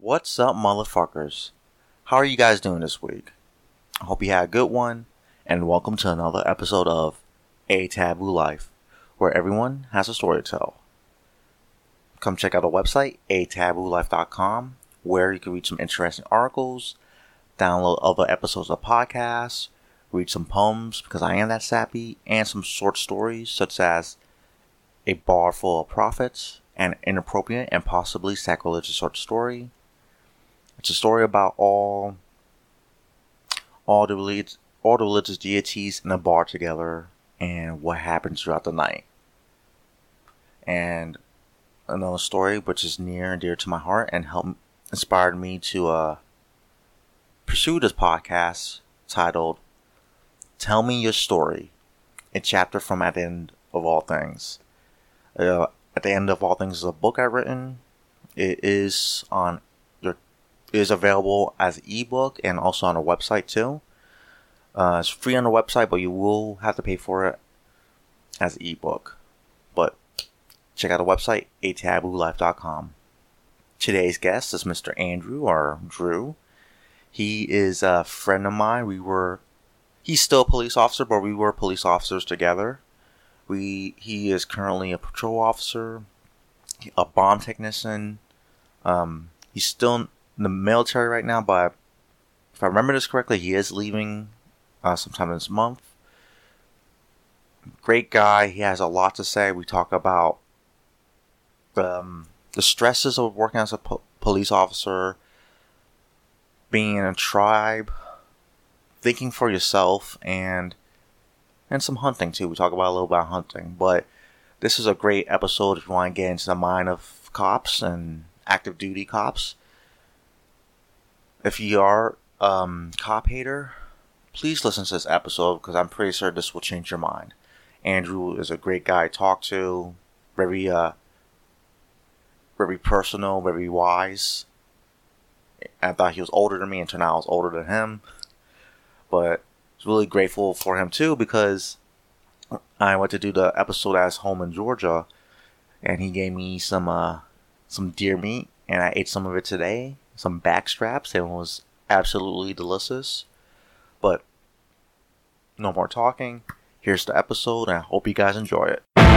What's up, motherfuckers? How are you guys doing this week? I hope you had a good one, and welcome to another episode of A Taboo Life, where everyone has a story to tell. Come check out our website, ataboolife.com, where you can read some interesting articles, download other episodes of podcasts, read some poems because I am that sappy, and some short stories such as A Bar Full of Prophets, an inappropriate and possibly sacrilegious short story. It's a story about all all the religious all the religious deities in a bar together and what happens throughout the night. And another story which is near and dear to my heart and helped inspired me to uh, pursue this podcast titled Tell Me Your Story, a chapter from At the End of All Things. Uh, at the End of All Things is a book I've written. It is on is available as ebook and also on a website too. Uh, it's free on the website, but you will have to pay for it as ebook. But check out the website, ataboolife.com. Today's guest is Mr. Andrew or Drew. He is a friend of mine. We were he's still a police officer, but we were police officers together. We he is currently a patrol officer, a bomb technician. Um, he's still the military right now, but if I remember this correctly, he is leaving uh, sometime this month. Great guy. He has a lot to say. We talk about um, the stresses of working as a po- police officer, being in a tribe, thinking for yourself, and and some hunting too. We talk about a little about hunting, but this is a great episode if you want to get into the mind of cops and active duty cops. If you are um, cop hater, please listen to this episode because I'm pretty sure this will change your mind. Andrew is a great guy to talk to, very uh, very personal, very wise. I thought he was older than me, and out I was older than him. But I was really grateful for him too because I went to do the episode at his home in Georgia, and he gave me some uh, some deer meat, and I ate some of it today, some back straps, and was absolutely delicious. But no more talking. Here's the episode, and I hope you guys enjoy it.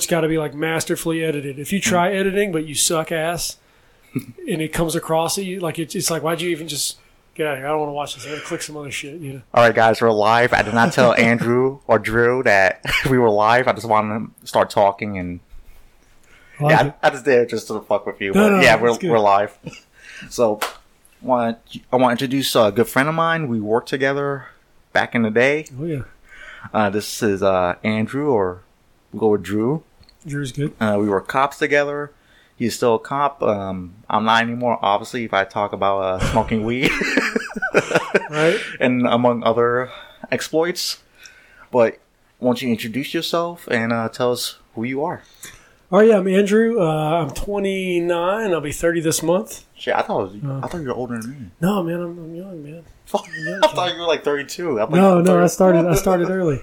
It's got to be like masterfully edited. If you try editing but you suck ass, and it comes across at you like it's, it's like why'd you even just get out of here? I don't want to watch this. I'm gonna click some other shit. You know. All right, guys, we're live. I did not tell Andrew or Drew that we were live. I just wanted to start talking, and I like yeah. I, I just did it just to fuck with you. No, but no, yeah, no, we're we're live. so, want I want to introduce a good friend of mine. We worked together back in the day. Oh yeah, Uh, this is uh, Andrew, or we'll go with Drew. Drew's good. Uh, we were cops together. He's still a cop. Um, I'm not anymore. Obviously, if I talk about uh, smoking weed. Right. and among other exploits. But won't you introduce yourself and uh, tell us who you are? Oh yeah, I'm Andrew. Uh, I'm 29. I'll be 30 this month. Shit, I thought was, Uh. I thought you were older than me. No man, I'm, I'm young man. I thought you were like 32. I'm like, No, no, I started. I started early.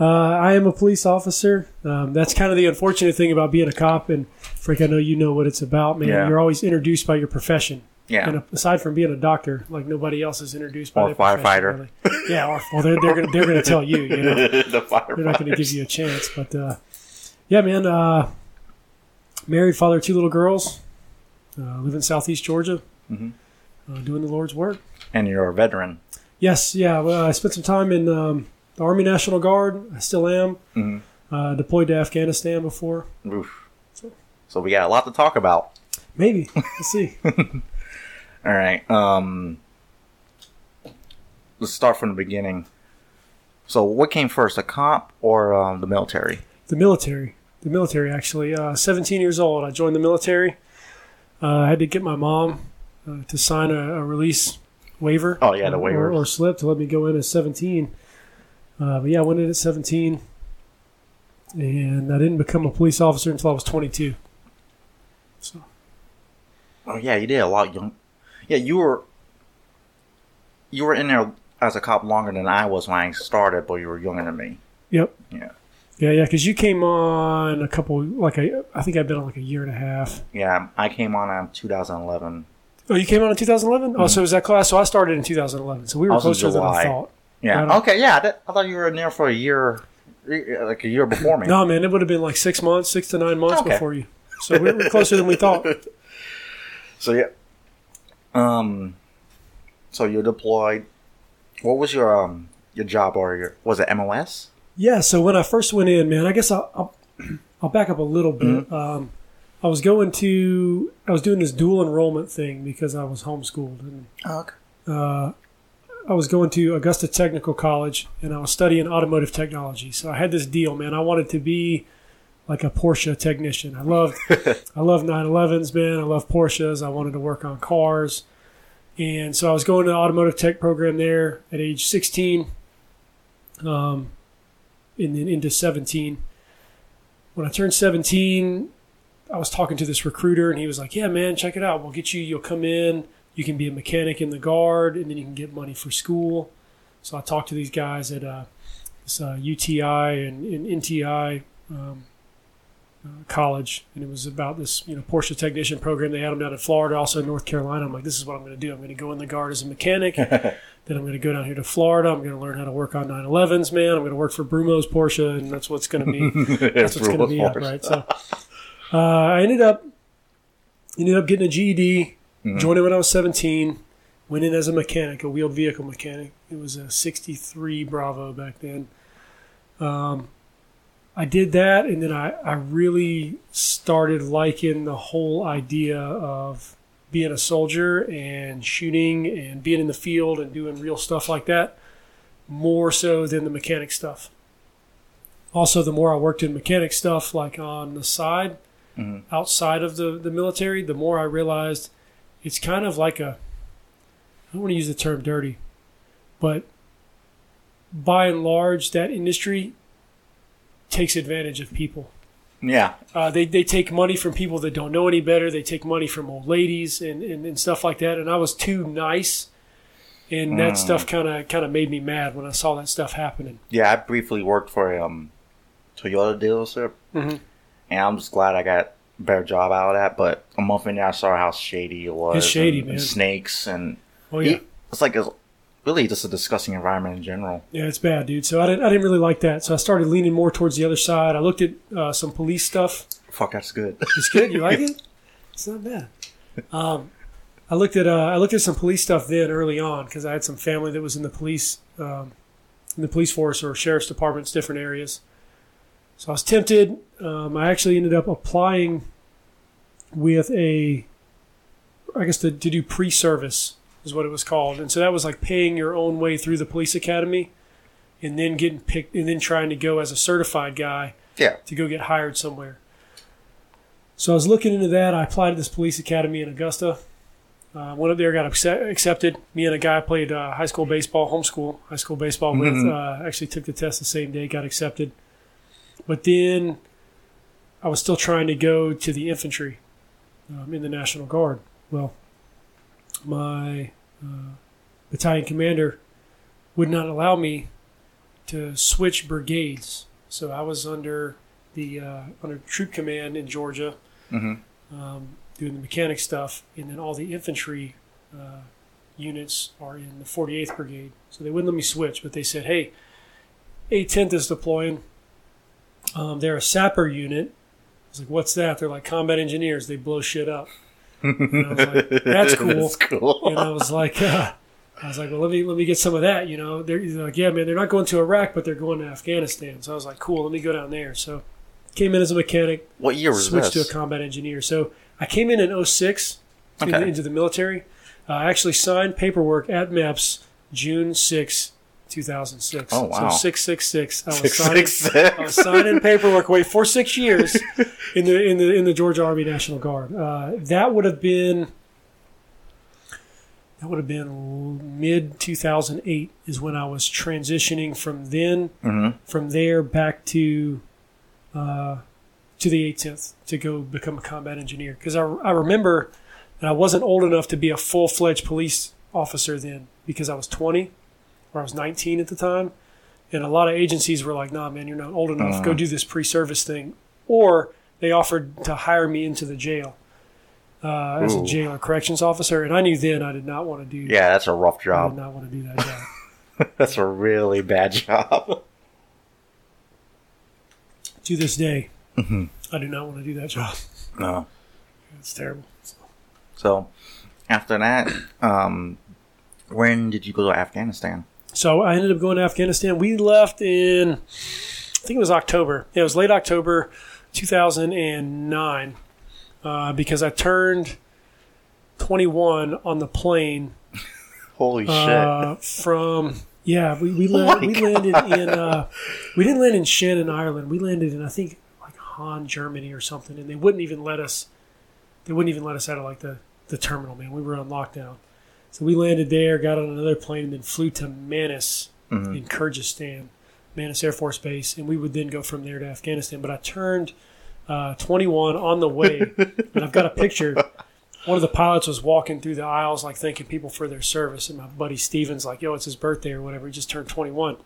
Uh, I am a police officer. Um, that's kind of the unfortunate thing about being a cop. And Frank, I know you know what it's about, man. Yeah. You're always introduced by your profession. Yeah. And aside from being a doctor, like nobody else is introduced by Or their profession, firefighter. really. Yeah, or well, they're they're gonna they're gonna tell you. You know, the they're not gonna give you a chance. But uh, yeah, man. Uh, married, father of two little girls. Uh, live in Southeast Georgia. Mhm. Uh, doing the Lord's work. And you're a veteran. Yes, yeah. Well, I spent some time in um, the Army National Guard. I still am. Mhm. Uh, deployed to Afghanistan before. Oof. So we got a lot to talk about. Maybe. Let's see. All right. Um, let's start from the beginning. So, what came first, a cop or um, the military? the military. The military, actually. Uh, 17 years old. I joined the military. Uh, I had to get my mom uh, to sign a, a release waiver. Oh, yeah, the waiver. or, or slip to let me go in at 17. Uh, but yeah, I went in at 17, and I didn't become a police officer until I was 22. So Oh yeah, you did a lot young. Yeah, you were. You were in there as a cop longer than I was when I started, but you were younger than me. yep, Yeah. yeah, yeah, because you came on a couple, like a, I think I've been on like a year and a half. Yeah, I came on in 2011. Oh, you came on in 2011. Oh, so was that class? So I started in 2011. So we were closer than I thought. Yeah. Right. Okay. Yeah. That, I thought you were in there for a year, like a year before me. No, man, it would have been like six months, six to nine months Okay. before you. So we were closer than we thought. So yeah. Um. So you're deployed. What was your um your job or your was it MOS? Yeah, so when I first went in, man, I guess I'll I'll, I'll back up a little bit. Um, I was going to I was doing this dual enrollment thing because I was homeschooled, and Oh, okay. uh, I was going to Augusta Technical College, and I was studying automotive technology. So I had this deal, man. I wanted to be like a Porsche technician. I loved I love 911s, man. I love Porsches. I wanted to work on cars. And so I was going to the automotive tech program there at age 16, um, and then into 17. When I turned 17, I was talking to this recruiter, and he was like, "Yeah, man, check it out. We'll get you. You'll come in. You can be a mechanic in the guard, and then you can get money for school." So I talked to these guys at uh, this uh, UTI and, and NTI um, uh, college, and it was about this you know Porsche technician program. They had them down in Florida, also in North Carolina. I'm like, this is what I'm going to do. I'm going to go in the guard as a mechanic. then I'm going to go down here to Florida. I'm going to learn how to work on 911s, man. I'm going to work for Brumos Porsche, and that's what's going to be that's what's going to be up, right? So uh, I ended up ended up getting a GED. Joined it when I was 17. Went in as a mechanic, a wheeled vehicle mechanic. It was a 63 Bravo back then. Um, I did that, and then I, I really started liking the whole idea of being a soldier and shooting and being in the field and doing real stuff like that more so than the mechanic stuff. Also, the more I worked in mechanic stuff, like on the side, Mhm. outside of the, the military, the more I realized it's kind of like a, I don't want to use the term dirty, but by and large, that industry takes advantage of people. Yeah. Uh, they, they take money from people that don't know any better. They take money from old ladies and, and, and stuff like that. And I was too nice. And that Mm. stuff kind of kind of made me mad when I saw that stuff happening. Yeah. I briefly worked for a um, Toyota dealership, Mhm. and I'm just glad I got better job out of that. But a month in there, I saw how shady it was. It's shady, and, man. and snakes and Oh yeah, it's like a, really just a disgusting environment in general. yeah, it's bad, dude. So I didn't, I didn't really like that. So I started leaning more towards the other side. I looked at uh, some police stuff. Fuck, that's good. It's good. You like it? It's not bad. Um, I looked at uh, I looked at some police stuff then early on because I had some family that was in the police um, in the police force or sheriff's departments, different areas. So I was tempted. Um, I actually ended up applying with a, I guess to, to do pre-service is what it was called, and so that was like paying your own way through the police academy, and then getting picked, and then trying to go as a certified guy yeah. to go get hired somewhere. So I was looking into that. I applied to this police academy in Augusta. Uh, went up there, got accept- accepted. Me and a guy played uh, high school baseball, homeschool high school baseball with. Mhm. Uh, actually took the test the same day, got accepted. But then I was still trying to go to the infantry um, in the National Guard. Well, my uh, battalion commander would not allow me to switch brigades. So I was under the uh, under troop command in Georgia, hmm um, doing the mechanic stuff, and then all the infantry uh, units are in the 48th Brigade. So they wouldn't let me switch, but they said, "Hey, 810th is deploying. Um, they're a sapper unit." I was like, "What's that?" They're like combat engineers. They blow shit up. And I was like, "That's cool." That's cool. and I was like, uh, I was like, well, let me let me get some of that. You know, they're, they're like, yeah, man, they're not going to Iraq, but they're going to Afghanistan. So I was like, cool, let me go down there. So came in as a mechanic, what year was switched this? to a combat engineer. So I came in in 06 Okay. the, into the military. Uh, I actually signed paperwork at MEPS June 6, 2006. Oh, wow. So six six six. I was Six, signing. six, six. I was signing paperwork away for six years in the in the in the Georgia Army National Guard. Uh, that would have been that would have been mid 2008 is when I was transitioning from then Mhm. from there back to uh, to the 18th to go become a combat engineer because I, I remember that I wasn't old enough to be a full fledged police officer then because I was 20 or I was 19 at the time. And a lot of agencies were like, nah, man, you're not old enough. Go do this pre service thing. Or they offered to hire me into the jail uh, as a Ooh. jail or corrections officer. And I knew then I did not want to do Yeah, that's a rough job. I did not want to do that job. That's a really bad job. to this day, Mm-hmm. I do not want to do that job. No. It's terrible. So after that, um, when did you go to Afghanistan? So I ended up going to Afghanistan. We left in, I think it was October. It was late October 2009 uh, because I turned 21 on the plane Holy uh, from. Yeah, we, we, Oh land, we landed in. Uh, we didn't land in Shannon, Ireland. We landed in I think like Hahn, Germany, or something, and they wouldn't even let us. They wouldn't even let us out of like the the terminal. Man, we were on lockdown. So we landed there, got on another plane, and then flew to Manas Mhm. in Kyrgyzstan, Manas Air Force Base, and we would then go from there to Afghanistan. But I turned uh, 21 on the way, and I've got a picture. One of the pilots was walking through the aisles, like thanking people for their service, and my buddy Steven's like, "Yo, it's his birthday or whatever. He just turned 21."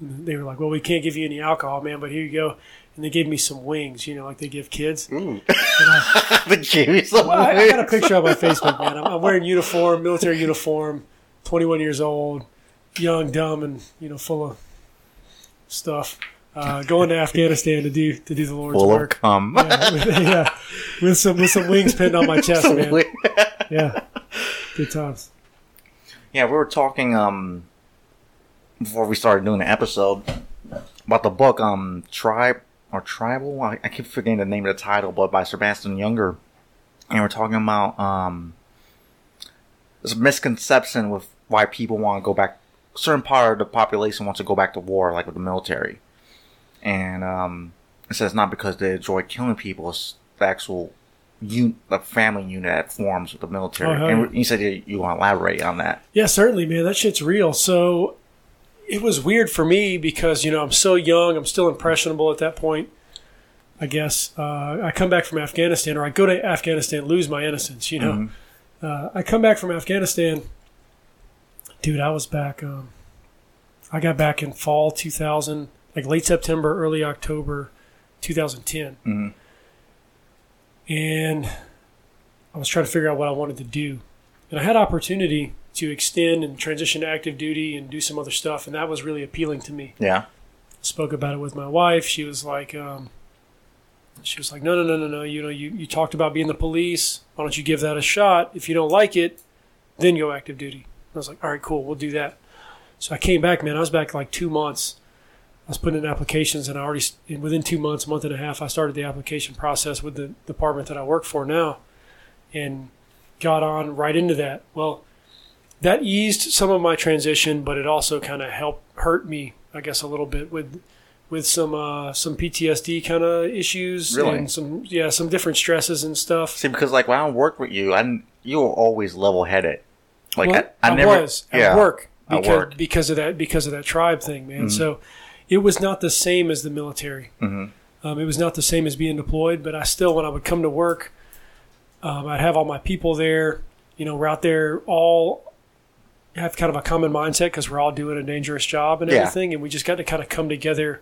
And they were like, "Well, we can't give you any alcohol, man, but here you go." And they gave me some wings, you know, like they give kids. And I, the Jews. well, I, I got a picture on my Facebook, man. I'm, I'm wearing uniform, military uniform, 21 years old, young, dumb, and you know, full of stuff. Uh, going to Afghanistan to do to do the Lord's full work. cum. Yeah, with, yeah, with some with some wings pinned on my chest, man. Yeah, good times. Yeah, we were talking um before we started doing the episode about the book um Tribe or Tribal. I, I keep forgetting the name of the title, but by Sebastian Junger, and we're talking about um this misconception with why people want to go back. Certain part of the population wants to go back to war, like with the military, and um it says not because they enjoy killing people. It's the actual un- the family unit that forms with the military. Hell and you said you, you want to elaborate on that. Yeah, certainly, man. That shit's real. So it was weird for me because you know I'm so young. I'm still impressionable at that point. I guess uh, I come back from Afghanistan, or I go to Afghanistan, lose my innocence. You know, uh, I come back from Afghanistan, dude. I was back. Um, I got back in fall 2000, like late September, early October, 2010, Mhm. and I was trying to figure out what I wanted to do, and I had opportunity to extend and transition to active duty and do some other stuff, and that was really appealing to me Yeah. spoke about it with my wife. She was like, um, she was like, no, no, no, no, no. You know, you, you talked about being the police. Why don't you give that a shot? If you don't like it, then go active duty. I was like, all right, cool, we'll do that. So I came back, man. I was back like two months. I was putting in applications, and I already within two months, month and a half, I started the application process with the department that I work for now, and got on right into that. Well, that eased some of my transition, but it also kind of helped hurt me, I guess, a little bit with with some uh, some PTSD kind of issues Really? and some yeah some different stresses and stuff. See, because like when I work with you, I you were always level headed. Like Well, I, I, never was yeah, at work because work. because of that because of that tribe thing, man. So it was not the same as the military. Mhm. Um, it was not the same as being deployed, but I still, when I would come to work, um, I'd have all my people there. You know, we're out there all have kind of a common mindset because we're all doing a dangerous job and Yeah. everything, and we just got to kind of come together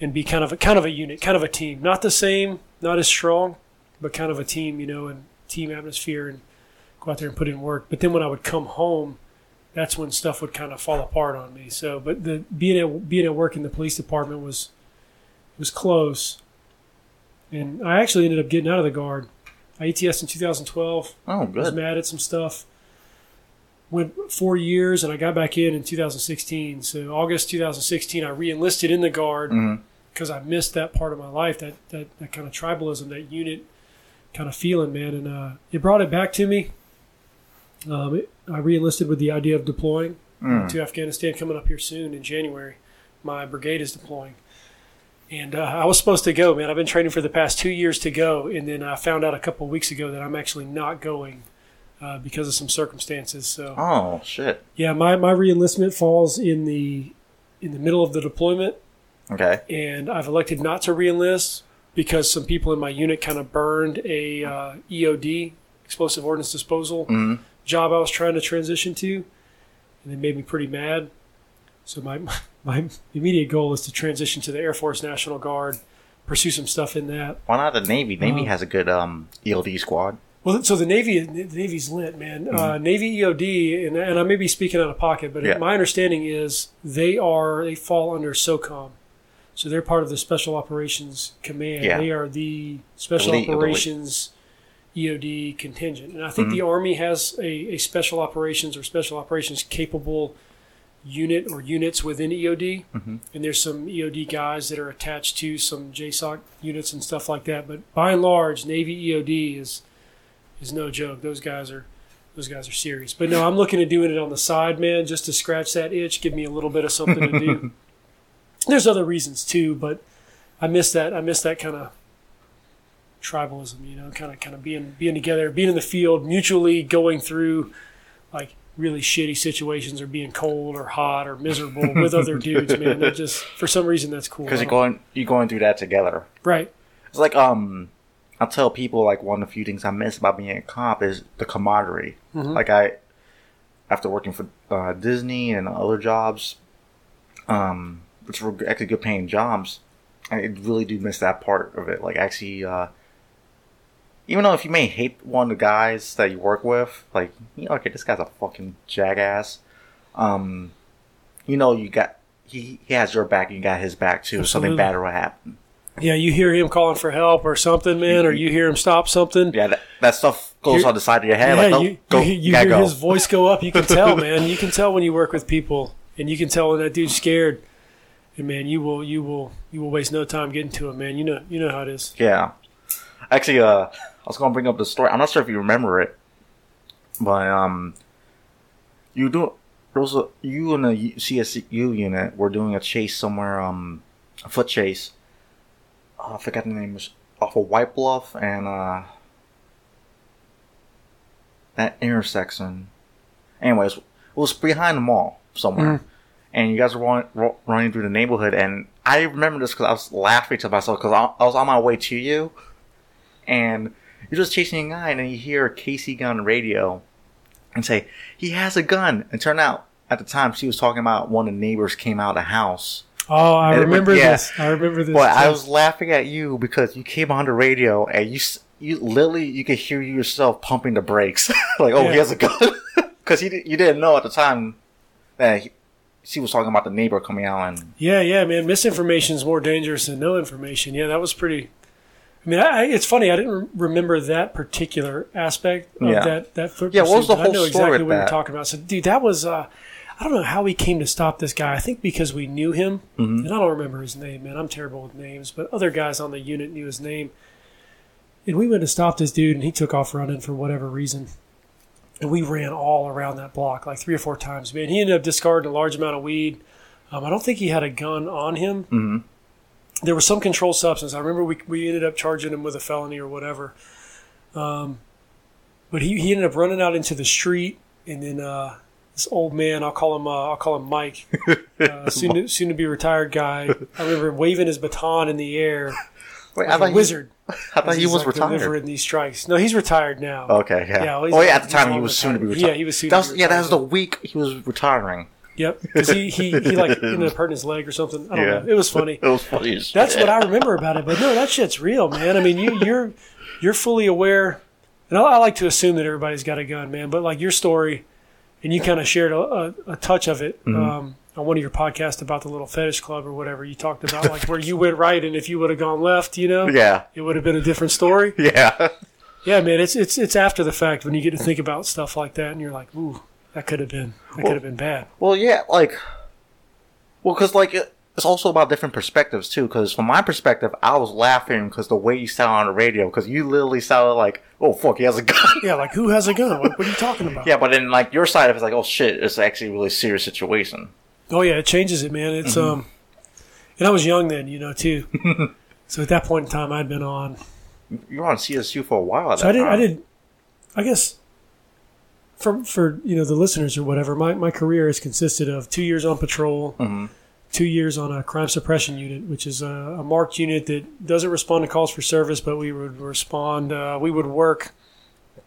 and be kind of a kind of a unit, kind of a team. Not the same, not as strong, but kind of a team. You know, and team atmosphere and go out there and put in work. But then when I would come home, that's when stuff would kind of fall apart on me. So, but the being at being at work in the police department was was close, and I actually ended up getting out of the guard. I ETS in 2012. Oh, good. was mad at some stuff. Went four years, and I got back in in 2016. So August 2016, I re-enlisted in the guard because I missed that part of my life, that that, that kind of tribalism, that unit kind of feeling, man, and uh, it brought it back to me. Um, it, I re-enlisted with the idea of deploying, to Afghanistan coming up here soon in January. My brigade is deploying. And uh, I was supposed to go, man. I've been training for the past two years to go, and then I found out a couple of weeks ago that I'm actually not going uh, because of some circumstances. So Oh shit. yeah, my, my reenlistment falls in the in the middle of the deployment, Okay. and I've elected not to reenlist because some people in my unit kind of burned a uh, EOD explosive ordnance disposal hmm job I was trying to transition to, and it made me pretty mad. So my my immediate goal is to transition to the Air Force National Guard, pursue some stuff in that. Why not the Navy? Navy Um, has a good um EOD squad. Well, so the Navy, the Navy's lit, man. Uh, Navy EOD, and, and I may be speaking out of pocket, but Yeah. my understanding is they are they fall under SOCOM, so they're part of the Special Operations Command. Yeah. They are the Special elite. Operations EOD contingent, and I think Mm-hmm. the Army has a, a Special Operations or Special Operations capable unit or units within EOD, Mm-hmm. and there's some EOD guys that are attached to some JSOC units and stuff like that. But by and large, Navy EOD is is no joke. Those guys are those guys are serious. But no, I'm looking at doing it on the side, man, just to scratch that itch, give me a little bit of something to do. There's other reasons too, but I miss that. I miss that kind of tribalism, you know, kind of kind of being being together, being in the field, mutually going through like really shitty situations or being cold or hot or miserable with other dudes, man. That just for some reason that's cool. Because you're going you're going through that together. right. It's like um, I'll tell people like one of the few things I miss about being a cop is the camaraderie. Mhm. Like I, after working for uh, Disney and other jobs, um, which were actually good paying jobs, I really do miss that part of it. Like actually, uh, even though if you may hate one of the guys that you work with, like you know, okay, this guy's a fucking jackass. Um, you know, you got he he has your back, and you got his back too. If Something bad will happen. Yeah, you hear him calling for help or something, man, or you hear him stop something. Yeah, that, that stuff goes You're- on the side of your head. Yeah, like, oh, you, go, you, you hear go. his voice go up. You can tell, man. You can tell when you work with people, and you can tell when that dude's scared. And man, you will, you will, you will waste no time getting to him, man. You know, you know how it is. Yeah. Actually, uh, I was gonna bring up the story. I'm not sure if you remember it, but um, you do. There was a you and the CSU unit were doing a chase somewhere. Um, a foot chase. Oh, I forgot the name. Was off of White Bluff and uh, that intersection. Anyways, it was behind the mall somewhere, Mhm. and you guys were run, ru- running through the neighborhood. And I remember this because I was laughing to myself because I, I was on my way to you, and you're just chasing a guy, and then you hear Casey gun radio, and say he has a gun. And turn out at the time she was talking about one of the neighbors came out of the house. Oh, I And remember yeah. this. I remember this. But I was laughing at you because you came on the radio and you you literally you could hear yourself pumping the brakes like oh he has a gun because you you didn't know at the time that he, she was talking about the neighbor coming out and Yeah, yeah, man. Misinformation is more dangerous than no information. Yeah, that was pretty. I mean, I, it's funny. I didn't re- remember that particular aspect of Yeah. that that foot Yeah, what was the but I whole know story exactly what you're that? talking about. So, dude, that was. Uh, I don't know how we came to stop this guy. I think because we knew him, Mm-hmm. and I don't remember his name. Man, I'm terrible with names, but other guys on the unit knew his name. And we went to stop this dude, and he took off running for whatever reason. And we ran all around that block like three or four times. Man, he ended up discarding a large amount of weed. Um, I don't think he had a gun on him. Mhm. There was some controlled substance. I remember we, we ended up charging him with a felony or whatever. Um, but he, he ended up running out into the street, and then uh, this old man, I'll call him uh, I'll call him Mike, uh, soon to, soon to be retired guy. I remember waving his baton in the air wait like I thought a he, wizard. I thought he was like, retired delivering these strikes. No, he's retired now. okay yeah, Yeah, well, oh yeah long- at the time he long was soon to be retired. retired Yeah, he was soon that to was, be yeah that was the week he was retiring Yep, because he, he, he like ended up hurting his leg or something. I don't Yeah. know. It was funny. it was funny That's what I remember about it. But no, that shit's real, man. I mean, you, you're you're fully aware, and I, I like to assume that everybody's got a gun, man. But like your story, and you kind of shared a, a, a touch of it Mm-hmm. um, on one of your podcasts about the little fetish club or whatever. You talked about like where you went right, and if you would have gone left, you know, yeah it would have been a different story. yeah Yeah, man. It's it's it's after the fact when you get to think about stuff like that, and you're like, ooh, that could have been that could have been bad. Well, yeah, like, well, because like, it, it's also about different perspectives too. Because from my perspective, I was laughing because the way you sound on the radio, because you literally sounded like, "Oh fuck, he has a gun." Yeah, like who has a gun? What, what are you talking about? yeah, but in like your side of it's like, "Oh shit, it's actually a really serious situation." Oh yeah, it changes it, man. It's Mm-hmm. um, and I was young then, you know, too. so at that point in time, I'd been on. You were on CSU for a while. At So that I did. I did. I guess. For for you know the listeners or whatever, my my career has consisted of two years on patrol, Mhm. Two years on a crime suppression unit, which is a, a marked unit that doesn't respond to calls for service, but we would respond. Uh, we would work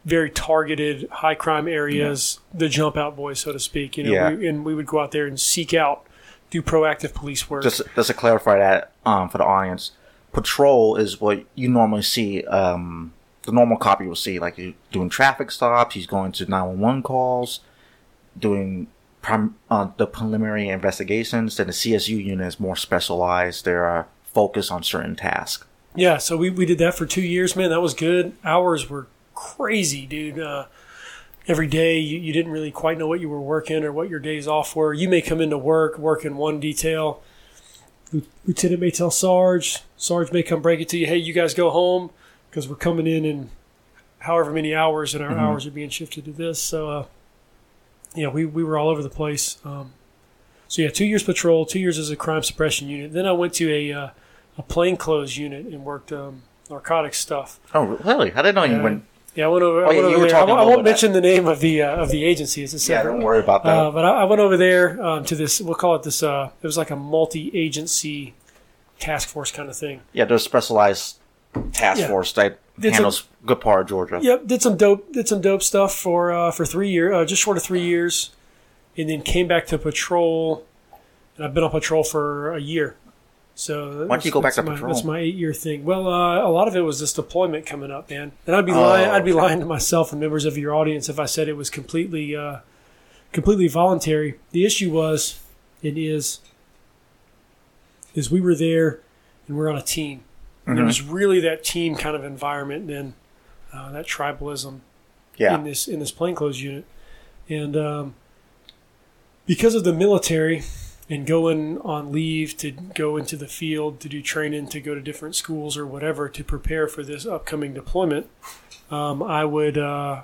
very targeted, high crime areas, the jump out boys, so to speak. You know, Yeah. we, and we would go out there and seek out, do proactive police work. just just to clarify that um, for the audience, patrol is what you normally see. Um, the normal cop you will see, like you doing traffic stops. He's going to nine one one calls, doing prim- uh, the preliminary investigations. Then the CSU unit is more specialized. They're uh, focused on certain tasks. Yeah, so we, we did that for two years, man. That was good. Hours were crazy, dude. Uh, every day you, you didn't really quite know what you were working or what your days off were. You may come into work, work in one detail. Lieutenant may tell Sarge. Sarge may come break it to you. Hey, you guys go home because we're coming in in however many hours, and our hours are being shifted to this. So, yeah, we, we were all over the place. Um, so yeah, two years patrol, two years as a crime suppression unit. Then I went to a uh, a plainclothes unit and worked um, narcotics stuff. Oh, really? I didn't know you Yeah. went. Yeah, I went over. Oh, I yeah, went you over were there. I, talking won't- a I won't mention the name of the uh, of the agency. It's a Yeah, separate. don't worry about that. Uh, but I, I went over there um, to this. We'll call it this. Uh, it was like a multi-agency task force kind of thing. yeah, there's specialized task Yeah. force that Did handles good part of Georgia. Yep, did some dope. Did some dope stuff for uh, for three years, uh, just short of three years, and then came back to patrol. And I've been on patrol for a year. So Why'd you go back to my, patrol? That's my eight year thing. Well, uh, a lot of it was this deployment coming up, man. And I'd be Oh. lying. I'd be lying to myself and members of your audience if I said it was completely, uh, completely voluntary. The issue was, it is, is we were there and we're on a team. And There was really that team kind of environment, then uh, that tribalism Yeah. in this in this plainclothes unit, and um, because of the military and going on leave to go into the field to do training to go to different schools or whatever to prepare for this upcoming deployment, um, I would uh,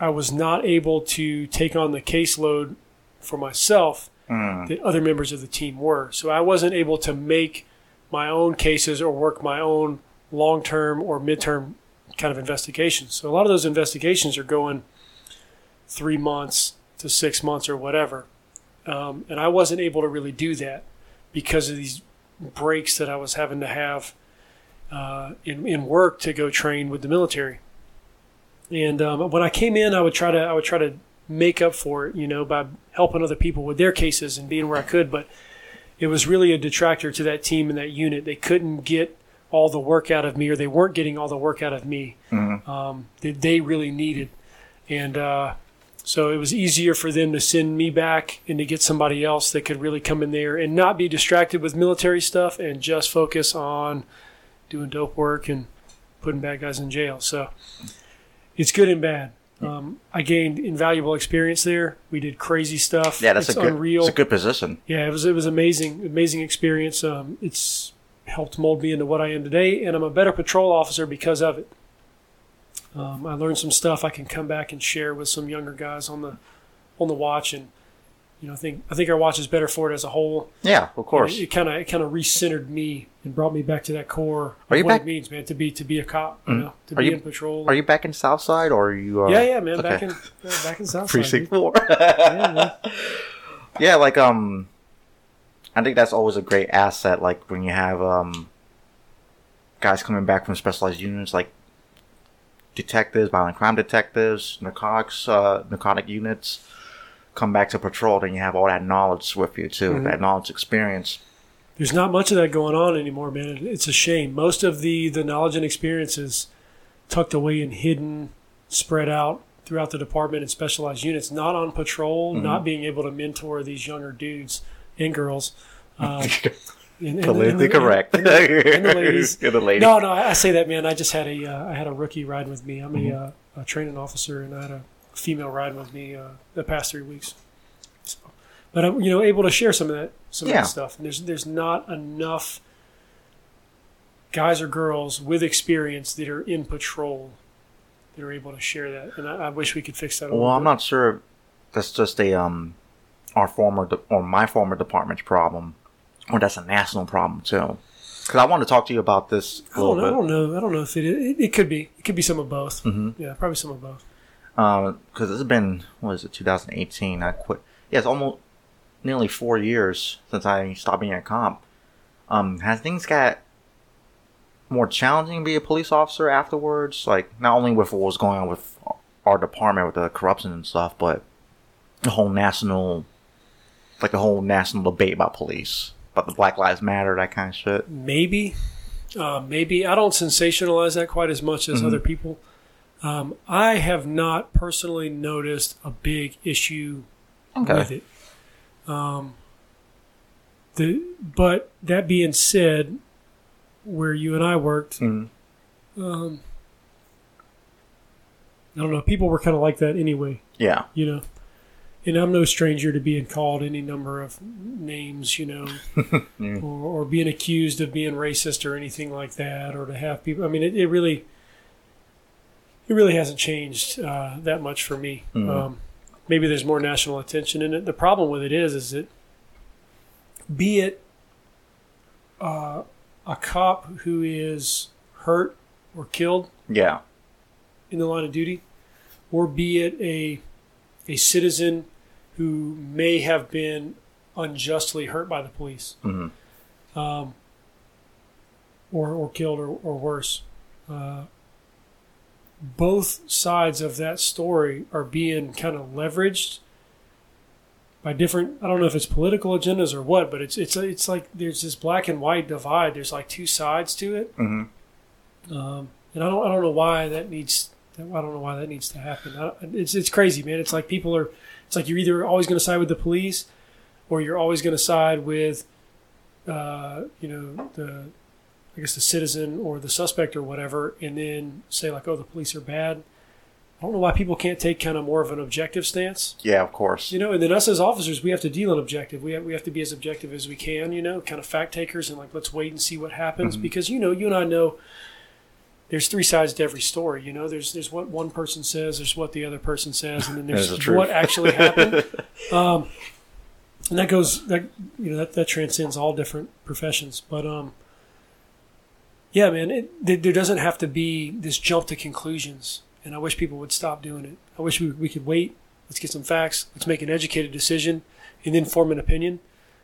I was not able to take on the caseload for myself Mm. that other members of the team were. So I wasn't able to make my own cases or work my own long term or midterm kind of investigations. So a lot of those investigations are going three months to six months or whatever. Um, and I wasn't able to really do that because of these breaks that I was having to have uh, in, in work to go train with the military. And um, when I came in, I would try to I would try to make up for it, you know, by helping other people with their cases and being where I could. But it was really a detractor to that team and that unit. They couldn't get all the work out of me, or they weren't getting all the work out of me Mhm. um, that they really needed. And uh, so it was easier for them to send me back and to get somebody else that could really come in there and not be distracted with military stuff and just focus on doing dope work and putting bad guys in jail. So it's good and bad. Um, I gained invaluable experience there. We did crazy stuff. Yeah, that's it's a good, unreal. it's a good position. Yeah, it was it was amazing, amazing experience. Um, it's helped mold me into what I am today, and I'm a better patrol officer because of it. Um, I learned some stuff I can come back and share with some younger guys on the on the watch, and you know, I think I think our watch is better for it as a whole. Yeah, of course. It kind of it kind of recentered me and brought me back to that core. Are you what back- it means, man, to be to be a cop, you know, to Are be you- in patrol. Are you back in Southside or are you? Uh, yeah, yeah, man, okay. back in yeah, back in South precinct four? Yeah, yeah, like um, I think that's always a great asset. Like when you have um, guys coming back from specialized units, like detectives, violent crime detectives, narcotics, uh, narcotic units, come back to patrol, then you have all that knowledge with you too, Mhm. that knowledge experience. There's not much of that going on anymore, man. It's a shame. Most of the the knowledge and experience is tucked away and hidden, spread out throughout the department and specialized units. Not on patrol, Mm-hmm. not being able to mentor these younger dudes and girls. Um, and- and- Politically the- correct. and the- and the ladies. The ladies. No, no, I I say that, man. I just had a uh, I had a rookie riding with me. I'm Mm-hmm. a, uh, a training officer, and I had a female riding with me uh, the past three weeks. So, but I'm you know able to share some of that some of that stuff. And there's there's not enough guys or girls with experience that are in patrol that are able to share that. And I, I wish we could fix that. A Well, I'm bit. not sure. That's just a um, our former de- or my former department's problem, or that's a national problem too. Because I want to talk to you about this a I don't, little know, I don't know. I don't know if it, it. It could be. It could be some of both. hmm Yeah, probably some of both. Because it's been what is it 2018 i quit yeah it's almost nearly four years since i stopped being a cop. Um has things got more challenging to be a police officer afterwards? Like not only with what was going on with our department with the corruption and stuff but the whole national like the whole national debate about police about the black lives matter that kind of shit. Maybe, uh, maybe. I don't sensationalize that quite as much as Mhm. other people. Um, I have not personally noticed a big issue with it. Um, the but that being said, where you and I worked, Mhm. um, I don't know. People were kind of like that anyway, yeah you know. And I'm no stranger to being called any number of names, you know, Mm. or, or being accused of being racist or anything like that, or to have people. I mean, it, it really, it really hasn't changed uh, that much for me. Mhm. Um, maybe there's more national attention in it. The problem with it is, is that be it uh, a cop who is hurt or killed yeah in the line of duty, or be it a a citizen who may have been unjustly hurt by the police, hmm um, or or killed or, or worse. Uh, both sides of that story are being kind of leveraged by different. I don't know if it's political agendas or what, but it's it's it's like there's this black and white divide. There's like two sides to it. hmm Um, and I don't, I don't know why that needs. I don't know why that needs to happen. I, it's, it's crazy, man. It's like people are. It's like you're either always going to side with the police, or you're always going to side with, uh, you know, the, I guess the citizen or the suspect or whatever, and then say like, oh, the police are bad. I don't know why people can't take kind of more of an objective stance, yeah of course you know. And then us as officers, we have to deal in objective. We have, we have to be as objective as we can, you know, kind of fact takers and like let's wait and see what happens Mhm. because you know you and I know there's three sides to every story. You know, there's there's what one person says, there's what the other person says, and then There's there's the what actually happened. um, and that goes that you know that that transcends all different professions. But um, yeah, man, it, there, doesn't have to be this jump to conclusions, and I wish people would stop doing it. I wish we we could wait. Let's get some facts. Let's make an educated decision, and then form an opinion.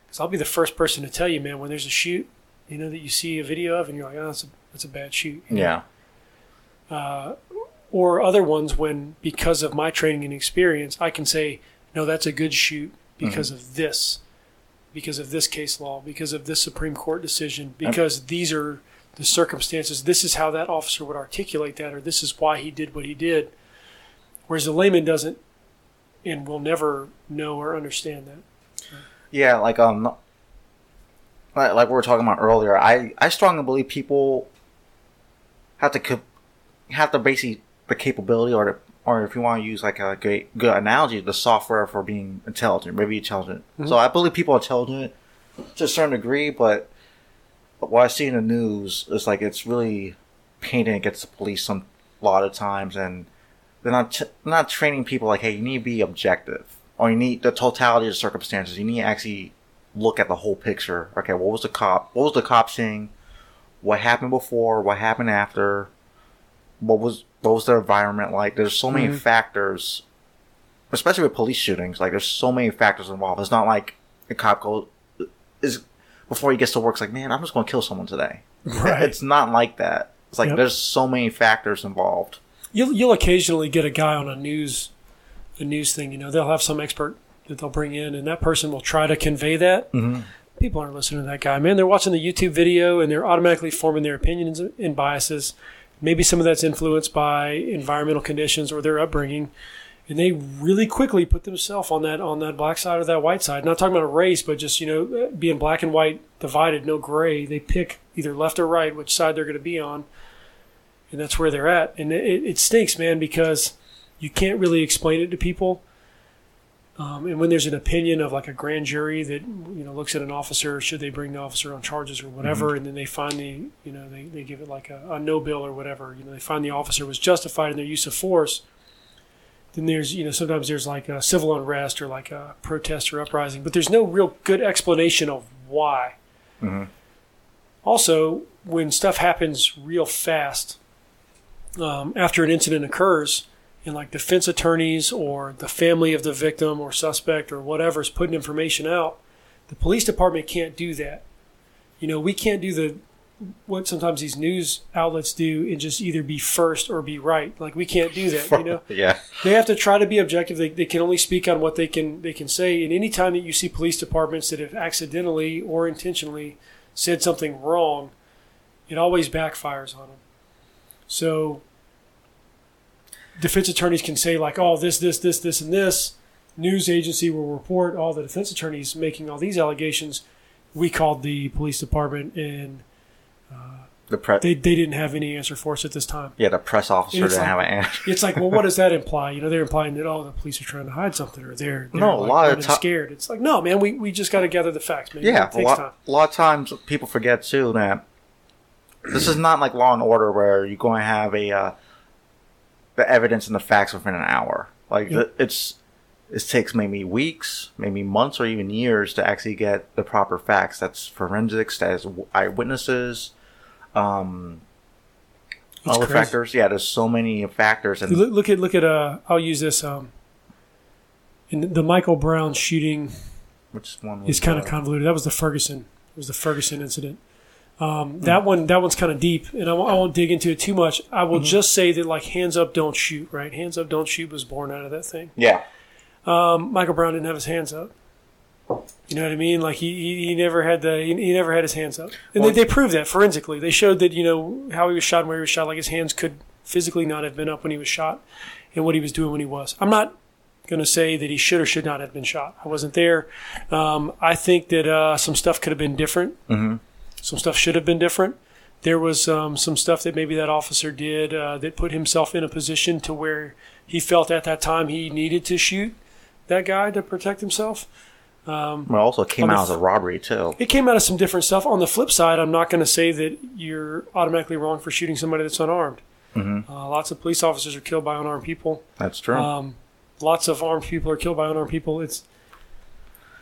Because I'll be the first person to tell you, man, when there's a shoot, you know that you see a video of, and you're like, oh, that's a that's a bad shoot. yeah uh, or other ones when because of my training and experience i can say no that's a good shoot because of this because of this case law because of this supreme court decision because these are the circumstances this is how that officer would articulate that or this is why he did what he did whereas the layman doesn't and will never know or understand that Yeah, like um, like, like we were talking about earlier. I I strongly believe people have to have the basic the capability or the, or if you want to use like a good good analogy, the software for being intelligent, maybe intelligent. So I believe people are intelligent to a certain degree, but what I see in the news is like it's really painting against the police some a lot of times, and they're not t- not training people like, hey, you need to be objective, or you need the totality of the circumstances. You need to actually look at the whole picture. Okay, what was the cop? What was the cop saying? What happened before? What happened after? What was what was the environment like? There's so many Mhm. factors, especially with police shootings. Like there's so many factors involved. It's not like a cop goes is before he gets to work. It's like, man, I'm just going to kill someone today. Right. it's not like that. It's like Yep. there's so many factors involved. You'll you'll occasionally get a guy on a news a news thing. You know, they'll have some expert that they'll bring in, and that person will try to convey that. Mm-hmm. People aren't listening to that guy, man. They're watching the YouTube video and they're automatically forming their opinions and biases. Maybe some of that's influenced by environmental conditions or their upbringing, and they really quickly put themselves on that on that black side or that white side. Not talking about a race, but just you know being black and white divided, no gray. They pick either left or right which side they're going to be on, and that's where they're at. And it, it stinks, man, because you can't really explain it to people. Um, and when there's an opinion of like a grand jury that you know looks at an officer, should they bring the officer on charges or whatever, and then they find the you know they, they give it like a, a no bill or whatever, you know they find the officer was justified in their use of force. Then there's you know sometimes there's like a civil unrest or like a protest or uprising, but there's no real good explanation of why. Mhm. Also, when stuff happens real fast um, after an incident occurs, and like defense attorneys or the family of the victim or suspect or whatever is putting information out, the police department can't do that. You know, we can't do the what sometimes these news outlets do and just either be first or be right. Like we can't do that. You know, yeah. they have to try to be objective. They, they can only speak on what they can they can say. And any time that you see police departments that have accidentally or intentionally said something wrong, it always backfires on them. So defense attorneys can say like, "Oh, this, this, this, this, and this." News agency will report all the defense attorneys making all these allegations. We called the police department and The pre- they, they didn't have any answer for us at this time. yeah, the press officer didn't like- have an answer. It's like, well, what does that imply? You know, they're implying that oh, the police are trying to hide something, or they're, they're No, a like, lot of scared. It's like, no, man, we, we just got to gather the facts, man. Yeah, a lot, a lot of times people forget too that this is not like Law and Order where you're going to have a uh, the evidence and the facts within an hour. Like Yeah. the, it's it takes maybe weeks, maybe months, or even years to actually get the proper facts. That's forensics, that is eyewitnesses, um, It's other crazy. factors. Yeah, there's so many factors, and Look, look at look at uh, I'll use this. Um, in the Michael Brown shooting which one was is kind of convoluted. That was the Ferguson. It was the Ferguson incident. Um, that one, that one's kind of deep, and I, won't- I won't dig into it too much. I Mm-hmm. will just say that, like, hands up, don't shoot. Right, hands up, don't shoot was born out of that thing. yeah. Um, Michael Brown didn't have his hands up. You know what I mean? Like he, he, he never had the he, he never had his hands up, and Well- they, they proved that forensically. They showed that you know how he was shot and where he was shot. Like his hands could physically not have been up when he was shot, and what he was doing when he was. I'm not going to say that he should or should not have been shot. I wasn't there. Um, I think that uh, some stuff could have been different. hmm Some stuff should have been different. There was um, some stuff that maybe that officer did uh, that put himself in a position to where he felt at that time he needed to shoot that guy to protect himself. Um, Well, also came out as a robbery too. it came out of some different stuff. On the flip side, I'm not going to say that you're automatically wrong for shooting somebody that's unarmed. Mhm. Uh, lots of police officers are killed by unarmed people. That's true. Um, lots of armed people are killed by unarmed people. It's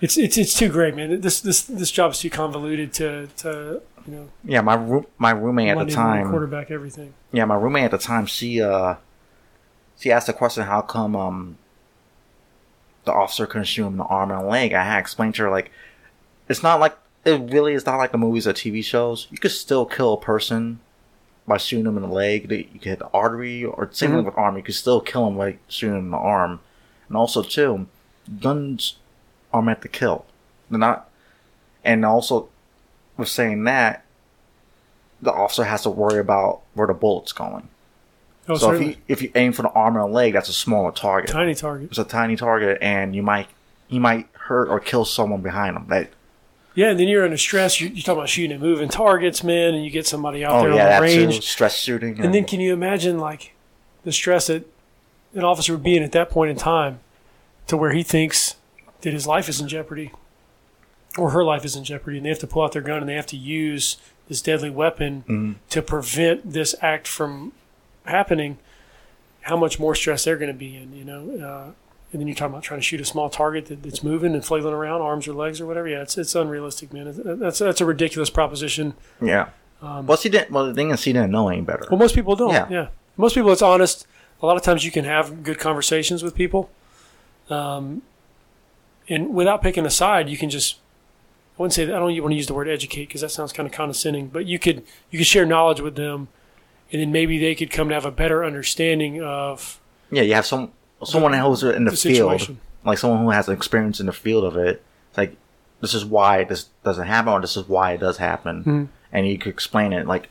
it's it's it's too great, man. This this this job is too convoluted to to you know yeah, my roo- my roommate at the time. quarterback everything. Yeah, my roommate at the time, she uh, she asked the question, "How come um, the officer couldn't shoot him in the arm and leg?" I had to explain to her like, it's not like it really is not like the movies or TV shows. You could still kill a person by shooting them in the leg. You could hit the artery, or same Mhm. with arm. You could still kill him by shooting him in the arm. And also, too, guns are meant to kill. They're not. And also, with saying that, the officer has to worry about where the bullet's going. Oh, so if you if you aim for the arm or the leg, that's a smaller target. tiny target. It's a tiny target, and you might you might hurt or kill someone behind them. That Yeah, and then you're under stress. You, you're talking about shooting at moving targets, man, and you get somebody out oh there yeah, on the range. too. Stress shooting. And then can you imagine like the stress that an officer would be in at that point in time to where he thinks that his life is in jeopardy or her life is in jeopardy and they have to pull out their gun and they have to use this deadly weapon Mhm. to prevent this act from happening how much more stress they're going to be in you know uh, and then you're talking about trying to shoot a small target that, that's moving and flailing around arms or legs or whatever yeah it's, it's unrealistic man It's- that's, that's a ridiculous proposition yeah. um, well, she didn't. Well, the thing is, she didn't know any better. well, most people don't. Yeah. Yeah. Most people, it's honest. A lot of times you can have good conversations with people. Um, and without picking a side, you can just, I wouldn't say that, I don't want to use the word educate because that sounds kind of condescending, but you could, you could share knowledge with them and then maybe they could come to have a better understanding of Yeah, you have some someone who's in the, the field, situation. like someone who has experience in the field of it. It's like this is why this doesn't happen, or this is why it does happen, Mhm. and you could explain it like,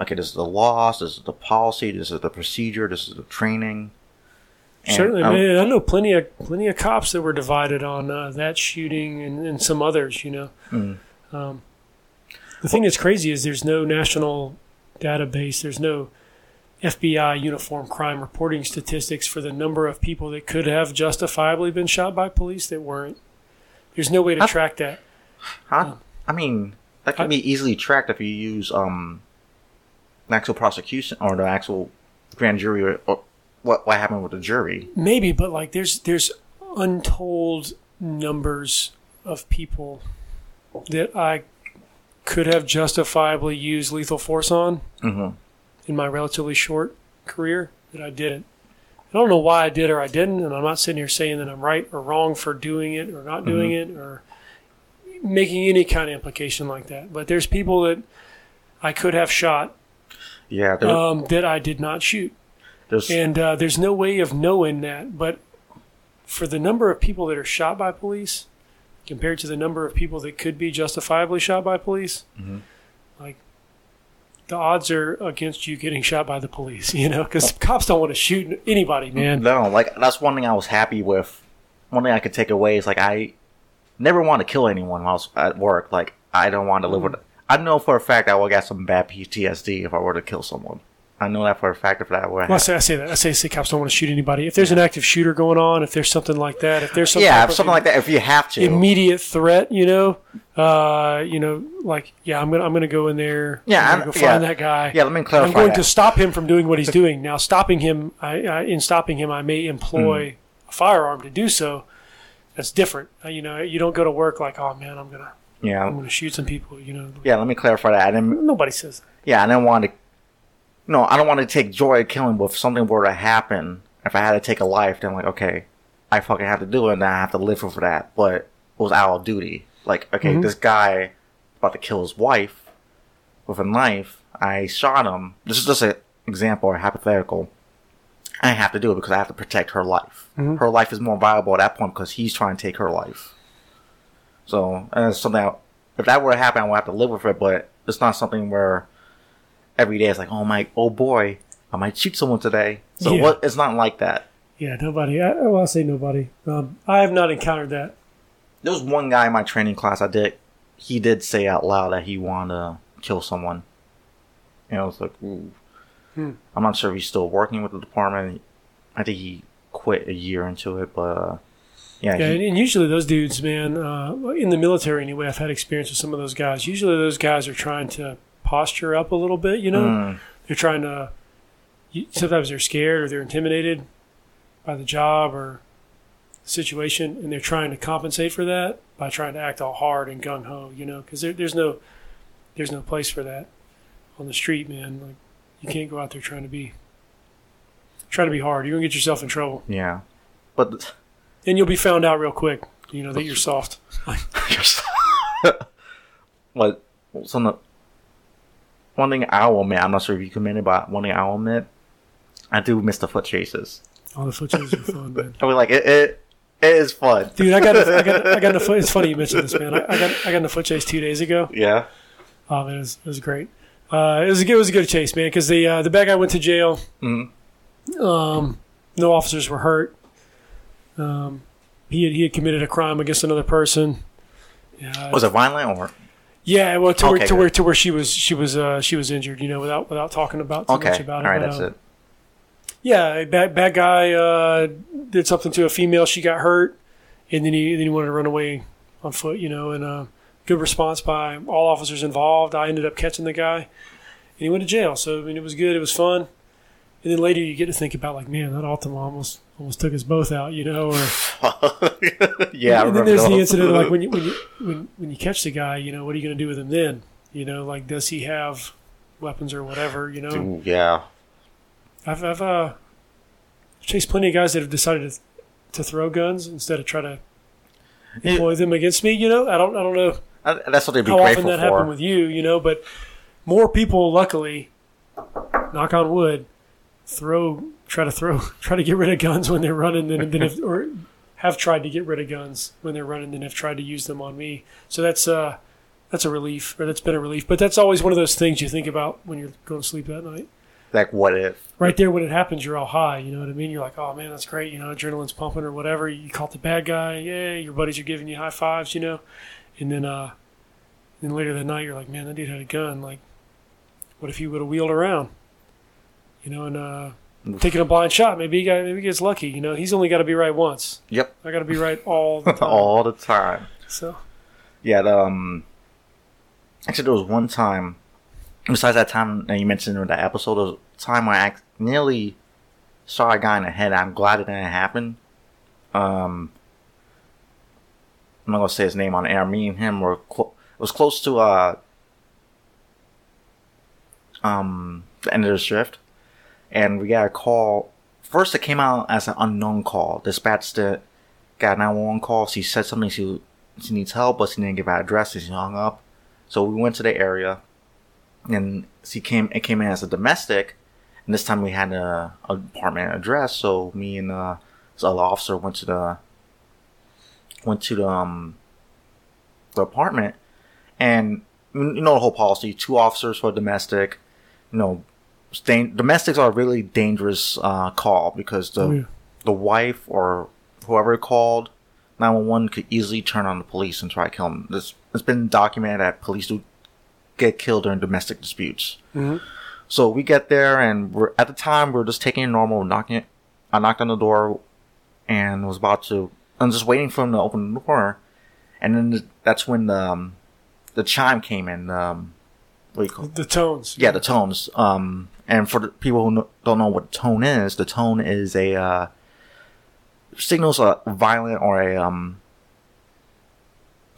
okay, this is the laws, this is the policy, this is the procedure, this is the training. And, Certainly, um, man. I know plenty of plenty of cops that were divided on uh, that shooting and, and some others. You know, Mm. um, the thing that's crazy is there's no national database. There's no FBI uniform crime reporting statistics for the number of people that could have justifiably been shot by police that weren't. There's no way to I- track that. How, I mean, that can be easily tracked if you use um, an actual prosecution or the actual grand jury or, or what what happened with the jury. Maybe, but like there's there's untold numbers of people that I could have justifiably used lethal force on hmm in my relatively short career that I didn't. I don't know why I did or I didn't, and I'm not sitting here saying that I'm right or wrong for doing it or not doing it or making any kind of implication like that. But there's people that I could have shot Yeah, um, that I did not shoot. there's And uh, there's no way of knowing that. But for the number of people that are shot by police compared to the number of people that could be justifiably shot by police, Mhm. like the odds are against you getting shot by the police, you know, because cops don't want to shoot anybody, man. no, like that's one thing I was happy with. One thing I could take away is like I never want to kill anyone while I was at work. Like I don't want to live with. I know for a fact I will get some bad PTSD if I were to kill someone. I know that for a fact if that were. Well, I say, I say that. I say, say cops don't want to shoot anybody. If there's an active shooter going on, if there's something like that, if there's some yeah, something like that. If you have to, immediate threat, you know, uh, you know, like yeah, I'm gonna I'm gonna go in there. Yeah, I'm gonna I'm- go yeah. find that guy. yeah. Let me clarify. I'm going that. to stop him from doing what he's doing. Now, stopping him, I, I, in stopping him, I may employ Hmm. a firearm to do so. That's different. Uh, you know, you don't go to work like, oh man, I'm gonna yeah, I'm gonna shoot some people. You know, yeah. Let me clarify that. I didn't. nobody says that. Yeah, I didn't want to. No, I don't want to take joy at killing. But if something were to happen, if I had to take a life, then like, okay, I fucking have to do it, and I have to live for that. But it was out of duty. Like, okay, Mhm. this guy about to kill his wife with a knife. I shot him. This is just an example or hypothetical. I have to do it because I have to protect her life. Mhm. Her life is more valuable at that point because he's trying to take her life. So that's something. I, if that were to happen, I would have to live with it. But it's not something where every day it's like, oh my, oh boy, I might shoot someone today. So Yeah. what? It's not like that. Yeah, nobody. I, well, I say nobody. Um, I have not encountered that. There was one guy in my training class I did. He did say out loud that he wanted to kill someone. And I was like, ooh. Hmm. I'm not sure if he's still working with the department. I think he quit a year into it, but uh, yeah, Yeah, he- and, and usually those dudes, man, uh, in the military anyway, I've had experience with some of those guys. Usually those guys are trying to posture up a little bit, you know? Mm, They're trying to, sometimes they're scared or they're intimidated by the job or the situation, and they're trying to compensate for that by trying to act all hard and gung ho, you know? Because there, there's no, there's no place for that on the street, man. Like, you can't go out there trying to be, trying to be hard. You're gonna get yourself in trouble, yeah, but and you'll be found out real quick. You know that you're soft. what? Some of- one thing I will admit, I'm not sure if you committed, but one thing I will admit, I do miss the foot chases. Oh, the foot chases are fun, man. I mean, like it, it, it is fun. Dude, I got, a, I got, I got in a foot. It's funny you mentioned this, man. I, I got, I got in a foot chase two days ago. Yeah. Oh man, it was, it was great. Uh, it was a good, it was a good chase, man. Because the uh, the bad guy went to jail. Mhm. Um, no officers were hurt. Um, he had, he had committed a crime against another person. Yeah, Was it violent or? Yeah. Well, to where Okay, to where to where she was she was uh, she was injured. You know, without without talking about too much Okay. All about it. right, but, that's um, it. Yeah, a bad bad guy uh, did something to a female. She got hurt, and then he then he wanted to run away on foot. You know, and uh, good response by all officers involved. I ended up catching the guy, and he went to jail. So I mean, it was good. It was fun. And then later you get to think about like, man, that Altima almost almost took us both out. You know, or yeah, I and then there's the incident of like when you when you when, when you catch the guy, you know, what are you going to do with him then? You know, like does he have weapons or whatever? You know, yeah. I've I've uh, chased plenty of guys that have decided to, to throw guns instead of try to Yeah. employ them against me. You know, I don't I don't know Uh, That's what they'd be how often that for. happened with you. You know, but more people, luckily, knock on wood, throw try to throw try to get rid of guns when they're running than than if or have tried to get rid of guns when they're running than have tried to use them on me. So that's uh that's a relief, or that's been a relief. But that's always one of those things you think about when you're going to sleep that night like, what if? right there when it happens, you're all high. You know what I mean? You're like, oh man, that's great. You know, adrenaline's pumping or whatever. You caught the bad guy. Yay! Your buddies are giving you high fives. You know, and then uh, then later that night, you're like, man, that dude had a gun. Like, what if he would have wheeled around? You know, and uh, taking a blind shot. Maybe he got maybe he gets lucky. You know, he's only got to be right once. Yep. I got to be right all the time. All the time. So Yeah, the, um actually there was one time besides that time that you mentioned in that episode, there was a time where I nearly saw a guy in the head. I'm glad it didn't happen. Um I'm not gonna say his name on air. Me and him were clo- it was close to uh um the end of the shift and we got a call first it came out as an unknown call. Dispatch the got a 911 call. She said something she she needs help, but she didn't give her address. and She hung up. So we went to the area, and she came. It came in as a domestic, and this time we had a, a apartment address. So me and uh, this other officer went to the went to the um the apartment, and you know the whole policy: two officers for domestic. You know, domestics are a really dangerous uh, call because the Oh, yeah. the wife or whoever called 911 could easily turn on the police and try to kill them. This, it's been documented that police do get killed during domestic disputes. Mhm. So we get there, and we're at the time we are just taking it normal, knocking it. I knocked on the door, and was about to. I'm just waiting for him to open the door, and then the, that's when the um, the chime came in. Um, what do you call? it? the tones. Yeah, the tones. Um, and for the people who don't know what tone is, the tone is a uh, signals a violent or a um,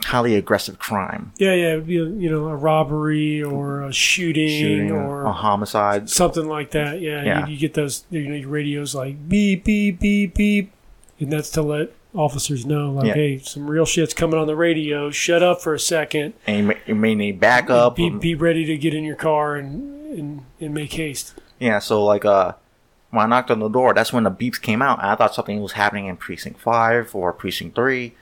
highly aggressive crime, Yeah, yeah, it'd be a, you know a robbery or a shooting, shooting, or a homicide. something like that. Yeah, Yeah. You, you get those you know your radios like beep beep beep beep, and that's to let officers know like, Yeah. hey, some real shit's coming on the radio. Shut up for a second. And you may, you may need backup. Be, be ready to get in your car and and, and make haste. Yeah, so like uh when I knocked on the door, that's when the beeps came out. And I thought something was happening in precinct five or precinct three.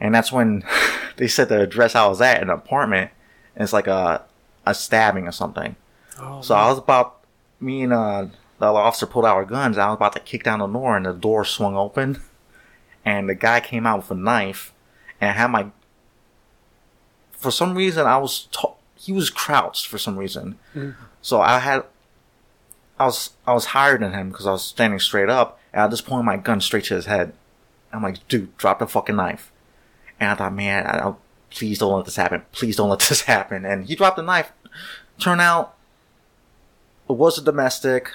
And that's when they said the address I was at, an apartment, and it's like a a stabbing or something. Oh, So I was about me and uh the officer pulled out our guns. I was about to kick down the door, and the door swung open, and the guy came out with a knife, and I had my. For some reason, I was t- he was crouched for some reason, so I had. I was I was higher than him because I was standing straight up, and I just pointed my gun straight to his head. I'm like, dude, drop the fucking knife. And I thought, man, I, I, please don't let this happen. Please don't let this happen. And he dropped the knife. Turn out, it was a domestic,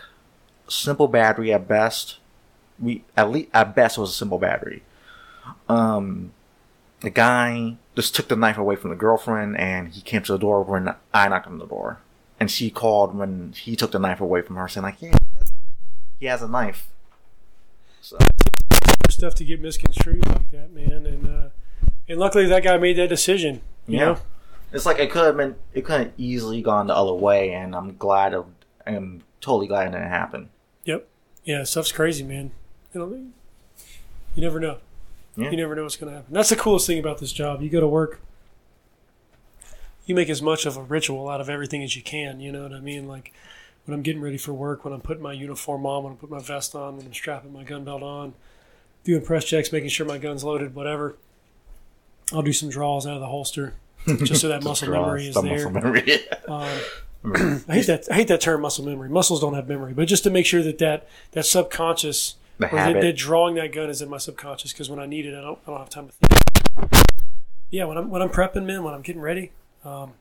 simple battery at best. We at least at best it was a simple battery. Um, the guy just took the knife away from the girlfriend, and he came to the door when I knocked on the door, and she called when he took the knife away from her, saying like, "Yeah, he has a knife." So stuff to get misconstrued like that, man. And uh, and luckily that guy made that decision. You yeah, know, it's like it could have been, it could have easily gone the other way, and I'm glad of, I'm totally glad it didn't happen. Yep. Yeah, stuff's crazy, man. You know, you never know. Yeah. You never know what's going to happen. That's the coolest thing about this job. You go to work, you make as much of a ritual out of everything as you can. You know what I mean? Like when I'm getting ready for work, when I'm putting my uniform on, when I put my vest on, when I'm strapping my gun belt on, doing press checks, making sure my gun's loaded, whatever. I'll do some draws out of the holster just so that muscle Draw memory is some there. memory. Um, I hate that. I hate that term, muscle memory. Muscles don't have memory, but just to make sure that that, that subconscious, The or habit. that drawing that gun is in my subconscious. Because when I need it, I don't, I don't have time to think. Yeah, when I'm when I'm prepping, man, when I'm getting ready, um,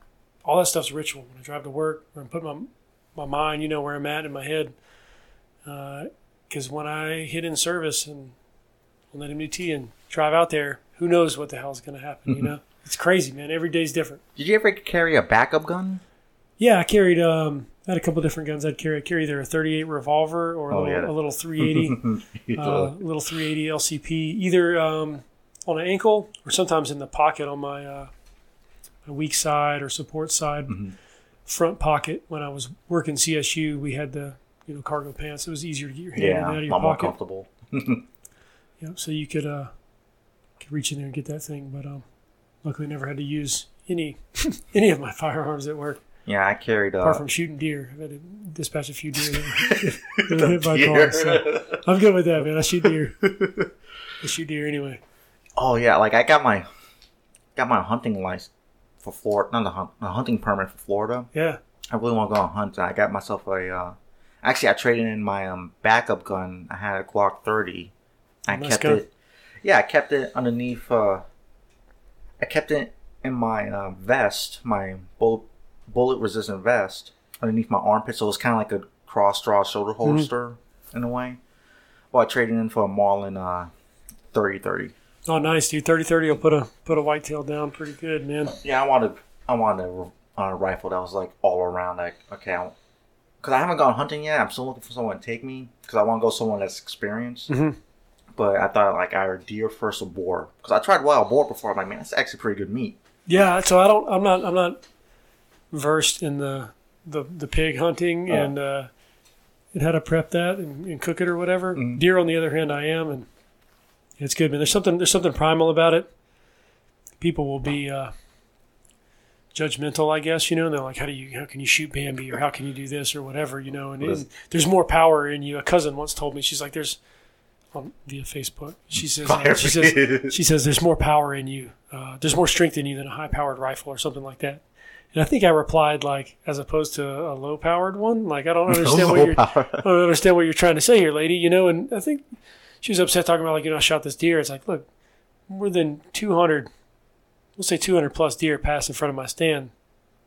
all that stuff's ritual. When I drive to work, when I'm putting my my mind, you know, where I'm at in my head. Because when I hit in service and on that MDT and drive out there, who knows what the hell's going to happen? You know, it's crazy, man. Every day's different. Did you ever carry a backup gun? Yeah, I carried um I had a couple different guns I'd carry. I'd carry either a 38 revolver or a, Oh, little, yeah. a little 380, uh, little 380 LCP, either um, on an ankle or sometimes in the pocket on my, uh, my weak side or support side, front pocket. When I was working CSU, we had the you know cargo pants. It was easier to get your hand yeah, out of your lot more pocket. comfortable. Yeah, so you could uh, could reach in there and get that thing. But um, luckily, never had to use any any of my firearms at work. Yeah, I carried uh, apart from shooting deer. I've had to dispatch a few deer that were that were hit by cars. So I'm good with that, man. I shoot deer. I shoot deer anyway. Oh yeah, like I got my got my hunting license for Florida, not the hunt, a hunting permit for Florida. Yeah. I really want to go on hunt. I got myself a uh, Actually, I traded in my um backup gun. I had a Glock 30. I Nice kept gun. it. Yeah, I kept it underneath. Uh, I kept it in my uh, vest, my bullet bullet resistant vest, underneath my armpit. So it was kind of like a cross draw shoulder Mm-hmm. holster in a way. Well, I traded in for a Marlin uh, 30 30. Oh, nice, dude. Thirty thirty will put a put a whitetail down pretty good, man. Yeah, I wanted I wanted a, a rifle that was like all around. Like okay, because I, haven't gone hunting yet. I'm still looking for someone to take me because I want to go someone that's experienced. Mhm. But I thought like either deer first or boar because I tried wild boar before. I'm like, man, that's actually pretty good meat. Yeah, so I don't. I'm not. I'm not versed in the the, the pig hunting Oh. and uh, and how to prep that and, and cook it or whatever. Mhm. Deer, on the other hand, I am, and it's good, man. There's something. There's something primal about it. People will be uh, judgmental, I guess. You know, and they're like, "How do you? How can you shoot Bambi? Or how can you do this or whatever? You know?" And, and there's more power in you. A cousin once told me, she's like, "There's." On, via Facebook, she says, uh, Fire. she says, she says there's more power in you. Uh, there's more strength in you than a high powered rifle or something like that. And I think I replied like, as opposed to a low powered one. Like I don't understand what you're, I don't understand what you're trying to say here, lady. You know. And I think she was upset talking about like, you know, I shot this deer. It's like, look, more than 200, we'll say 200 plus deer passed in front of my stand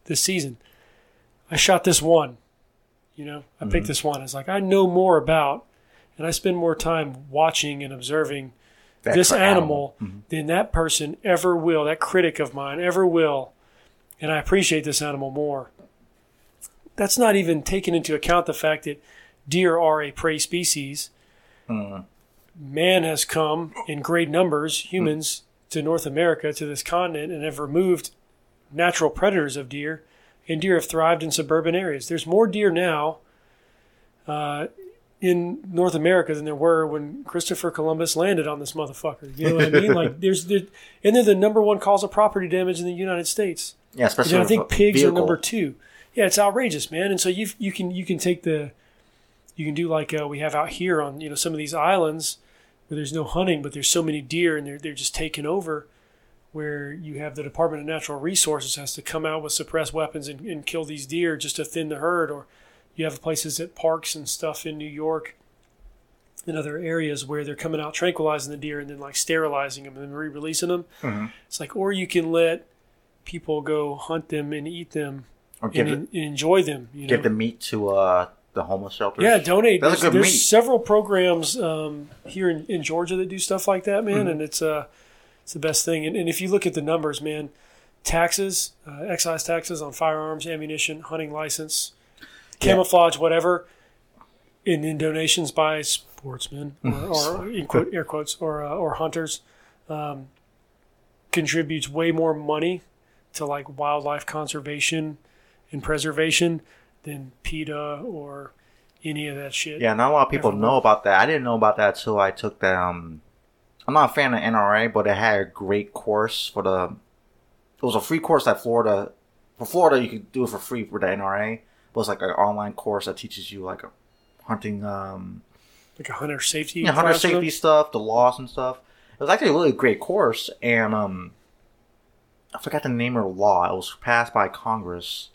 this season. I shot this one. You know, I picked Mhm. this one. It's like I know more about, and I spend more time watching and observing That this for animal Mhm. than that person ever will, that critic of mine ever will. And I appreciate this animal more. That's not even taking into account the fact that deer are a prey species. Mhm. Man has come in great numbers, humans, to North America, to this continent, and have removed natural predators of deer, and deer have thrived in suburban areas. There's more deer now uh, in North America than there were when Christopher Columbus landed on this motherfucker. You know what I mean? Like, there's, there, and they're the number one cause of property damage in the United States. Yeah, especially I think pigs vehicle. are number two. Yeah, it's outrageous, man. And so you you can you can take the you can do like uh, we have out here on you know some of these islands where there's no hunting, but there's so many deer and they're they're just taken over. Where you have the Department of Natural Resources has to come out with suppressed weapons and, and kill these deer just to thin the herd, or you have places at parks and stuff in New York and other areas where they're coming out tranquilizing the deer and then like sterilizing them and then re-releasing them. Mhm. It's like, or you can let people go hunt them and eat them or give and, the, en- enjoy them. You know? give the meat to uh, the homeless shelters. yeah, donate. That's There's, there's several programs um, here in, in Georgia that do stuff like that, man, Mhm. and it's uh, it's the best thing. And, and if you look at the numbers, man, taxes, uh, excise taxes on firearms, ammunition, hunting license, Yeah. camouflage, whatever, and then donations by sportsmen or, or in quote, air quotes or uh, or hunters um, contributes way more money to like wildlife conservation and preservation than PETA or any of that shit. Yeah, not a lot of people Everyone. know about that. I didn't know about that until I took the. Um, I'm not a fan of NRA, but it had a great course for the. It was a free course at Florida. For Florida, you could do it for free for the NRA. But it's like an online course that teaches you like a hunting, um, like a hunter safety. yeah, hunter safety stuff, the laws and stuff. It was actually a really great course, and um, I forgot the name of the law. It was passed by Congress,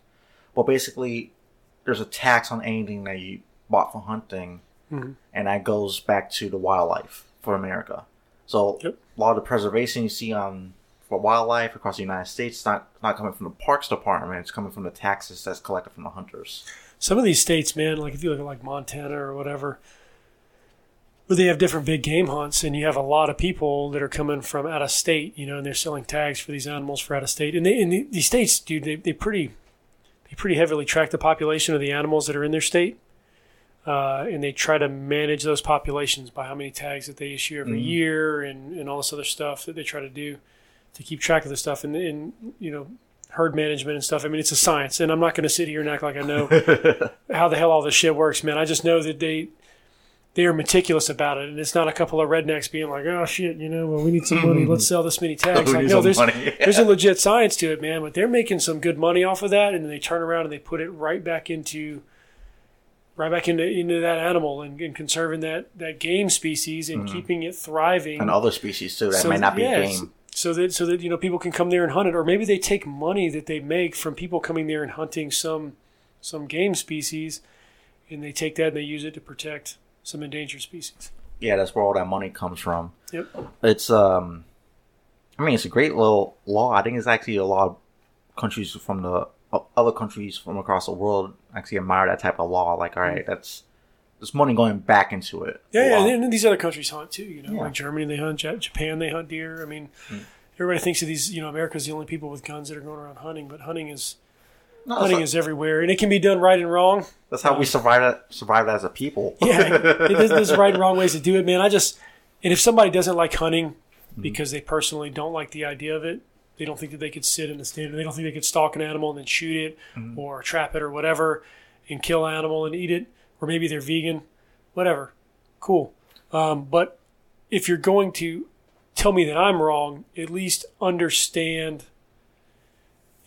but basically, there's a tax on anything that you bought for hunting, Mhm. and that goes back to the wildlife for America. So Yep. a lot of the preservation you see on for wildlife across the United States not not coming from the Parks Department. It's coming from the taxes that's collected from the hunters. Some of these states, man, like if you look at like Montana or whatever, where they have different big game hunts, and you have a lot of people that are coming from out of state, you know, and they're selling tags for these animals for out of state. And they, in the, these states, dude, they, they pretty they pretty heavily track the population of the animals that are in their state. Uh, and they try to manage those populations by how many tags that they issue every Mhm. year and, and all this other stuff that they try to do to keep track of the stuff and, and you know herd management and stuff. I mean, it's a science, and I'm not going to sit here and act like I know how the hell all this shit works, man. I just know that they they are meticulous about it, and it's not a couple of rednecks being like, "Oh shit, you know, well, we need some money. Let's sell this many tags." Like, no, there's money. there's a legit science to it, man. But they're making some good money off of that, and then they turn around and they put it right back into right back into into that animal and, and conserving that that game species and keeping it thriving Mm-hmm. and other species too that So, might not be yeah, game. so that so that you know people can come there and hunt it, or maybe they take money that they make from people coming there and hunting some some game species, and they take that and they use it to protect some endangered species. Yeah, that's where all that money comes from. Yep. It's um, I mean, it's a great little law. I think it's actually a lot of countries from the other countries from across the world actually admire that type of law. Like, all right, that's there's money going back into it. Yeah, yeah, and these other countries hunt too. You know, Yeah. like Germany, they hunt. Japan, they hunt deer. I mean, Mm. everybody thinks of these. You know, America's the only people with guns that are going around hunting, but hunting is No, hunting that's, is everywhere, and it can be done right and wrong. that's how we survive. Survive as a people. Yeah, it- there's, there's right and wrong ways to do it, man. I just, and if somebody doesn't like hunting because they personally don't like the idea of it, they don't think that they could sit in a stand, they don't think they could stalk an animal and then shoot it or trap it or whatever and kill an animal and eat it, or maybe they're vegan, whatever. Cool. Um, but if you're going to tell me that I'm wrong, at least understand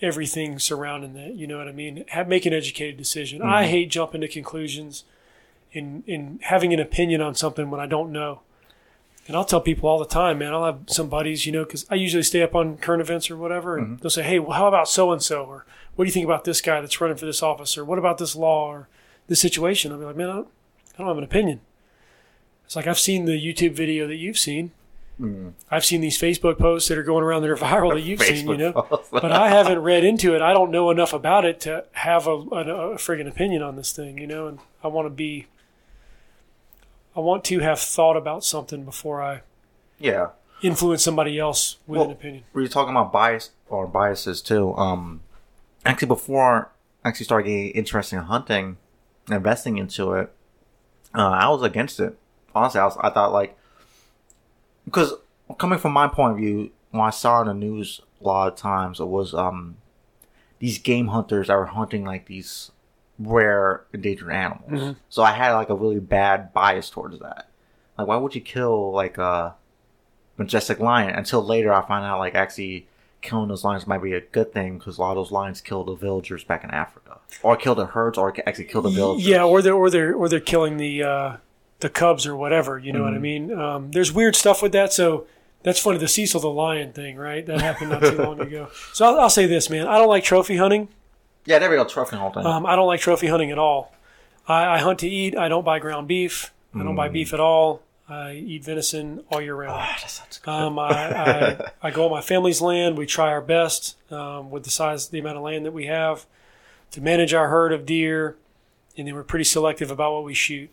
everything surrounding that. You know what I mean? Have, make an educated decision. I mm-hmm. hate jumping to conclusions in in having an opinion on something when I don't know. And I'll tell people all the time, man. I'll have some buddies, you know, because I usually stay up on current events or whatever, and mm-hmm. they'll say, "Hey, well, how about so and so?" Or "What do you think about this guy that's running for this office?" Or "What about this law?" Or this situation. I'll be like, "Man, I don't, I don't have an opinion." It's like I've seen the YouTube video that you've seen. I've seen these Facebook posts that are going around that are viral that you've seen, you know. but I haven't read into it. I don't know enough about it to have a, a, a friggin' opinion on this thing, you know. And I want to be, I want to have thought about something before I yeah. influence somebody else with Well, an opinion. we were talking about bias or biases too. Um, actually, before I actually started getting interested in hunting, investing into it, uh, I was against it. Honestly, I, was, I thought like because coming from my point of view, when I saw in the news a lot of times, it was um these game hunters that were hunting like these rare endangered animals. So I had like a really bad bias towards that. Like, why would you kill like a majestic lion? Until later, I find out like actually killing those lions might be a good thing because a lot of those lions kill the villagers back in Africa, or kill the herds, or actually kill the villagers. Yeah, or they're or they're or they're killing the uh, the cubs or whatever. You know what I Mm-hmm. mean? Um, there's weird stuff with that. So that's funny. The Cecil the lion thing, right? That happened not too long ago. So I'll, I'll say this, man. I don't like trophy hunting. yeah, there we go, trophy hunting. Um, I don't like trophy hunting at all. I, I hunt to eat. I don't buy ground beef. I don't buy Mm. beef at all. I eat venison all year round. That sounds good. Um, I, I, I go on my family's land. We try our best um, with the size, the amount of land that we have to manage our herd of deer, and then we're pretty selective about what we shoot.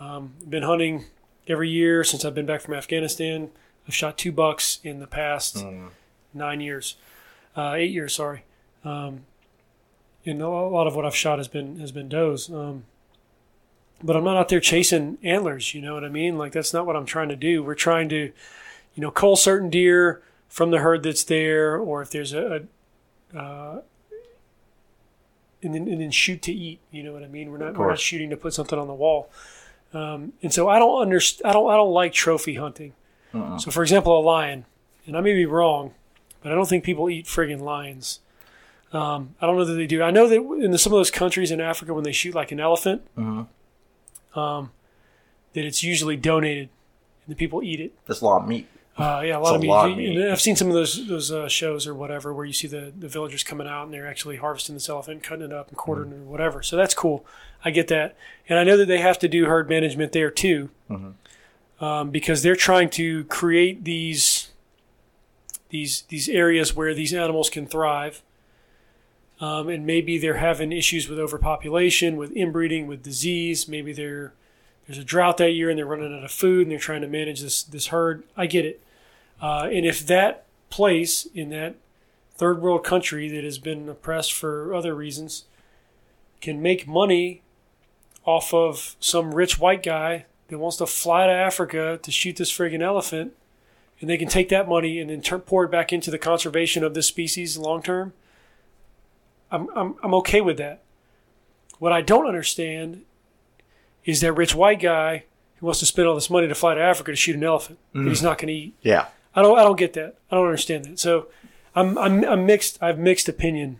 Um, been hunting every year since I've been back from Afghanistan. I've shot two bucks in the past Mm. nine years, uh, eight years, sorry. Um, and a lot of what I've shot has been has been does. Um, but I'm not out there chasing antlers. You know what I mean? Like that's not what I'm trying to do. We're trying to, you know, cull certain deer from the herd that's there, or if there's a, a uh, and then and then shoot to eat. You know what I mean? We're not we're not shooting to put something on the wall. Um, and so I don't understand. I don't I don't like trophy hunting. Uh-uh. So for example, a lion, and I may be wrong, but I don't think people eat friggin' lions. Um, I don't know that they do. I know that in the, some of those countries in Africa, when they shoot like an elephant, Mhm. um, that it's usually donated, and the people eat it. That's a lot of meat. Uh, yeah, a lot a of meat. lot of You- meat. I've seen some of those those uh, shows or whatever where you see the, the villagers coming out and they're actually harvesting this elephant, cutting it up and quartering it or whatever. So that's cool. I get that, and I know that they have to do herd management there too, um, because they're trying to create these these these areas where these animals can thrive. Um, and maybe they're having issues with overpopulation, with inbreeding, with disease. Maybe they're there's a drought that year and they're running out of food and they're trying to manage this this herd. I get it. Uh, and if that place in that third world country that has been oppressed for other reasons can make money off of some rich white guy that wants to fly to Africa to shoot this friggin' elephant, and they can take that money and then turn, pour it back into the conservation of this species long term, I'm, I'm, I'm okay with that. What I don't understand is that rich white guy who wants to spend all this money to fly to Africa to shoot an elephant that he's mm. not going to eat. Yeah. I don't I don't get that. I don't understand that. So I'm I'm, I'm mixed. I have mixed opinion.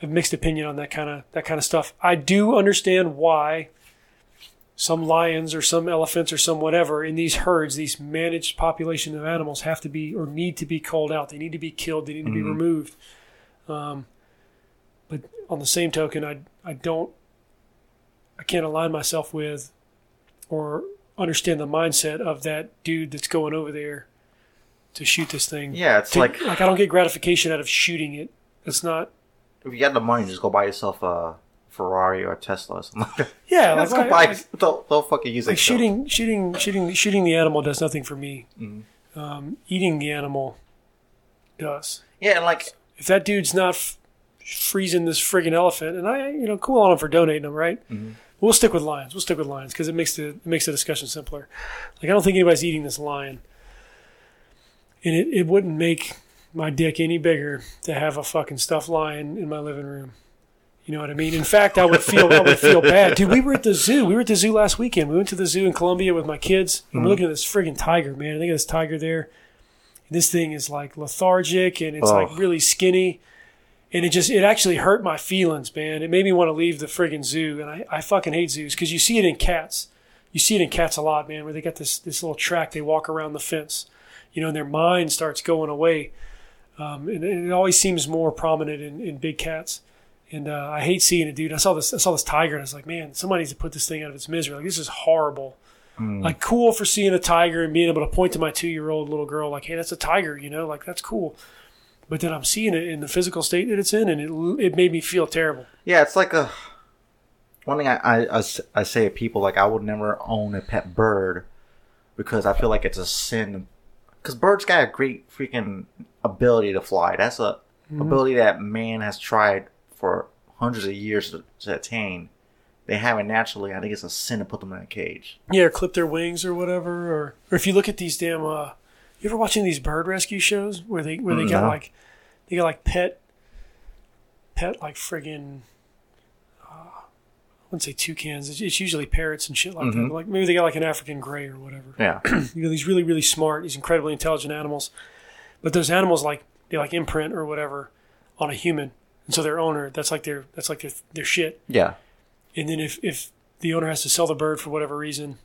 Have mixed opinion on that kind of that kind of stuff. I do understand why some lions or some elephants or some whatever in these herds, these managed population of animals have to be or need to be called out. They need to be killed. They need to be removed. Um, but on the same token, I I don't I can't align myself with or understand the mindset of that dude that's going over there to shoot this thing. Yeah, it's To- like like I don't get gratification out of shooting it. It's not. If you got the money, just go buy yourself a Ferrari or a Tesla or something. Yeah, Let's like, go buy. like- they'll, they'll fucking use like it. shooting, shooting, shooting, shooting the animal does nothing for me. Mhm. Um, eating the animal does. Yeah, and like If that dude's not f- freezing this friggin' elephant, and I, you know, cool on him for donating them, right? Mhm. We'll stick with lions. We'll stick with lions because it makes the it makes the discussion simpler. Like I don't think anybody's eating this lion, and it, it wouldn't make my dick any bigger to have a fucking stuffed lion in my living room. You know what I mean? In fact, I would feel I would feel bad, dude. We were at the zoo. We were at the zoo last weekend. We went to the zoo in Columbia with my kids, and we're mm-hmm. looking at this friggin' tiger, man. I think this tiger there. And this thing is like lethargic, and it's like really skinny, and it just it actually hurt my feelings, man. It made me want to leave the friggin' zoo, and I, I fucking hate zoos because you see it in cats. You see it in cats a lot, man, where they got this this little track they walk around the fence, you know, and their mind starts going away. Um, and, and it always seems more prominent in, in big cats. And uh, I hate seeing it, dude. I saw this. I saw this tiger, and I was like, man, somebody needs to put this thing out of its misery. Like this is horrible. Like cool for seeing a tiger and being able to point to my two year old little girl, like, hey, that's a tiger, you know, like that's cool. But then I'm seeing it in the physical state that it's in, and it it made me feel terrible. Yeah, it's like a one thing I I I say to people like I would never own a pet bird because I feel like it's a sin. Because birds got a great freaking ability to fly. That's a ability that man has tried for hundreds of years to, to attain. They have it naturally. I think it's a sin to put them in a cage. Yeah, or clip their wings or whatever. Or, or if you look at these damn, uh, you ever watching these bird rescue shows where they where they got No. like they got like pet, pet like friggin', uh, I wouldn't say toucans. It's, it's usually parrots and shit like that. Like maybe they got like an African gray or whatever. Yeah. You know, these really really smart, these incredibly intelligent animals. But those animals like they like imprint or whatever on a human, and so their owner that's like their that's like their their shit. yeah. And then if, if the owner has to sell the bird for whatever reason,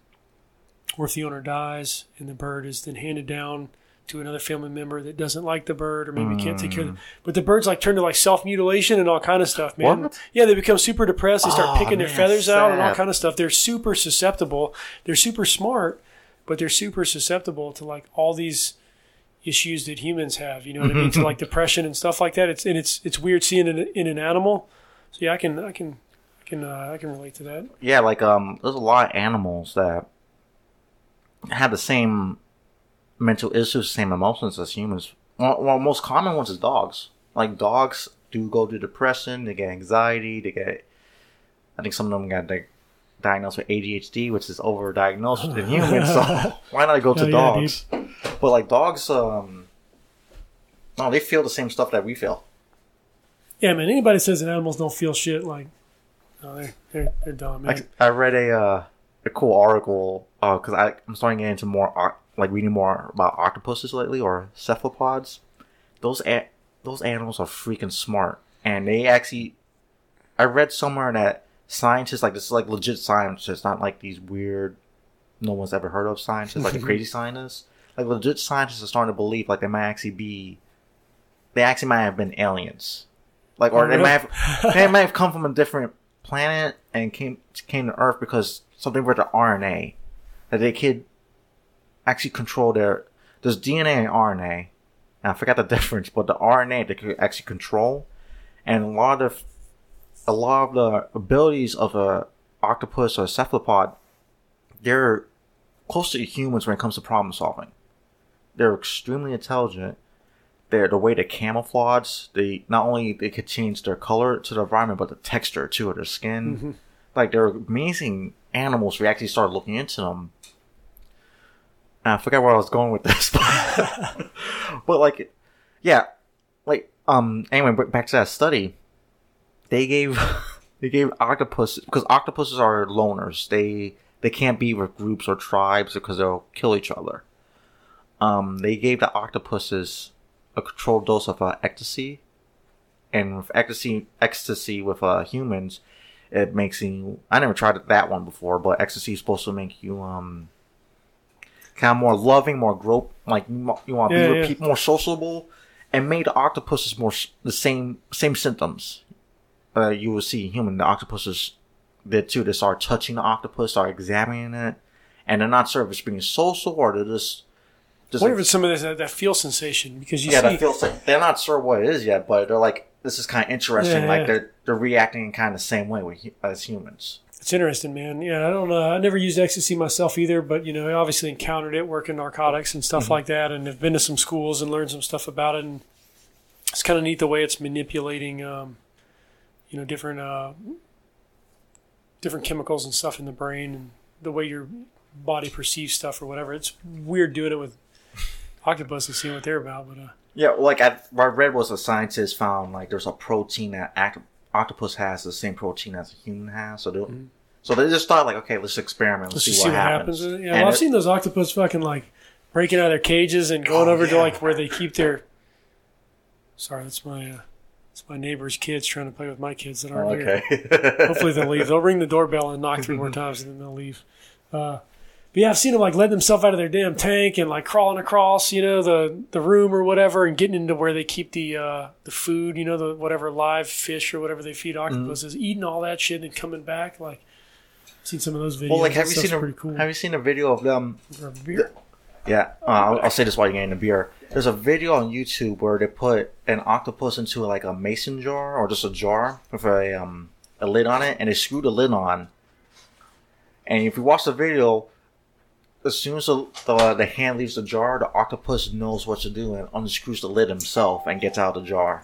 or if the owner dies and the bird is then handed down to another family member that doesn't like the bird or maybe can't take care of it. Mm. But the birds like turn to like self mutilation and all kind of stuff, man. What? Yeah, they become super depressed. They start Oh, picking their man, feathers out and all kind of stuff. They're super susceptible. They're super smart, but they're super susceptible to like all these issues that humans have. You know what I mean? To like depression and stuff like that. It's and it's it's weird seeing it in, in an animal. So yeah, I can I can I can uh, I can relate to that. Yeah, like um, there's a lot of animals that have the same mental issues, same emotions as humans. Well, well, most common ones is dogs. Like dogs do go through depression, they get anxiety, they get. I think some of them got like, diagnosed with ADHD, which is overdiagnosed in humans. So why not go to Hell yeah, dogs? but like dogs, um, no, they feel the same stuff that we feel. Yeah, man. Anybody says that animals don't feel shit, like, no, they're they're, they're dumb, man. Like I read a uh, a cool article because I I'm starting to get into more like reading more about octopuses lately or cephalopods. Those a- those animals are freaking smart, and they actually. I read somewhere that scientists like this is like legit scientists, not like these weird, no one's ever heard of scientists, like the crazy scientists. Like legit scientists are starting to believe like they might actually be, they actually might have been aliens, like or Oh, they might have they might have come from a different planet and came came to Earth because something with the RNA that they could actually control their there's DNA and RNA. And I forgot the difference, but the RNA they could actually control, and a lot of a lot of the abilities of a octopus or a cephalopod, they're close to humans when it comes to problem solving. They're extremely intelligent. They're the way they camouflage. They not only they could change their color to the environment, but the texture too of their skin. Like they're amazing animals. We actually started looking into them. And I forgot where I was going with this, but, but like, yeah, like um. Anyway, back to that study. They gave they gave octopus because octopuses are loners. They they can't be with groups or tribes because they'll kill each other. Um, they gave the octopuses a controlled dose of uh, ecstasy, and with ecstasy ecstasy with uh, humans, it makes you. I never tried that one before, but ecstasy is supposed to make you um kind of more loving, more grope, like you, you want to Yeah, be yeah. more sociable, and made the octopuses more the same same symptoms uh, you will see human. The octopuses did too. They start touching the octopus, start examining it, and they're not sure if it's being social or they're just. just What if it's some of this that, that feel sensation because you yeah, see that feels like they're not sure what it is yet, but they're like, this is kind of interesting. Yeah, like yeah. they're they're reacting in kind of the same way with, as humans. It's interesting, man. Yeah, I don't know. I never used ecstasy myself either, but you know, I obviously encountered it working narcotics and stuff like that, and have been to some schools and learned some stuff about it. And it's kind of neat the way it's manipulating, um, you know, different uh, different chemicals and stuff in the brain, and the way your body perceives stuff or whatever. It's weird doing it with octopus and seeing what they're about, but uh, Yeah, like I, what I read was a scientist found like there's a protein that act, octopus has the same protein as a human has. So they so they just thought like, okay, let's experiment, let's, Mm-hmm. let's see, just what, what happens. happens. Yeah, well, I've it- seen those octopus fucking like breaking out of their cages and going Oh, over to like where they keep their. Sorry, that's my uh, that's my neighbor's kids trying to play with my kids that aren't Oh, here. Hopefully they'll leave. They'll ring the doorbell and knock three more times and then they'll leave. Uh, but yeah, I've seen them like letting themselves out of their damn tank and like crawling across, you know, the the room or whatever, and getting into where they keep the uh, the food, you know, the whatever live fish or whatever they feed octopuses, eating all that shit and coming back. Like, I've seen some of those videos. well, like, have you seen a cool. have you seen a video of them? Yeah, uh, I'll, I'll say this while you're getting the beer. There's a video on YouTube where they put an octopus into like a mason jar or just a jar with a um a lid on it, and they screw the lid on. And if you watch the video, as soon as the, the the hand leaves the jar, the octopus knows what to do and unscrews the lid himself and gets out of the jar.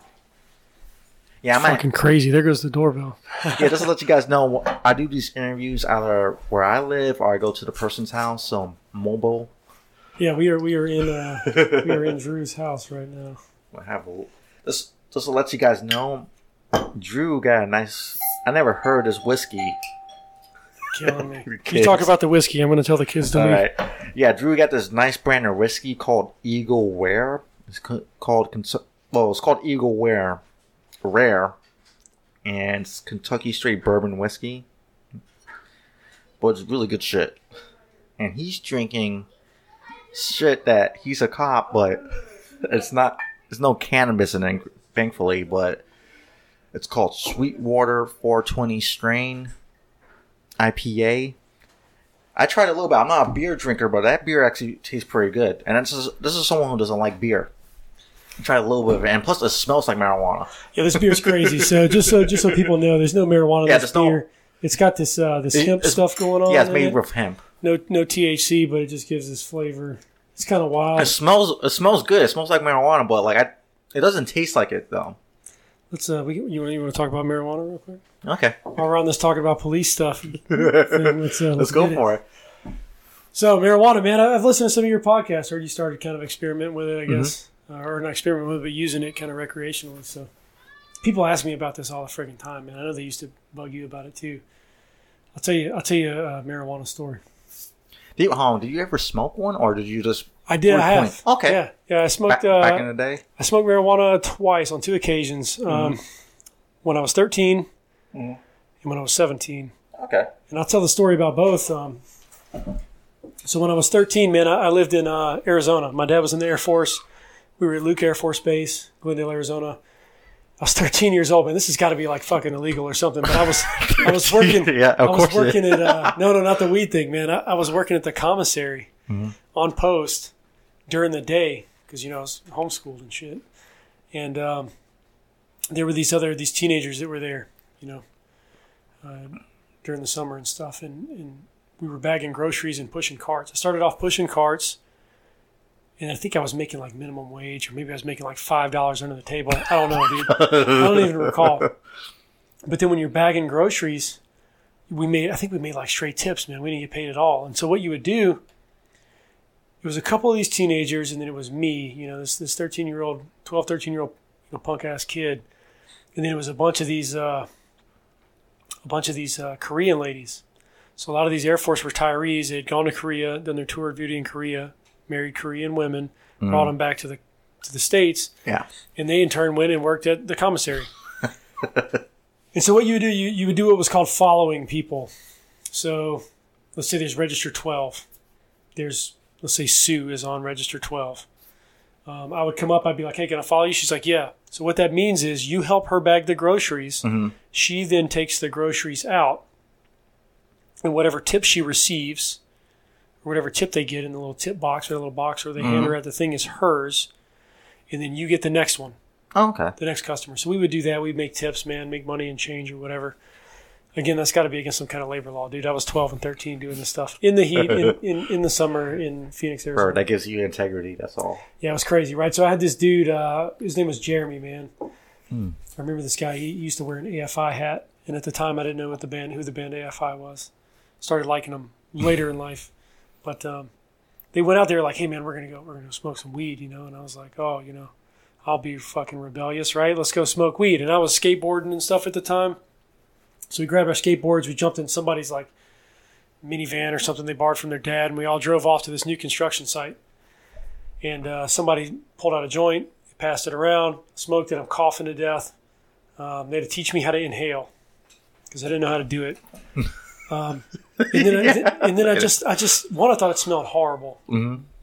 Yeah, I'm at, Fucking crazy. There goes the doorbell. yeah, just to let you guys know, I do these interviews either where I live or I go to the person's house, so mobile. Yeah, we are we are in uh, we are in Drew's house right now. I have a just just to let you guys know, Drew got a nice. I never heard his whiskey. Killing me. You talk about the whiskey. I'm going to tell the kids to All leave. right, yeah, Drew got this nice brand of whiskey called Eagle Rare. It's called well, it's called Eagle Ware Rare, and it's Kentucky Straight Bourbon whiskey. But it's really good shit, and he's drinking shit that he's a cop, but it's not. There's no cannabis in it, thankfully, but it's called Sweetwater 420 Strain IPA. I tried a little bit. I'm not a beer drinker, but that beer actually tastes pretty good. And this is this is someone who doesn't like beer. I tried a little bit of it, and plus it smells like marijuana. Yeah, this beer's crazy. So just so just so people know, there's no marijuana in Yeah, this there's no- beer. It's got this uh, this hemp stuff going on. yeah, it's in made it. with hemp. No no THC, but it just gives this flavor. It's kind of wild. It smells it smells good. It smells like marijuana, but like I, it doesn't taste like it though. Let's uh, we, you want you want to talk about marijuana real quick? Okay, While we're on this talking about police stuff, let's, uh, let's go get it. for it. So marijuana, man, I've listened to some of your podcasts. Heard you started kind of experimenting with it, I Mm-hmm. guess, uh, or not experimenting with it, but using it kind of recreationally. So people ask me about this all the freaking time, man. I know they used to bug you about it too. I'll tell you, I'll tell you a marijuana story. Did you, did you ever smoke one, or did you just I did. I have. Okay. Yeah, yeah. I smoked. back, uh, back in the day? I smoked marijuana twice on two occasions. Mm-hmm. Um, when I was 13 and when I was 17. Okay. And I'll tell the story about both. Um, so when I was 13, man, I, I lived in uh, Arizona. My dad was in the Air Force. We were at Luke Air Force Base, Glendale, Arizona. I was 13 years old, man. This has got to be like fucking illegal or something. But I was, I was working. Yeah, of I was course working at. Uh, no, no, not the weed thing, man. I, I was working at the commissary Mm-hmm. on post during the day because you know I was homeschooled and shit. And um, there were these other these teenagers that were there, you know, uh, during the summer and stuff, and, and we were bagging groceries and pushing carts. I started off pushing carts, and I think I was making like minimum wage, or maybe I was making like five dollars under the table. I don't know, dude. I don't even recall. But then when you're bagging groceries, we made I think we made like straight tips, man. We didn't get paid at all. And so what you would do, it was a couple of these teenagers, and then it was me, you know, this this 13 year old, 12, 13 year old you know, punk ass kid, and then it was a bunch of these uh, a bunch of these uh, Korean ladies. So a lot of these Air Force retirees, they had gone to Korea, done their tour of duty in Korea, married Korean women, brought them back to the to the states, Yeah. and they in turn went and worked at the commissary. and so what you would do, you, you would do what was called following people. So let's say there's register 12. There's, let's say Sue is on register 12. Um, I would come up, I'd be like, hey, can I follow you? She's like, yeah. So what that means is you help her bag the groceries. She then takes the groceries out and whatever tip she receives, or whatever tip they get in the little tip box or the little box where they hand her at the thing is hers, and then you get the next one, Oh, okay. the next customer. So we would do that. We'd make tips, man, make money and change or whatever. Again, that's got to be against some kind of labor law, dude. I was 12 and 13 doing this stuff in the heat in, in, in the summer in Phoenix, Arizona. Bro, that gives you integrity. That's all. Yeah, it was crazy, right? So I had this dude. Uh, his name was Jeremy, man. I remember this guy. He used to wear an AFI hat, and at the time, I didn't know what the band, who the band AFI was. Started liking them later in life, but um, they went out there like, "Hey, man, we're gonna go. We're gonna go smoke some weed," you know. And I was like, "Oh, you know, I'll be fucking rebellious, right? Let's go smoke weed." And I was skateboarding and stuff at the time, so we grabbed our skateboards. We jumped in somebody's like minivan or something they borrowed from their dad, and we all drove off to this new construction site and uh, somebody pulled out a joint, passed it around, smoked it. I'm coughing to death. Um, they had to teach me how to inhale because I didn't know how to do it. Um, and then, I, and then I just, I just, one, I thought it smelled horrible,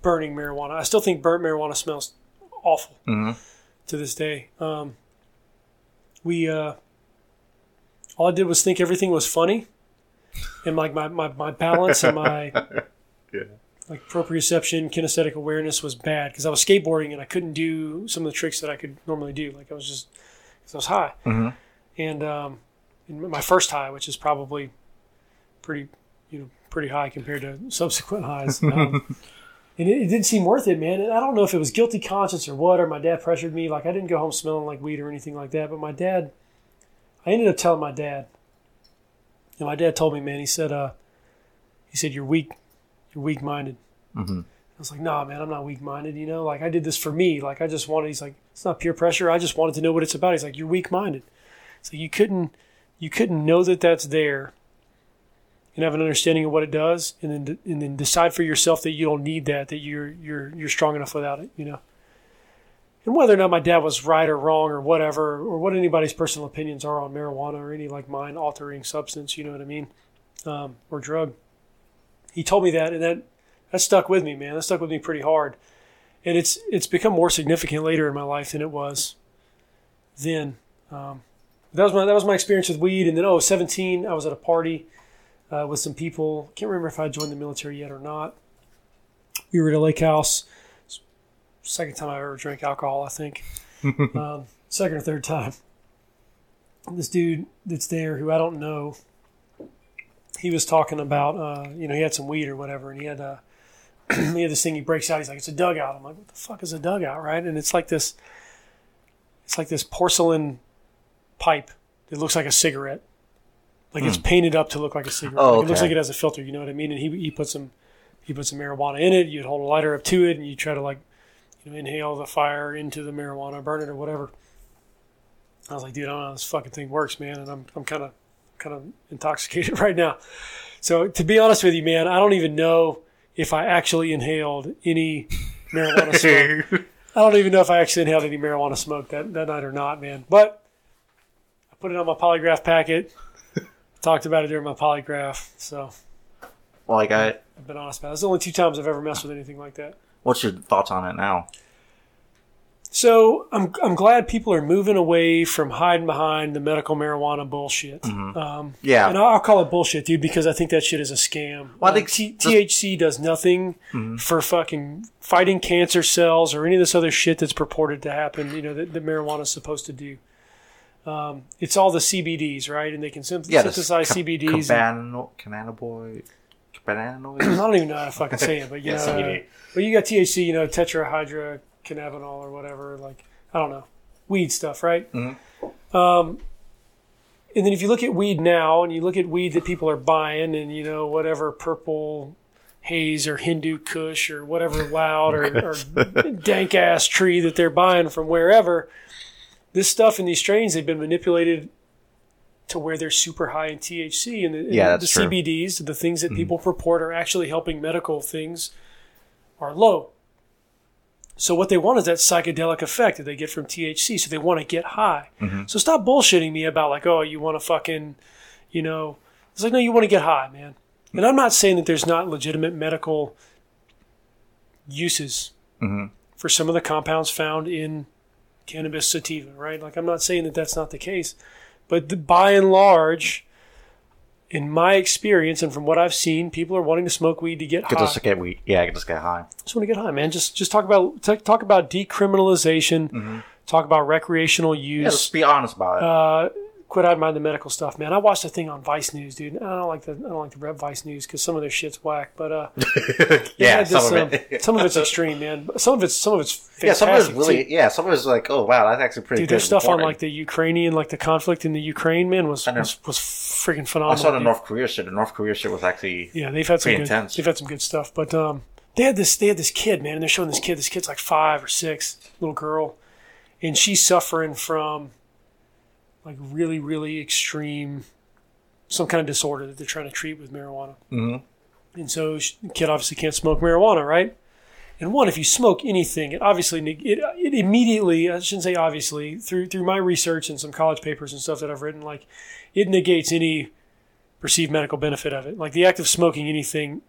burning marijuana. I still think burnt marijuana smells awful to this day. Um, we, uh, all I did was think everything was funny, and like my, my, my balance and my like proprioception, kinesthetic awareness was bad because I was skateboarding and I couldn't do some of the tricks that I could normally do. Like I was just, cause I was high. Mhm. And um, in my first high, which is probably pretty, you know, pretty high compared to subsequent highs. Um, and it, it didn't seem worth it, man. And I don't know if it was guilty conscience or what, or my dad pressured me. Like I didn't go home smelling like weed or anything like that. But my dad, I ended up telling my dad. And my dad told me, man, he said, uh, he said, you're weak, you're weak minded. Mhm. I was like, nah, man, I'm not weak minded. You know, like I did this for me. Like I just wanted, he's like, it's not peer pressure. I just wanted to know what it's about. He's like, you're weak minded. So you couldn't, you couldn't know that that's there and have an understanding of what it does and then, and then decide for yourself that you don't need that, that you're, you're, you're strong enough without it, you know? And whether or not my dad was right or wrong or whatever, or what anybody's personal opinions are on marijuana or any like mind altering substance, you know what I mean? Um, or drug. He told me that and that, that stuck with me, man. That stuck with me pretty hard. And it's it's become more significant later in my life than it was then. Um, that was my that was my experience with weed. And then oh, 17, I was at a party uh, with some people. Can't remember if I joined the military yet or not. We were at a lake house. Second time I ever drank alcohol, I think. um, second or third time. This dude that's there, who I don't know, he was talking about, uh, you know, he had some weed or whatever, and he had uh, he had this thing he breaks out. He's like, it's a dugout. I'm like, what the fuck is a dugout, right? And it's like this, it's like this porcelain pipe that looks like a cigarette. Like it's hmm. painted up to look like a cigarette. Oh, Like, It looks like it has a filter. You know what I mean? And he he put some he put some marijuana in it. You'd hold a lighter up to it, and you try to like you know inhale the fire into the marijuana, burn it or whatever. I was like, dude, I don't know how this fucking thing works, man, and I'm I'm kind of kind of intoxicated right now. So to be honest with you, man, I don't even know if I actually inhaled any marijuana smoke. I don't even know if I actually inhaled any marijuana smoke that, that night or not, man. But I put it on my polygraph packet. Talked about it during my polygraph. So like I, I've been honest about it. It's the only two times I've ever messed with anything like that. what's your thoughts on it now? So I'm I'm glad people are moving away from hiding behind the medical marijuana bullshit. Um, Yeah. and I'll call it bullshit, dude, because I think that shit is a scam. Well, I think T- THC does nothing for fucking fighting cancer cells or any of this other shit that's purported to happen. You know that, that marijuana is supposed to do. Um, it's all the CBDs, right? And they can synth- Yeah, synthesize ca- CBDs. Cabano, cannabinoid, I don't even know how to fucking say it, but you Yeah, know, CBD. uh, but you got THC, you know, tetrahydrocannabinol or whatever. Like I don't know, weed stuff, right? Mm-hmm. Um, and then if you look at weed now, and you look at weed that people are buying, and you know whatever purple haze or Hindu Kush or whatever loud or, or dank ass tree that they're buying from wherever, this stuff in these strains they've been manipulated to where they're super high in THC and the, and the. Mm-hmm. CBDs, the things that people purport are actually helping medical things, are low. So what they want is that psychedelic effect that they get from THC. So they want to get high. Mm-hmm. So stop bullshitting me about like, oh, you want to fucking, you know, it's like no, you want to get high, man. And I'm not saying that there's not legitimate medical uses Mhm. for some of the compounds found in cannabis sativa, right? Like I'm not saying that that's not the case, but the, by and large, in my experience and from what I've seen, people are wanting to smoke weed to get Get high. just get weed. Yeah, get just get high. just want to get high, man. Just just talk about talk, talk about decriminalization. Talk about recreational Mm-hmm. Yeah, use. just be honest about it. uh, quit out mind the medical stuff, man. I watched a thing on Vice News, dude. and I don't like the I don't like the rep Vice News because some of their shit's whack. But uh, yeah, had some this, of um, some of it's extreme, man. Some of it's some of it's yeah, some of it's really. too. Yeah, some of it's like, oh wow, that's actually pretty Dude, there's stuff on like the Ukrainian, like the conflict in the Ukraine, man, was was, was freaking phenomenal. I saw the dude. North Korea shit. The North Korea shit was actually. Yeah, they've had some good, intense. they've had some good stuff. But um, they had this they had this kid, man, and they're showing this kid. This kid's like five or six, little girl, and she's suffering from like really really extreme some kind of disorder that they're trying to treat with marijuana. Mhm. And so the kid obviously can't smoke marijuana, right? And one, if you smoke anything, it obviously it, it immediately I shouldn't say obviously through through my research and some college papers and stuff that I've written, like it negates any perceived medical benefit of it. Like the act of smoking anything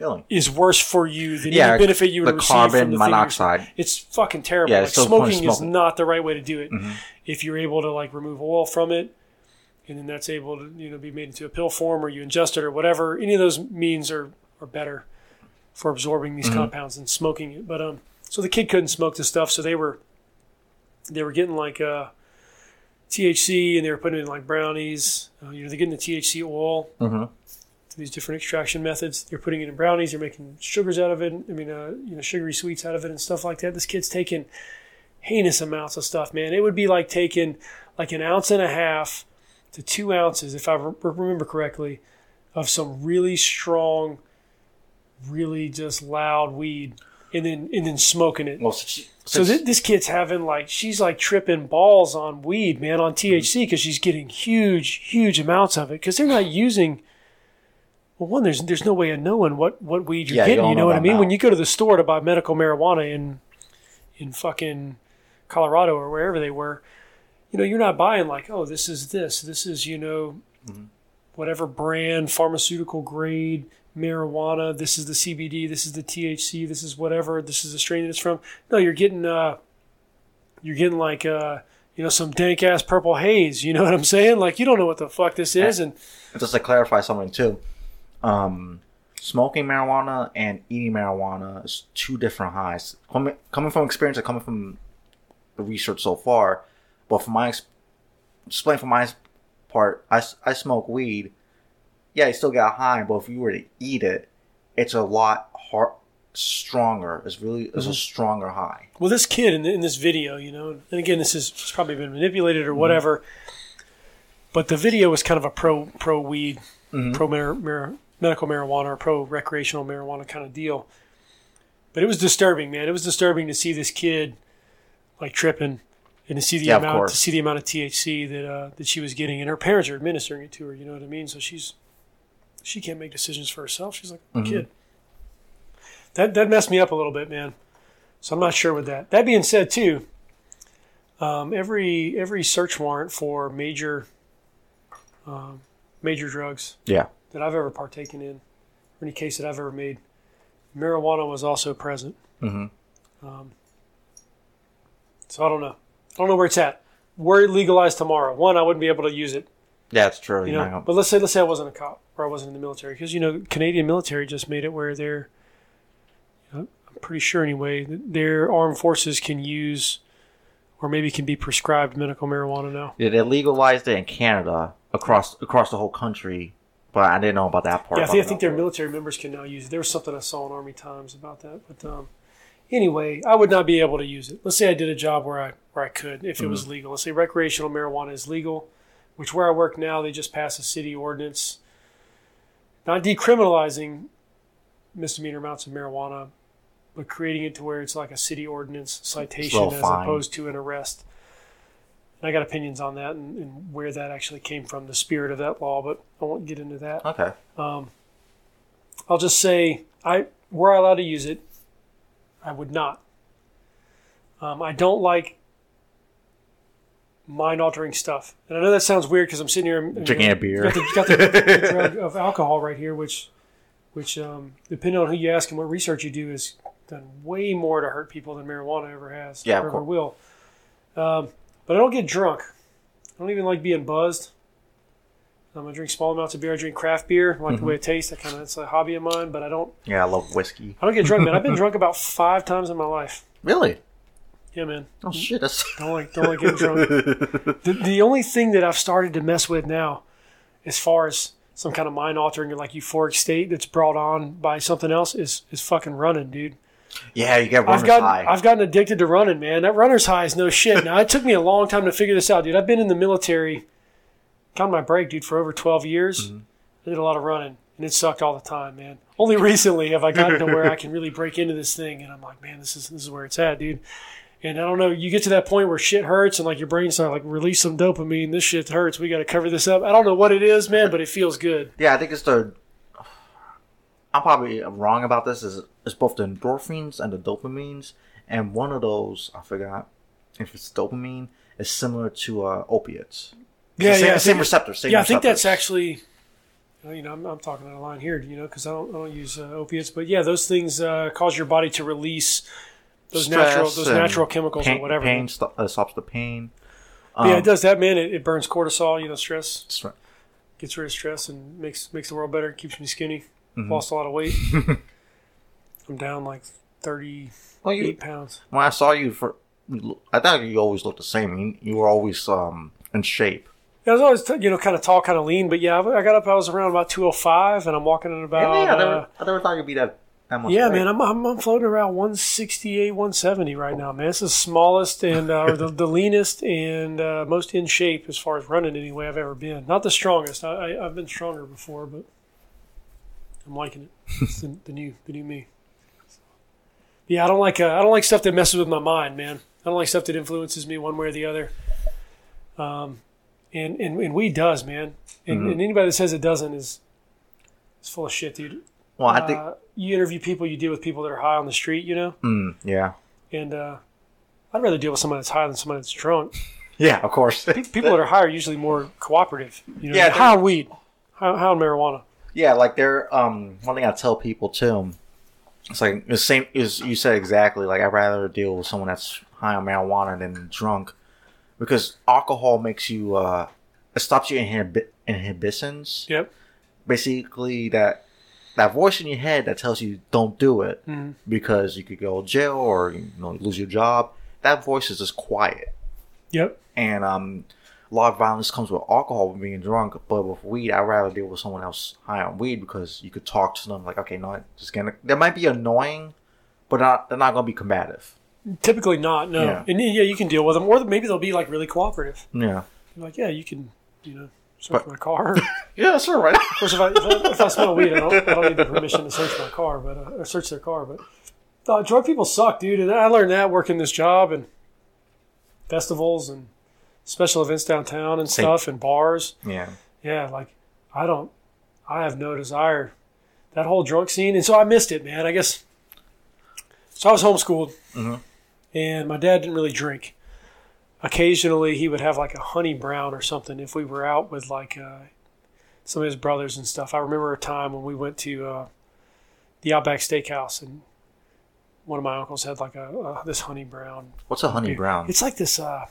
Really? is worse for you than Yeah, any benefit you would the receive from carbon the thing you're- monoxide. It's fucking terrible. Yeah, like it's still the point of smoking is smoking. not the right way to do it. Mm-hmm. If you're able to like remove oil from it, and then that's able to you know be made into a pill form, or you ingest it, or whatever. Any of those means are are better for absorbing Mm-hmm. these compounds than smoking it. But um, so the kid couldn't smoke this stuff, so they were they were getting like uh THC, and they were putting it in like brownies. Uh, you know, they're getting the THC oil Mhm. to these different extraction methods. You're putting it in brownies. You're making sugars out of it. I mean, uh, you know, sugary sweets out of it and stuff like that. This kid's taking heinous amounts of stuff, man. It would be like taking like an ounce and a half to two ounces, if I re- remember correctly, of some really strong, really just loud weed, and then and then smoking it. Well, since, So th- this kid's having like she's like tripping balls on weed, man, on THC because she's getting huge, huge amounts of it because they're not using. Well, one, there's there's no way of knowing what what weed you're Yeah, getting. don't You, know know what I mean? now. When you go to the store to buy medical marijuana in in fucking Colorado or wherever they were, you know, you're not buying like, oh, this is this, this is you know, Mm-hmm. whatever brand pharmaceutical grade marijuana. This is the CBD. This is the THC. This is whatever. This is the strain that it's from. No, you're getting uh, you're getting like uh, you know, some dank ass purple haze. You know what I'm saying? Like you don't know what the fuck this is, and just to clarify something too, um, smoking marijuana and eating marijuana is two different highs. Coming coming from experience and coming from the research so far, but from my ex- explain from my part, I, I smoke weed. Yeah, you still get high, but if you were to eat it, it's a lot hard, stronger. It's really it's a mm-hmm. stronger high. well, this kid in, in this video, you know, and again, this has probably been manipulated or mm-hmm. whatever, but the video was kind of a pro pro weed, mm-hmm. pro mar- mar- medical marijuana or pro recreational marijuana kind of deal. But it was disturbing, man. It was disturbing to see this kid like tripping and to see the Yeah, amount to see the amount of THC that uh, that she was getting, and her parents are administering it to her. You know what I mean? So she's she can't make decisions for herself. She's like a kid. That that messed me up a little bit, man. So I'm not sure with that. That being said, too, um, every every search warrant for major um, major drugs Yeah. That I've ever partaken in, or any case that I've ever made, marijuana was also present. Mhm. Um, so I don't know. I don't know where it's at. Were it legalized tomorrow, one, I wouldn't be able to use it. Yeah, it's true. You know, but let's say let's say I wasn't a cop or I wasn't in the military because you know Canadian military just made it where they're, you know, I'm pretty sure anyway, their armed forces can use, or maybe can be prescribed medical marijuana now. Yeah, they legalized it in Canada across across the whole country, but I didn't know about that part. Yeah, I think, I think their military members can now use it. There was something I saw in Army Times about that. But um, anyway, I would not be able to use it. Let's say I did a job where I where I could, if it was legal. Let's say recreational marijuana is legal, which where I work now, they just passed a city ordinance, not decriminalizing misdemeanor amounts of marijuana, but creating it to where it's like a city ordinance citation as fine. opposed to an arrest. And I got opinions on that and, and where that actually came from, the spirit of that law, but I won't get into that. Okay. I'll just say I were I allowed to use it, I would not. Um, I don't like mind altering stuff, and I know that sounds weird because I'm sitting here and, Drinking a beer. Got the, got the, the drug of alcohol right here, which, which um, depending on who you ask and what research you do, has done way more to hurt people than marijuana ever has. Yeah, or ever will. Um, but I don't get drunk. I don't even like being buzzed. Um, I drink small amounts of beer. I drink craft beer. I like the way it tastes. That kind of it's a hobby of mine. But I don't. Yeah, I love whiskey. I don't get drunk, man. I've been drunk about five times in my life. Really? Yeah, man. Oh shit! That's Don't like don't like getting drunk. The, the only thing that I've started to mess with now, as far as some kind of mind altering or like euphoric state that's brought on by something else, is is fucking running, dude. Yeah. You get runner's I've gotten high. I've gotten addicted to running, man. That runner's high is no shit. Now it took me a long time to figure this out, dude. I've been in the military, counting my break, dude, for over twelve years. Mm-hmm. I did a lot of running, and it sucked all the time, man. Only recently have I gotten to where I can really break into this thing, and I'm like, man, this is this is where it's at, dude. And I don't know, you get to that point where shit hurts, and like your brain's not like release some dopamine. This shit hurts. We got to cover this up. I don't know what it is, man, but it feels good. yeah, I think it's the. I'm probably wrong about this. Is it's both the endorphins and the dopamines, and one of those I forgot if it's dopamine is similar to uh, opiates. Yeah, same, yeah, same receptor. Same yeah, I think that's actually, you know, I'm, I'm talking out of line here, you know, because I don't, I don't use uh, opiates, but yeah, those things uh, cause your body to release those natural, those natural chemicals pain, or whatever. Pain sto- uh, stops the pain. But yeah, Um, it does that, man. It, it burns cortisol, you know, stress stre- gets rid of stress and makes makes the world better. Keeps me skinny. Mhm. Lost a lot of weight. I'm down like 38 Well, you, pounds. when I saw you for, I thought you always looked the same. You, you were always um in shape. Yeah, I was always, t- you know, kind of tall, kind of lean, but yeah, I I got up. I was around about 205, and I'm walking at about. yeah, I uh, never, I never thought you'd be that. that much Yeah, weight. man, I'm, I'm I'm floating around 168, 170 right now, man. It's the smallest and uh, or the, the leanest and uh, most in shape as far as running anyway I've ever been. Not the strongest. I, I I've been stronger before, but I'm liking it. It's the, the new the new me. Yeah, I don't like uh, I don't like stuff that messes with my mind, man. I don't like stuff that influences me one way or the other. Um, and and, and weed does, man. And, Mhm. and anybody that says it doesn't is is full of shit, dude Well, I think. uh, you interview people, you deal with people that are high on the street, you know, mm, yeah. and uh, I'd rather deal with someone that's high than someone that's drunk. Yeah, of course. People that are high are usually more cooperative. You know, Yeah, high on weed, high, high on marijuana. Yeah, like they're um one thing I tell people too. It's like the same as you said exactly. Like I'd rather deal with someone that's high on marijuana than drunk, because alcohol makes you uh it stops your inhib- inhibitions. Yep. Basically, that that voice in your head that tells you don't do it Mhm. because you could go to jail or you know lose your job. That voice is just quiet Yep. and um, a lot of violence comes with alcohol with being drunk. But with weed, I'd rather deal with someone else high on weed because you could talk to them like, okay, no, just gonna. They might be annoying, but not they're not gonna be combative. Typically not. No. Yeah. And yeah, you can deal with them, or maybe they'll be like really cooperative. Yeah, You're like, yeah, you can, you know, search But- my car. yeah, sure, right. of course, if I, if I if I smell weed, I don't, I don't need the permission to search my car, but uh, or search their car. But uh, drug people suck, dude. And I learned that working this job and festivals and special events downtown and Same. stuff and bars. yeah, Yeah, like I don't, I have no desire that whole drunk scene, and so I missed it, man. I guess. So I was homeschooled, Mhm. and my dad didn't really drink. Occasionally, he would have like a honey brown or something if we were out with like uh, some of his brothers and stuff. I remember a time when we went to uh, the Outback Steakhouse, and one of my uncles had like a uh, this honey brown what's a honey beer. brown? It's like this. Uh,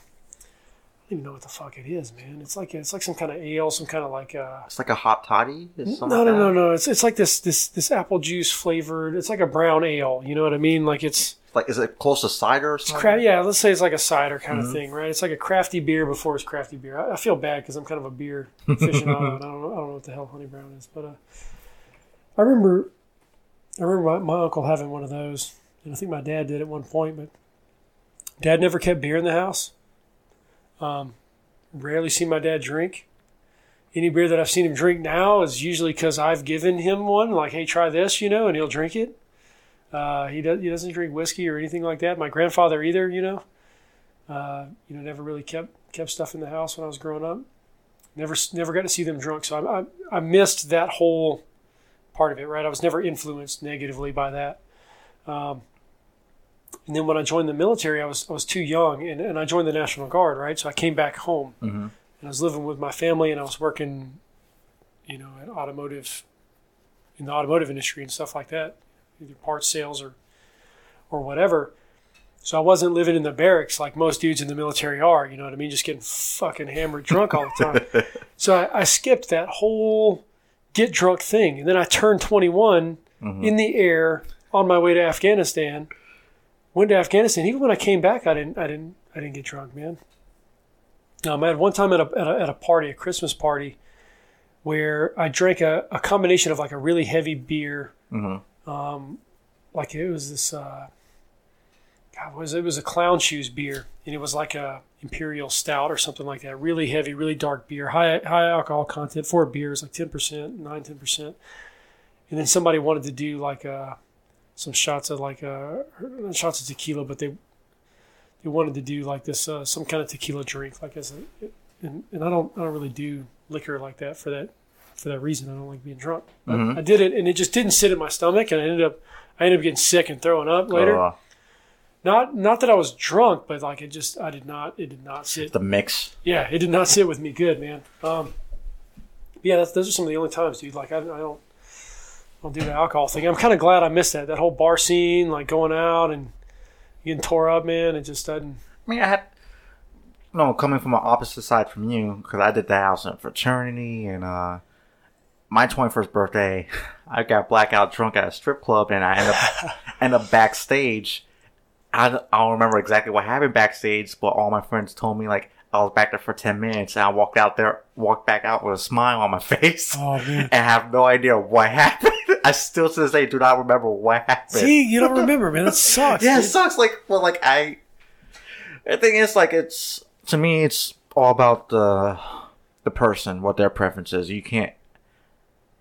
don't even know what the fuck it is, man. It's like it's like some kind of ale, some kind of like. Uh, It's like a hot toddy. No, no, no, no. It's it's like this this this apple juice flavored. It's like a brown ale. You know what I mean? Like it's Like, is it close to cider or it's something? cra- Yeah, let's say it's like a cider kind Mm-hmm. of thing, right? It's like a crafty beer before it's crafty beer. I, I feel bad because I'm kind of a beer aficionado, and I don't know, I don't know what the hell honey brown is, but uh, I remember I remember my, my uncle having one of those, and I think my dad did at one point, but dad never kept beer in the house. Um, rarely see my dad drink. Any beer that I've seen him drink now is usually because I've given him one, like, "Hey, try this," you know, and he'll drink it. Uh, he does. He doesn't drink whiskey or anything like that. My grandfather either, you know. Uh, you know, never really kept kept stuff in the house when I was growing up. Never never got to see them drunk, so I, I I missed that whole part of it. Right, I was never influenced negatively by that. Um, and then when I joined the military, I was I was too young, and, and I joined the National Guard. Right, so I came back home, Mhm. and I was living with my family, and I was working, you know, at automotive, in the automotive industry and stuff like that, either parts sales or or whatever. So I wasn't living in the barracks like most dudes in the military are. You know what I mean? Just getting fucking hammered drunk all the time. so I, I skipped that whole get drunk thing, and then I turned 21 in the air on my way to Afghanistan. Went to Afghanistan. Even when I came back, I didn't. I didn't. I didn't get drunk, man. Um, I had one time at a, at a at a party, a Christmas party, where I drank a, a combination of like a really heavy beer, um, like it was this. Uh, God, was it? it was a clown shoes beer, and it was like a imperial stout or something like that. Really heavy, really dark beer, high high alcohol content for a beer is like ten percent, nine ten percent. And then somebody wanted to do like uh, some shots of like uh, shots of tequila, but they they wanted to do like this uh, some kind of tequila drink, like as a and, and I don't I don't really do liquor like that for that for that reason. I don't like being drunk. But I did it, and it just didn't sit in my stomach, and I ended up I ended up getting sick and throwing up later. Uh, Not not that I was drunk, but like it just I did not it did not sit. the mix. Yeah, it did not sit with me good, man. Um, yeah, that's, those are some of the only times, dude. Like I, I don't I don't do the alcohol thing. I'm kind of glad I missed that that whole bar scene, like going out and getting tore up, man. It just doesn't. I mean, I had no coming from an opposite side from you because I did that. I was in a fraternity, and uh, my twenty first birthday, I got blackout drunk at a strip club, and I ended up ended up backstage. I don't, I don't remember exactly what happened backstage, but all my friends told me like I was back there for ten minutes, and I walked out there, walked back out with a smile on my face, Oh man. and have no idea what happened. I still to this day do not remember what happened. See, you don't remember, man. That sucks. Yeah, it sucks. Like, well, like I, the thing is, like, it's to me, it's all about the the person, what their preference is. You can't,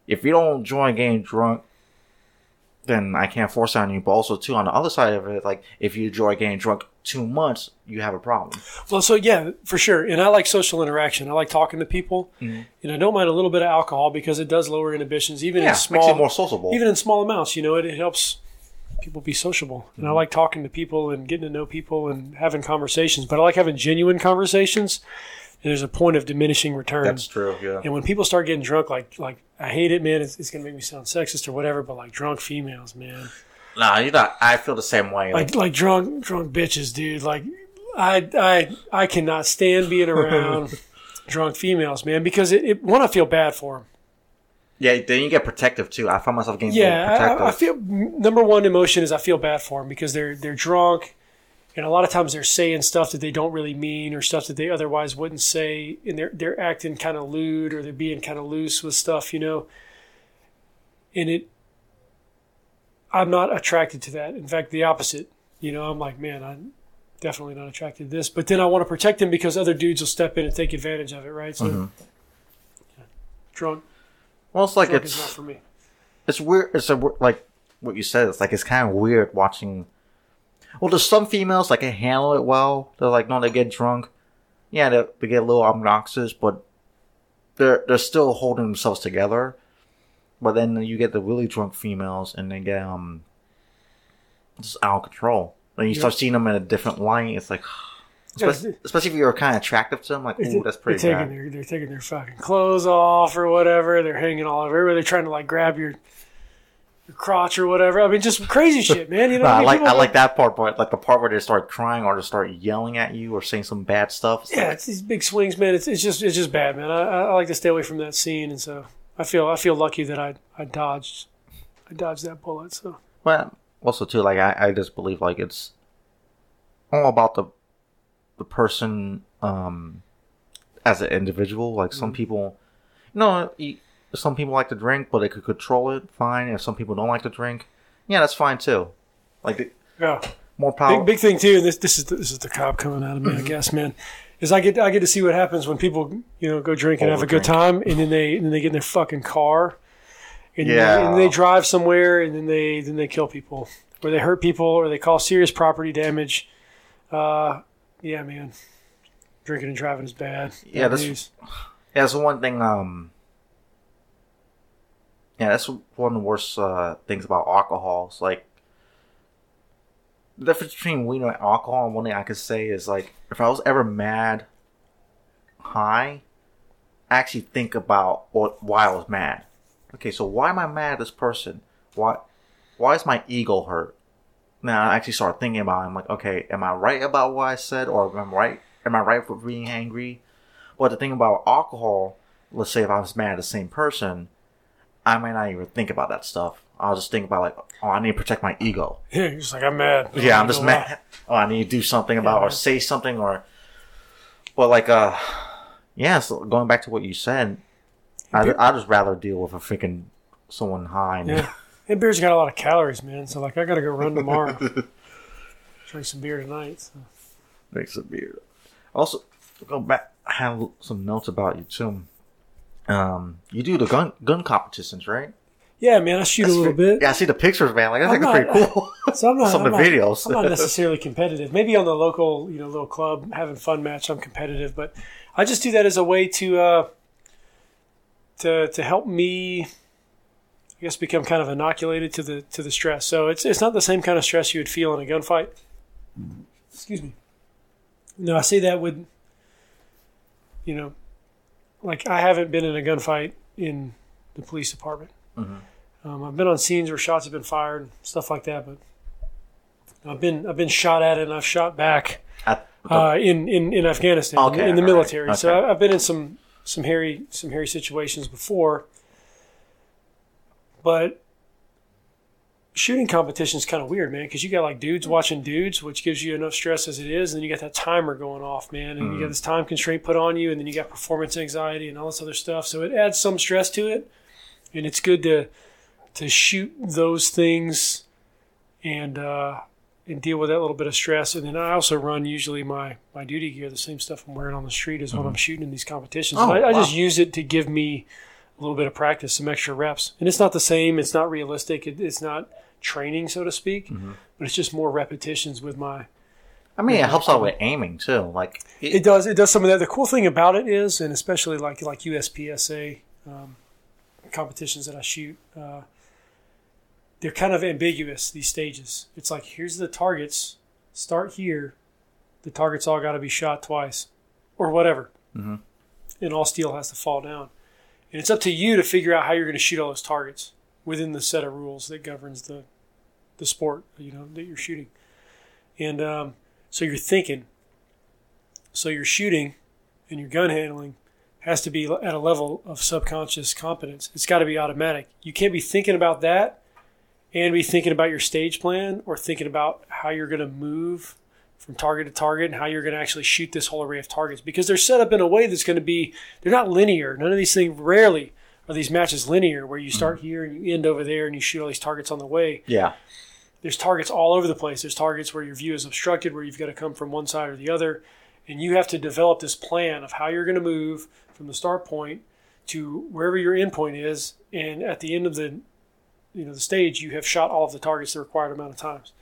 if you don't enjoy getting drunk, then I can't force it on you. But also, too, on the other side of it, like, if you enjoy getting drunk too much, you have a problem. Well, so yeah, for sure. And I like social interaction. I like talking to people, and I don't mind a little bit of alcohol because it does lower inhibitions, even Yeah, in makes small, it more sociable. even in small amounts. You know, it, it helps people be sociable. And I Mm-hmm. like talking to people and getting to know people and having conversations. But I like having genuine conversations. And there's a point of diminishing returns. That's true. Yeah. And when people start getting drunk, like like I hate it, man. It's, it's gonna make me sound sexist or whatever, but like drunk females, man. Nah, you know, I feel the same way. Like, Like like drunk drunk bitches, dude. Like I I I cannot stand being around drunk females, man, because it, it one I feel bad for them. yeah, then you get protective too. I find myself getting Yeah, protective. I, I feel number one emotion is I feel bad for them because they're they're drunk, and a lot of times they're saying stuff that they don't really mean or stuff that they otherwise wouldn't say, and they're they're acting kind of lewd or they're being kind of loose with stuff, you know. And it, I'm not attracted to that. In fact, the opposite. You know, I'm like, man, I'm definitely not attracted to this. But then I want to protect them because other dudes will step in and take advantage of it, right? So, mm-hmm. yeah. drunk, well, it's like drunk it's not for me. it's weird. It's a like what you said. It's like it's kind of weird watching. Well, there's some females like can handle it well. They're like, no, they get drunk. Yeah, they, they get a little obnoxious, but they're they're still holding themselves together. But then you get the really drunk females, and they get um just out of control. Then you Yeah. start seeing them in a different light. It's like, especially, especially if you're kind of attractive to them. Like, ooh, that's pretty they're taking bad. their they're taking their fucking clothes off or whatever. They're hanging all over. They're trying to like grab your your crotch or whatever. I mean, just crazy shit, man. You know, No, I mean? like People I like that part, but like the part where they start crying or they start yelling at you or saying some bad stuff. It's Yeah, like, it's these big swings, man. It's, it's just it's just bad, man. I I like to stay away from that scene, and so I feel I feel lucky that I I dodged I dodged that bullet. So Well, also too, like I, I just believe like it's all about the the person um as an individual. Like some people, you know, some people like to drink, but they could control it. Fine. If some people don't like to drink, yeah, that's fine too. Like the- yeah, more power. big big thing too. This this is the, this is the cop coming out of me, I guess, man. Is I get I get to see what happens when people you know go drink and have a good time, and then they and then they get in their fucking car, and, Yeah. they, and they drive somewhere, and then they then they kill people, or they hurt people, or they cause serious property damage. Uh, yeah, man, drinking and driving is bad. Yeah, that's- news. Yeah, that's one thing. Um, yeah, that's one of the worst uh, things about alcohol. It's like the difference between weed and alcohol. One thing I could say is like, if I was ever mad, high, I actually think about what why I was mad. Okay, so why am I mad at this person? Why, why is my ego hurt? now I actually start thinking about. It. I'm like, okay, am I right about what I said, or am I right? Am I right for being angry? But the thing about alcohol, let's say if I was mad at the same person, I might not even think about that stuff. I'll just think about like, oh, I need to protect my ego. Yeah, you're just like I'm mad. Yeah, I'm just mad. Oh, I need to do something about Yeah. or say something or. But like, uh, yeah. So going back to what you said, I I just rather deal with a freaking someone high. And, Yeah. And beer's got a lot of calories, man. So like, I gotta go run tomorrow. Drink some beer tonight. So. Makes a beer. Also, go back. I have some notes about you too. Um, you do the gun gun competitions, right? Yeah, man, I shoot a little bit. Yeah, I see the pictures, man. Like that's I'm like not- pretty cool. So I'm not, Some I'm of the not- videos. I'm not necessarily competitive. Maybe on the local, you know, little club having fun match, I'm competitive. But I just do that as a way to uh, to to help me, I guess, become kind of inoculated to the to the stress. So it's it's not the same kind of stress you would feel in a gunfight. Excuse me. No, I say that with, you know, like I haven't been in a gunfight in the police department. Um, I've been on scenes where shots have been fired, and stuff like that, but I've been I've been shot at and I've shot back At the- uh, in, in in Afghanistan in- Okay, in, the military. So okay. I- I've been in some some hairy some hairy situations before, but shooting competition is kind of weird, man, because you got like dudes watching dudes, which gives you enough stress as it is, and then you got that timer going off, man, and you Mm. got this time constraint put on you, and then you got performance anxiety and all this other stuff. So it adds some stress to it, and it's good to to shoot those things and uh, and deal with that little bit of stress. And then I also run usually my my duty gear, the same stuff I'm wearing on the street as when I'm shooting in these competitions. Oh, I, I just use it to give me a little bit of practice, some extra reps. And it's not the same. It's not realistic. It, it's not training, so to speak. But it's just more repetitions with my. I mean, it helps out with aiming too. Like, it, It does. It does some of that. The cool thing about it is, and especially like like USPSA um, competitions that I shoot, uh, they're kind of ambiguous. These stages. It's like here's the targets. Start here. The targets all got to be shot twice, or whatever. Mhm. And all steel has to fall down. And it's up to you to figure out how you're going to shoot all those targets within the set of rules that governs the the sport. You know that you're shooting. And um, so you're thinking. So your shooting and your gun handling has to be at a level of subconscious competence. It's got to be automatic. You can't be thinking about that and be thinking about your stage plan or thinking about how you're going to move from target to target and how you're going to actually shoot this whole array of targets. Because they're set up in a way that's going to be they're not linear. None of these things rarely are these matches linear where you mm-hmm. start here and you end over there and you shoot all these targets on the way. Yeah, there's targets all over the place. There's targets where your view is obstructed, where you've got to come from one side or the other, and you have to develop this plan of how you're going to move from the start point to wherever your endpoint is, and at the end of the you know the stage, you have shot all of the targets the required amount of times.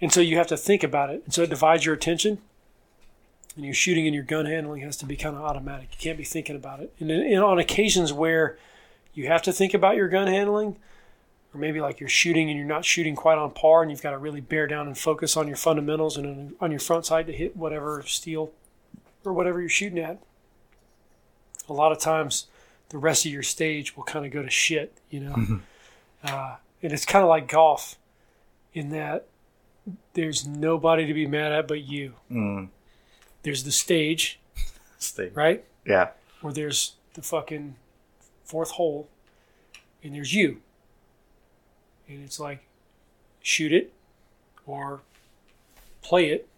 And so you have to think about it, and so it divides your attention. And your shooting and your gun handling has to be kind of automatic. You can't be thinking about it. And, and on occasions where you have to think about your gun handling, or maybe like you're shooting and you're not shooting quite on par and you've got to really bear down and focus on your fundamentals and on- on your front side to hit whatever steel or whatever you're shooting at. A lot of times the rest of your stage will kind of go to shit, you know. Mm-hmm. Uh, and it's kind of like golf in that there's nobody to be mad at but you. mm, There's the stage, stay. right? Yeah, Or there's the fucking fourth hole, and there's you. And it's like, shoot it or play it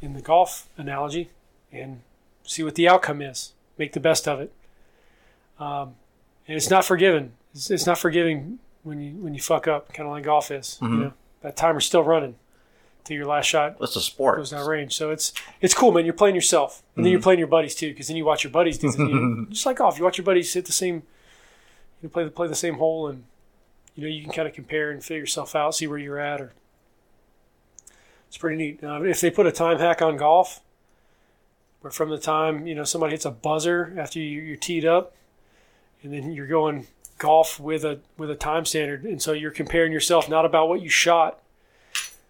in the golf analogy and see what the outcome is. Make the best of it. Um, and it's not forgiven. It's, it's not forgiving when you when you fuck up, kind of like golf is. You Mhm. know, that timer's still running till your last shot it's a sport. goes down range. So it's it's cool, man. You're playing yourself, and then you're playing your buddies too, because then you watch your buddies do the, just like golf. You watch your buddies hit the same, you know, play the play the same hole, and you know you can kind of compare and figure yourself out, see where you're at, or it's pretty neat. Uh, if they put a time hack on golf, where from the time you know somebody hits a buzzer after you, you're teed up, and then you're going golf with a with a time standard, and so you're comparing yourself not about what you shot,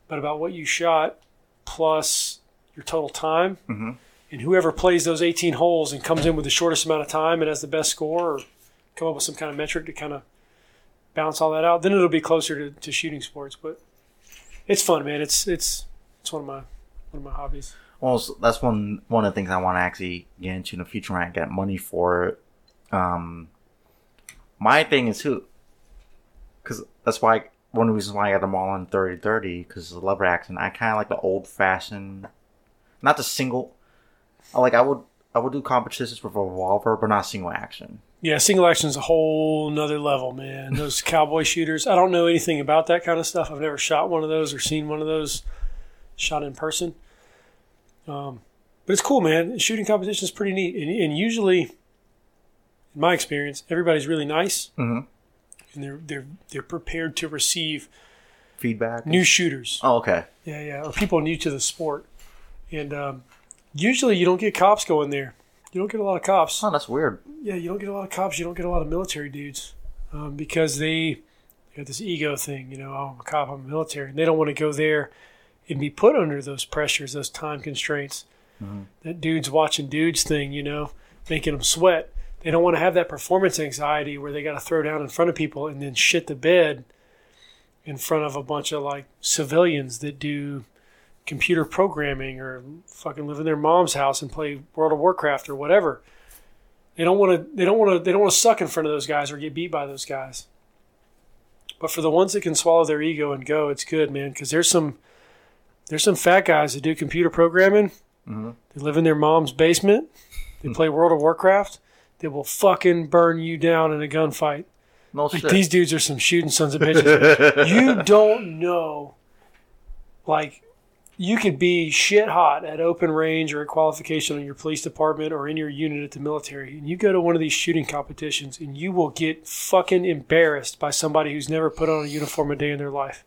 but about what you shot plus your total time. Mhm. And whoever plays those 18 holes and comes in with the shortest amount of time and has the best score, or come up with some kind of metric to kind of balance all that out, then it'll be closer to, to shooting sports. But it's fun, man. It's it's it's one of my one of my hobbies. Well, that's one one of the things I want to actually get into in the future when I get money for it. Um, my thing is too, because that's why one of the reasons why I got them all on thirty thirty because the lever action. I kind of like the old fashioned, not the single. Like I would I would do competitions with a revolver, but not single action. Yeah, single action is a whole nother level, man. Those cowboy shooters. I don't know anything about that kind of stuff. I've never shot one of those or seen one of those shot in person. Um, but it's cool, man. Shooting competition is pretty neat, and, and usually, in my experience, everybody's really nice, Mhm. and they're they're they're prepared to receive Feedback. new shooters. Oh, okay. Yeah, yeah, or people new to the sport, and um, usually you don't get cops going there. You don't get a lot of cops. Oh, that's weird. Yeah, you don't get a lot of cops. You don't get a lot of military dudes um, because they, got this ego thing. You know, oh, I'm a cop. I'm military, and they don't want to go there and be put under those pressures, those time constraints. That dudes watching dudes thing, you know, making them sweat. They don't want to have that performance anxiety where they got to throw down in front of people and then shit the bed in front of a bunch of like civilians that do computer programming or fucking live in their mom's house and play World of Warcraft or whatever. They don't want to. They don't want to. They don't want to suck in front of those guys or get beat by those guys. But for the ones that can swallow their ego and go, it's good, man. Because there's some, there's some fat guys that do computer programming. Mhm. They live in their mom's basement. They play World of Warcraft. They will fucking burn you down in a gunfight. No Like shit. these dudes are some shooting sons of bitches. you don't know. Like, you could be shit hot at open range or at qualification in your police department or in your unit at the military, and you go to one of these shooting competitions, and you will get fucking embarrassed by somebody who's never put on a uniform a day in their life.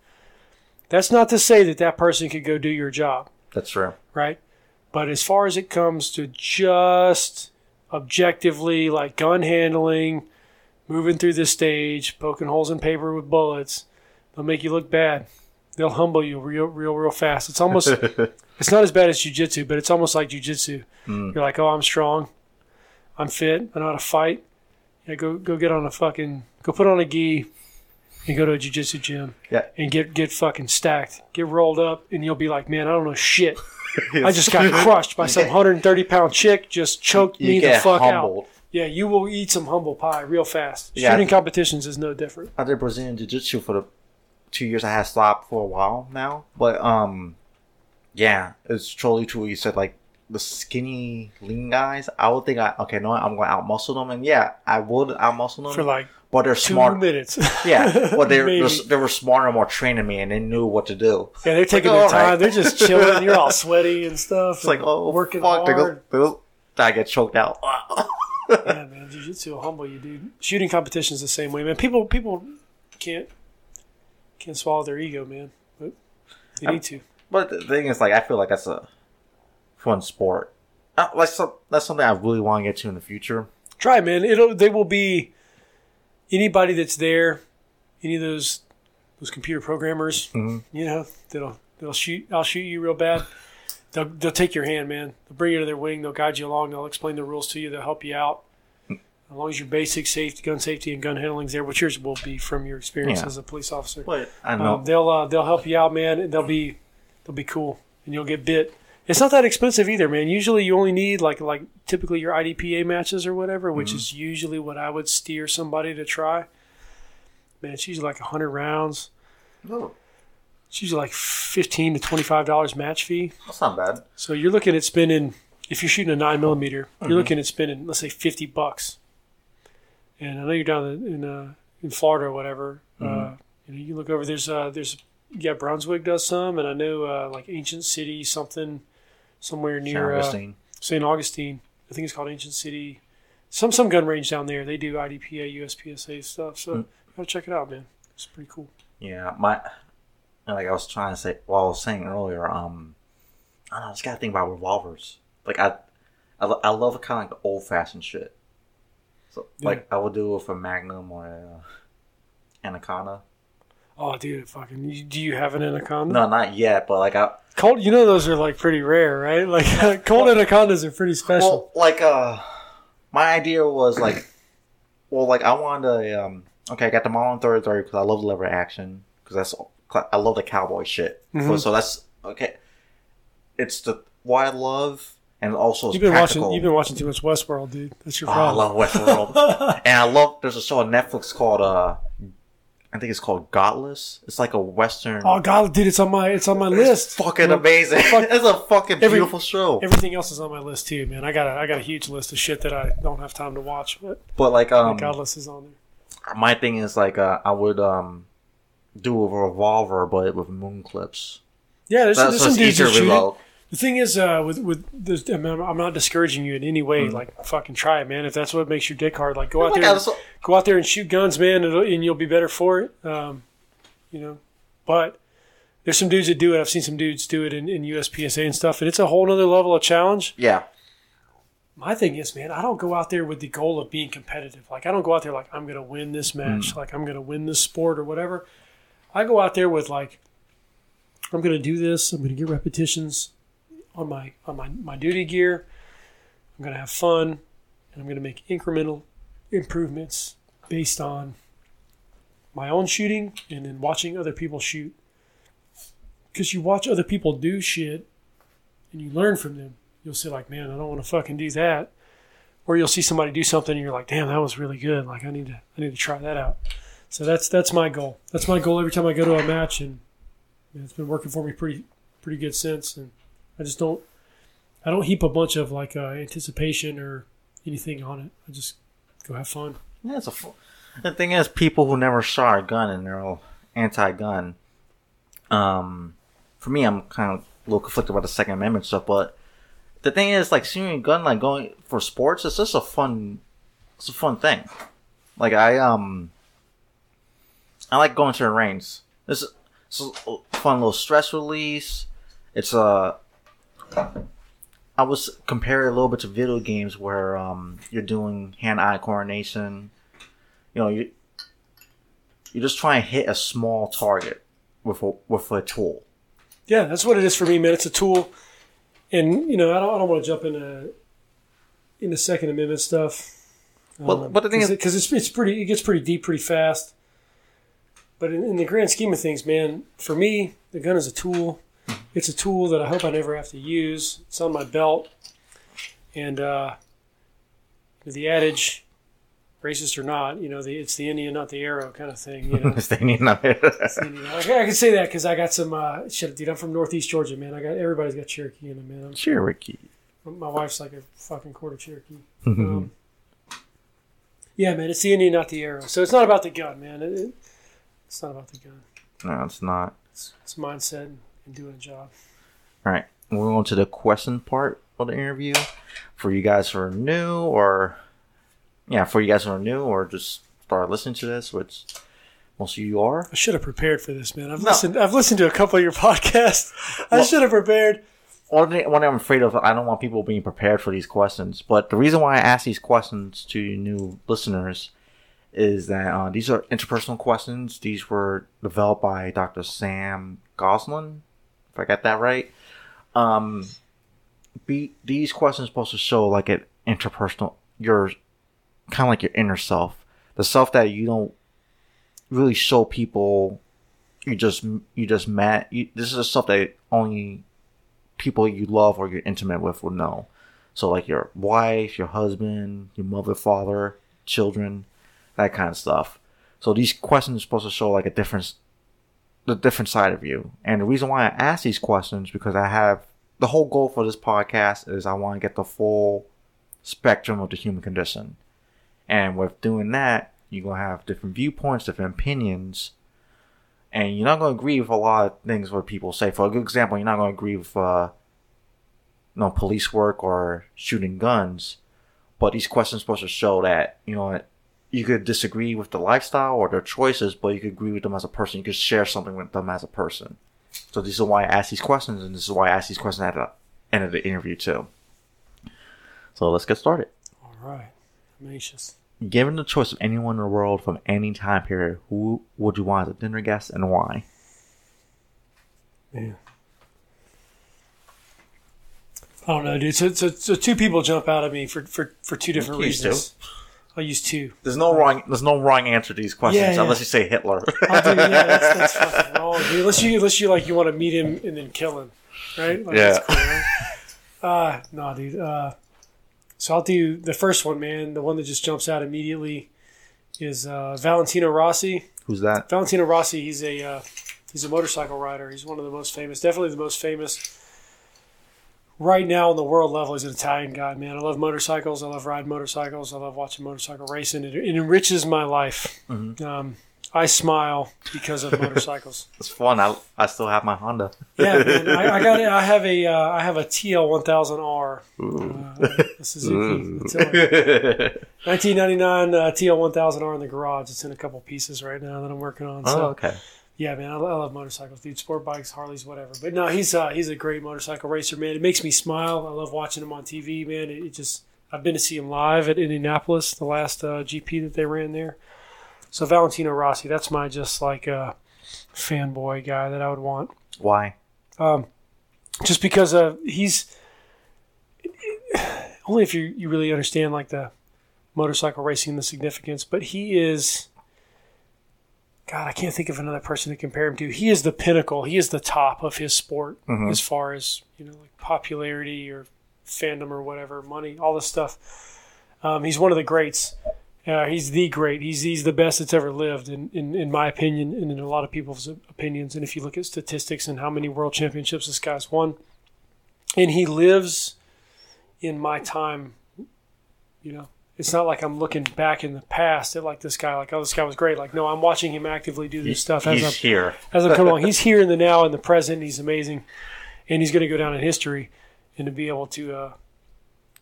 That's not to say that that person could go do your job That's true. right? But as far as it comes to just objectively, like gun handling, moving through the stage, poking holes in paper with bullets, they'll make you look bad. They'll humble you real, real, real fast. It's almost, it's not as bad as jujitsu, but it's almost like jujitsu. Mm. You're like, oh, I'm strong, I'm fit, I know how to fight. Yeah, go, go get on a fucking, go put on a gi, and go to a jujitsu gym Yeah. and get get fucking stacked, get rolled up, and you'll be like, man, I don't know shit. I just got crushed by some 130 pound chick, just choked You me the fuck out. Yeah, you will eat some humble pie real fast. Yeah. Shooting competitions is no different. I did Brazilian Jiu Jitsu for the two years I had stopped for a while now. But um yeah, it's totally true. You said like the skinny lean guys, I would think I okay, no, I'm going to outmuscle them and yeah, I would outmuscle them For like but they're two smart. minutes. Yeah, well, they were they were smarter, and more trained than me, and they knew what to do. Yeah, they're taking Like, their time. right. They're just chilling. You're all sweaty and stuff. It's like, oh, working fuck, they hard. go, they go, I get choked out. yeah, man, jiu-jitsu will humble you, dude. Shooting competitions the same way, man. People people can't can't swallow their ego, man. But they I'm- need to. But the thing is, like, I feel like that's a fun sport. Uh, like, so, that's something I really want to get to in the future. Try, man. It'll they will be anybody that's there, any of those those computer programmers, Mhm. you know, that'll they'll shoot I'll shoot you real bad. They'll they'll take your hand, man. They'll bring you to their wing, they'll guide you along, they'll explain the rules to you, they'll help you out. As long as your basic safety, gun safety, and gun handling's there, which yours will be from your experience Yeah. as a police officer. But I know. Um, they'll uh, they'll help you out, man. and They'll be they'll be cool, and you'll get bit. It's not that expensive either, man. Usually, you only need like like typically your IDPA matches or whatever, which is usually what I would steer somebody to try. Man, it's usually like hundred rounds. oh, It's usually like fifteen to twenty five dollars match fee. that's not bad. So you're looking at spending if you're shooting a nine millimeter, you're looking at spending let's say fifty bucks. And I know you're down in in, uh, in Florida or whatever. Uh, you know, you look over. There's uh, there's yeah, Brunswick does some, and I know uh, like Ancient City something somewhere near uh, Augustine. St. Augustine. I think it's called Ancient City. Some some gun range down there. They do IDPA, USPSA stuff. So Mm. gotta check it out, man. It's pretty cool. Yeah, my and like I was trying to say, well, I was saying earlier, um, I don't know, I just gotta think about revolvers. Like I, I, I love kind of like the old fashioned shit. So like I would do it for Magnum or uh, Anaconda. Oh, dude, fucking! you- Do you have an anaconda? No, not yet, but like I, Colt, you know those are like pretty rare, right? Like Colt anacondas are pretty special. well, like uh, my idea was like, well, like I wanted to, um, okay, I got the thirty thirty because I love lever action because that's I love the cowboy shit. So, Mhm. so that's okay. It's the what I love, and also You've been practical. watching. You've been watching too much Westworld, dude. That's your Oh, I love Westworld, and I love. There's a show on Netflix called uh, I think it's called Godless. It's like a western. oh God, dude, it's on my it's on my list. fucking amazing! it's a fucking Every- beautiful show. Everything else is on my list too, man. I got a I got a huge list of shit that I don't have time to watch, but but like um, Godless is on there. my thing is like uh, I would um, do a revolver, but with moon clips. Yeah, there's, That's there's some dudes that shoot it. Reload. The thing is, uh, with with this, I mean, I'm not discouraging you in any way. Mm. Like, fucking try it, man. If that's what makes your dick hard, like, go out Like, there, and, was- go out there and shoot guns, man, and, and you'll be better for it. Um, you know, but there's some dudes that do it. I've seen some dudes do it in, in USPSA and stuff, and it's a whole other level of challenge. Yeah, My thing is, man, I don't go out there with the goal of being competitive. Like, I don't go out there like I'm going to win this match, like I'm going to win this sport or whatever. I go out there with like, I'm going to do this. I'm going to get repetitions on my on my my duty gear. I'm going to have fun, and I'm going to make incremental improvements based on my own shooting and then watching other people shoot. Because you watch other people do shit, and you learn from them you'll say like, man, I don't want to fucking do that. Or you'll see somebody do something and you're like, damn, that was really good. Like I need to I need to try that out. So that's that's my goal. That's my goal every time I go to a match and it's been working for me pretty pretty good since and I just don't I don't heap a bunch of like uh, anticipation or anything on it. I just go have fun. yeah. It's a. The thing is, people who never shot a gun and they're all anti-gun. Um, for me, I'm kind of a little conflicted about the Second Amendment stuff, but the thing is, like shooting a gun, like going for sports, it's just a fun. It's a fun thing. Like I um. I like going to the range. It's, it's a fun little stress release. It's a. I was comparing a little bit to video games where um you're doing hand-eye coordination. You know you. You just try and hit a small target with a with a tool. Yeah, that's what it is for me, man. It's a tool, and you know, I don't, I don't want to jump into into Second Amendment stuff. Well, but the thing is- because it's it's pretty, it gets pretty deep pretty fast. But in, in the grand scheme of things, man, for me, the gun is a tool. It's a tool that I hope I never have to use. It's on my belt, and uh, the adage, racist or not, you know, the, it's the Indian, not the arrow, kind of thing. You know. Standing up there. I can I can say that because I got some uh, shit, dude. I'm from Northeast Georgia, man. I got everybody's got Cherokee in them, man. Cherokee. I'm, Cherokee. my wife's like a fucking quarter Cherokee. Um, yeah, man. It's the Indian, not the arrow. So it's not about the gun, man. It, it- it's not about the gun. No, it's not. It's, it's mindset doing a job. All right, we're on to the question part of the interview. For you guys who are new, or yeah, for you guys who are new, or just start listening to this, which most of you are. I should have prepared for this, man. I've No. listened. I've listened to a couple of your podcasts. I Well- should have prepared. One thing, one thing I'm afraid of, I don't want people being prepared for these questions. But the reason why I ask these questions to new listeners is that uh, these are interpersonal questions. These were developed by Dr. Sam Goslin, if I got that right. Um, be, these questions supposed to show like an interpersonal, your kind of like your inner self, the self that you don't really show people. You just you just met. You, this is the stuff that only people you love or you're intimate with will know. So like your wife, your husband, your mother, father, children, that kind of stuff. So these questions are supposed to show like a different, the different side of you. And the reason why I ask these questions because I have the whole goal for this podcast is I want to get the full spectrum of the human condition. And with doing that, you're gonna have different viewpoints, different opinions, and you're not going to agree with a lot of things what people say. For a good example, you're not going to agree with uh, you know police work or shooting guns, but these questions supposed to show that you know you could disagree with the lifestyle or their choices, but you could agree with them as a person. You could share something with them as a person. So this is why I ask these questions, and this is why I ask these questions at the end of the interview too. So let's get started. All right. I'm anxious. Given the choice of anyone in the world from any time period, who would you want as a dinner guest and why? Yeah. I don't know, dude. So, so, so two people jump out at me for, for, for two different Please reasons. I'll use two. There's no wrong. There's no wrong answer to these questions Yeah, yeah. unless you say Hitler. I'll do, yeah, that's, that's fucking wrong, dude. Unless you, unless you like, you want to meet him and then kill him, right? Like, Yeah. That's cool, right? Uh, no, dude. Uh, so I'll do the first one, man. The one that just jumps out immediately is uh, Valentino Rossi. Who's that? Valentino Rossi. He's a uh, he's a motorcycle rider. He's one of the most famous, definitely the most famous right now on the world level. He's an Italian guy, man. I love motorcycles. I love riding motorcycles. I love watching motorcycle racing. It, it enriches my life. Um, I smile because of motorcycles. It's fun. I, I still have my Honda. yeah, man. I, I got. I have a. Uh, I have a TL one thousand R. Uh, a Suzuki. It's 1999 uh, TL one thousand R in the garage. It's in a couple pieces right now that I'm working on. So oh, okay. Yeah, man, I, I love motorcycles, dude. Sport bikes, Harleys, whatever. But no, he's uh, he's a great motorcycle racer, man. It makes me smile. I love watching him on TV, man. It, it just I've been to see him live at Indianapolis, the last uh, GP that they ran there. So Valentino Rossi, that's my just like uh, fanboy guy that I would want. Why? Um, just because uh, he's only if you you really understand like the motorcycle racing, and the significance. But he is, God, I can't think of another person to compare him to. He is the pinnacle. He is the top of his sport Mhm. as far as you know, like popularity or fandom or whatever, money, all this stuff. Um, he's one of the greats. Uh, he's the great. He's he's the best that's ever lived, in, in, in my opinion, and in a lot of people's opinions. And if you look at statistics and how many world championships this guy's won, and he lives in my time. You know, it's not like I'm looking back in the past at like this guy, like oh this guy was great. Like no, I'm watching him actively do this stuff as I'm He's here. as I'm coming along. He's here in the now in the present. He's amazing, and he's going to go down in history. And to be able to uh,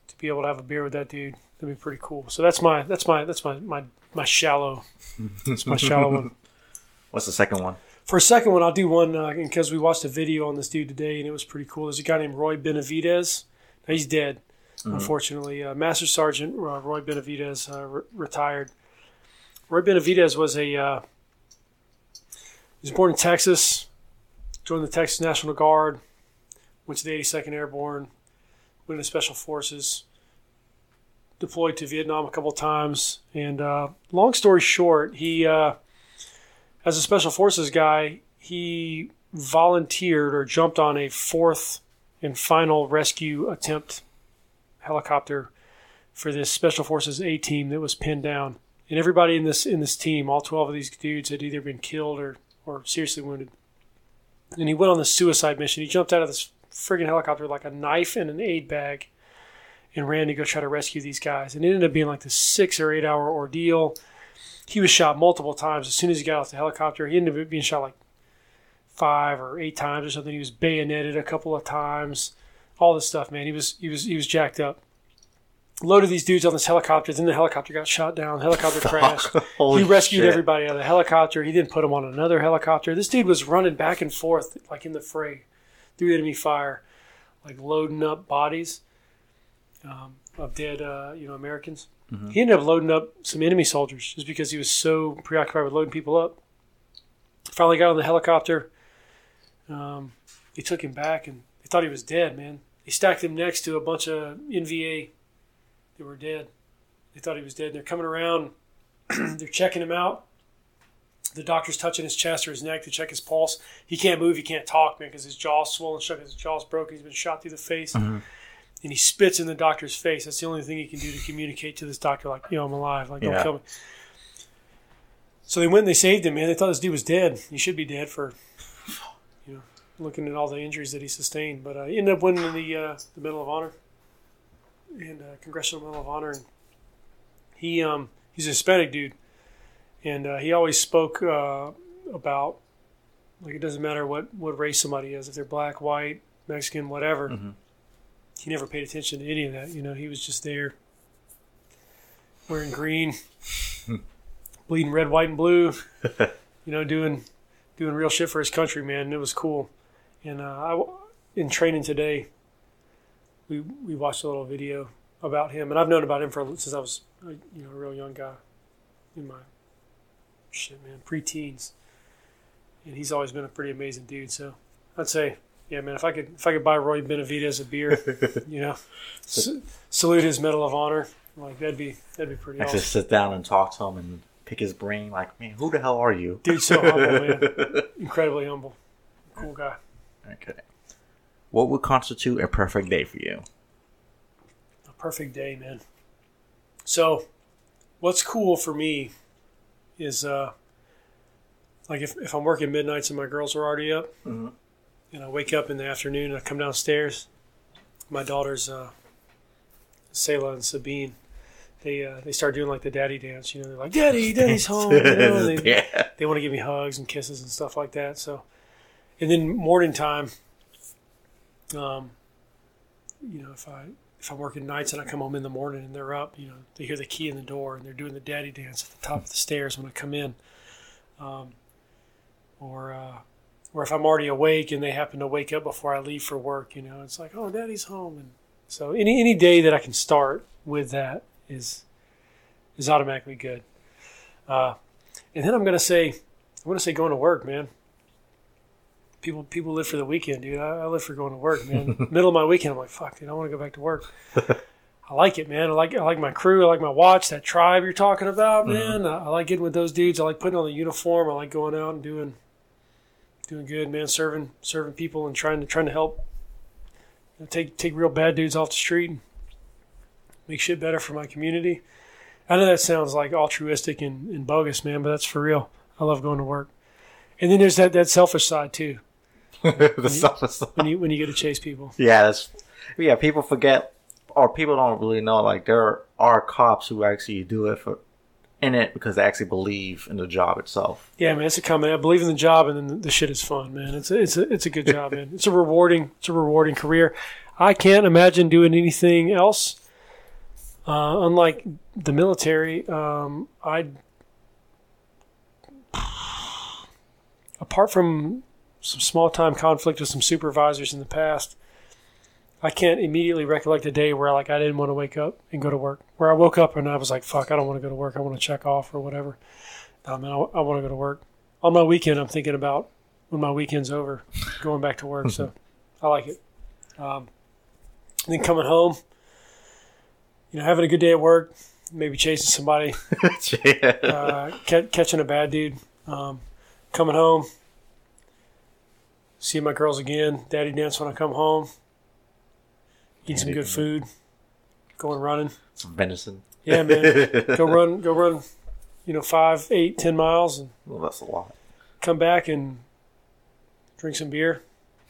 to be able to have a beer with that dude, that'd be pretty cool. So that's my that's my that's my my my shallow. That's my shallow one. What's the second one? For a second one, I'll do one uh, because we watched a video on this dude today, and it was pretty cool. There's a guy named Roy Benavidez. Now, he's dead, unfortunately. Uh, Master Sergeant uh, Roy Benavidez uh, re- retired. Roy Benavidez was a uh, he was born in Texas, joined the Texas National Guard, went to the 82nd Airborne, went into Special Forces, deployed to Vietnam a couple times, and uh, long story short, he as a special forces guy, he volunteered or jumped on a fourth and final rescue attempt helicopter for this special forces A team that was pinned down. And everybody in this in this team, all twelve of these dudes, had either been killed or, or seriously wounded. And he went on this suicide mission. He jumped out of this friggin' helicopter with like a knife and an aid bag and ran to go try to rescue these guys. And it ended up being like this six or eight hour ordeal he was shot multiple times as soon as he got off the helicopter. He ended up being shot like five or eight times or something. He was bayoneted a couple of times. All this stuff, man. He was he was he was jacked up. Loaded these dudes on this helicopter. Then the helicopter got shot down. Helicopter crashed. He rescued shit. everybody out of the helicopter. He didn't put them on another helicopter. This dude was running back and forth like in the fray through enemy fire, like loading up bodies um, of dead, uh, you know, Americans. He ended up loading up some enemy soldiers just because he was so preoccupied with loading people up. Finally got on the helicopter. Um, they took him back and they thought he was dead, man. They stacked him next to a bunch of NVA that were dead. They thought he was dead. They're coming around. They're checking him out. The doctor's touching his chest or his neck to check his pulse. He can't move. He can't talk, man, because his jaw's swollen shut. His jaw's broken. He's been shot through the face mm-hmm. and he spits in the doctor's face. That's the only thing he can do to communicate to this doctor, like, you know, I'm alive, like, don't Yeah. kill me. So they went and they saved him, man. They thought this dude was dead. He should be dead for, looking at all the injuries that he sustained. But uh, he ended up winning the uh, the Medal of Honor and uh, Congressional Medal of Honor. And he um, he's a Hispanic dude, and uh, he always spoke uh, about like it doesn't matter what what race somebody is, if they're black, white, Mexican, whatever he never paid attention to any of that. You know, he was just there wearing green, bleeding red, white, and blue. you know, doing doing real shit for his country, man. And it was cool. And uh, I, in training today, we we watched a little video about him, and I've known about him for since I was a, you know a real young guy in my shit, man, pre-teens. And he's always been a pretty amazing dude. So I'd say yeah, man. If I could, if I could buy Roy Benavidez a beer, you know, s- salute his Medal of Honor. Like that'd be that'd be pretty I awesome. just sit down and talk to him and pick his brain. Like, man, who the hell are you? dude? so humble, man. Incredibly humble. Cool guy. Okay. What would constitute a perfect day for you? A perfect day, man. So, what's cool for me is uh, like if, if I'm working midnights and my girls are already up, Mhm. and I wake up in the afternoon and I come downstairs, my daughters, uh, Selah and Sabine, they uh, they start doing like the daddy dance. You know, they're like, "Daddy, Daddy's home." You know, they, yeah. they want to give me hugs and kisses and stuff like that. So, and then morning time, um, you know, if I if I'm working nights and I come home in the morning and they're up, you know, they hear the key in the door and they're doing the daddy dance at the top of the stairs when I come in, um, or uh, or if I'm already awake and they happen to wake up before I leave for work, you know, it's like, oh, daddy's home, and so any any day that I can start with that is is automatically good. Uh, and then I'm gonna say, I'm gonna say going to work, man. People people live for the weekend, dude. I, I live for going to work, man. Middle of my weekend, I'm like, fuck, dude, I want to go back to work. I like it, man. I like I like my crew. I like my watch. That tribe you're talking about, mm-hmm. man. I, I like getting with those dudes. I like putting on the uniform. I like going out and doing doing good, man. Serving serving people and trying to trying to help you know, take take real bad dudes off the street and make shit better for my community. I know that sounds like altruistic and, and bogus, man, but that's for real. I love going to work. And then there's that, that selfish side too, the selfless when you when you get to chase people. Yeah, that's yeah. People forget, or people don't really know. Like there are cops who actually do it for in it because they actually believe in the job itself. Yeah, man, it's a comment. I believe in the job, and then the, the shit is fun, man. It's a, it's a, it's a good job, man. It's a rewarding it's a rewarding career. I can't imagine doing anything else. Uh, unlike the military, um, I apart from some small time conflict with some supervisors in the past, I can't immediately recollect a day where like I didn't want to wake up and go to work. Where I woke up and I was like, "Fuck, I don't want to go to work. I want to check off or whatever." No, man, I, I want to go to work. On my weekend, I'm thinking about when my weekend's over, going back to work. so I like it. Um, and then coming home, you know, having a good day at work, maybe chasing somebody, yeah. uh, ca- catching a bad dude, um, coming home, seeing my girls again, daddy dance when I come home, eat some good food, going running. Some venison. Yeah, man, go run, go run, you know, five, eight, ten miles, and well, that's a lot. come back and drink some beer.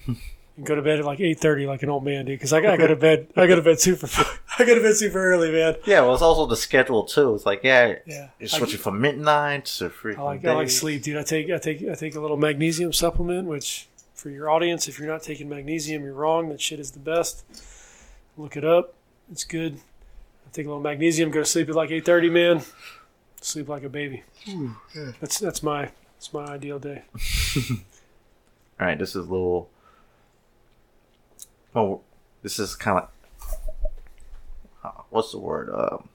And go to bed at like eight thirty, like an old man, dude. Because I, got- I go to bed, I go to bed super, I go to bed super early, man. Yeah, well, it's also the schedule too. It's like yeah, Yeah, you're I- switching from midnight to freaking I like I like sleep, dude. I take I take I take a little magnesium supplement, which for your audience, if you're not taking magnesium, you're wrong. That shit is the best. Look it up. It's good. I take a little magnesium, go to sleep at like eight thirty, man. Sleep like a baby. That's that's my that's my ideal day. All right, this is a little. Oh, this is kind of. Uh, what's the word? Um,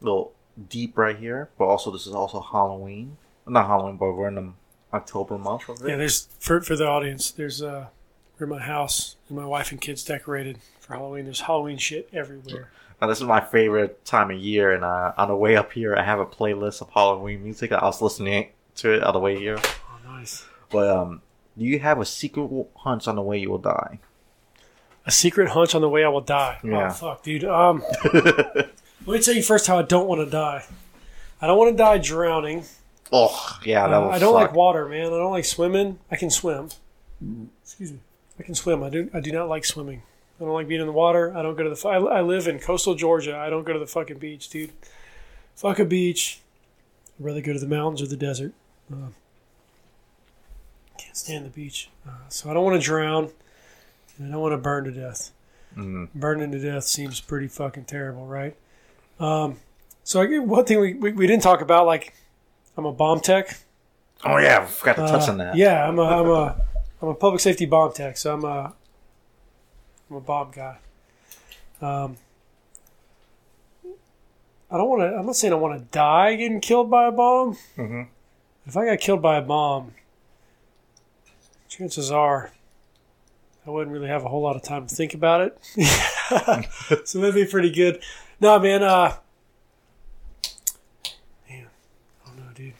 a little deep right here, but also this is also Halloween. Not Halloween, but we're in the October month of it. Yeah, there's for for the audience. There's uh, in my house and my wife and kids decorated for Halloween. There's Halloween shit everywhere. Now, this is my favorite time of year, and uh, on the way up here, I have a playlist of Halloween music. I was listening to it on the way here. Oh, nice. But um, do you have a secret hunch on the way you will die? A secret hunch on the way I will die. Yeah. Oh fuck, dude. Um, let me tell you first how I don't want to die. I don't want to die drowning. Oh, yeah, that Uh, was. I don't like water, man. I don't like swimming. I can swim. Excuse me. I can swim. I do. I do not like swimming. I don't like being in the water. I don't go to the. I, I live in coastal Georgia. I don't go to the fucking beach, dude. Fuck a beach. I'd rather go to the mountains or the desert. Uh, can't stand the beach. Uh, so I don't want to drown, and I don't want to burn to death. Mhm. Burning to death seems pretty fucking terrible, right? Um, so I, one thing we, we, we didn't talk about, like, I'm a bomb tech. Oh yeah, I forgot to touch Uh, on that. Yeah, I'm a, I'm a, I'm a public safety bomb tech, so I'm a, I'm a bomb guy. Um, I don't want to. I'm not saying I want to die getting killed by a bomb. Mhm. If I got killed by a bomb, chances are I wouldn't really have a whole lot of time to think about it. so that'd be pretty good. No, man. Uh, dude.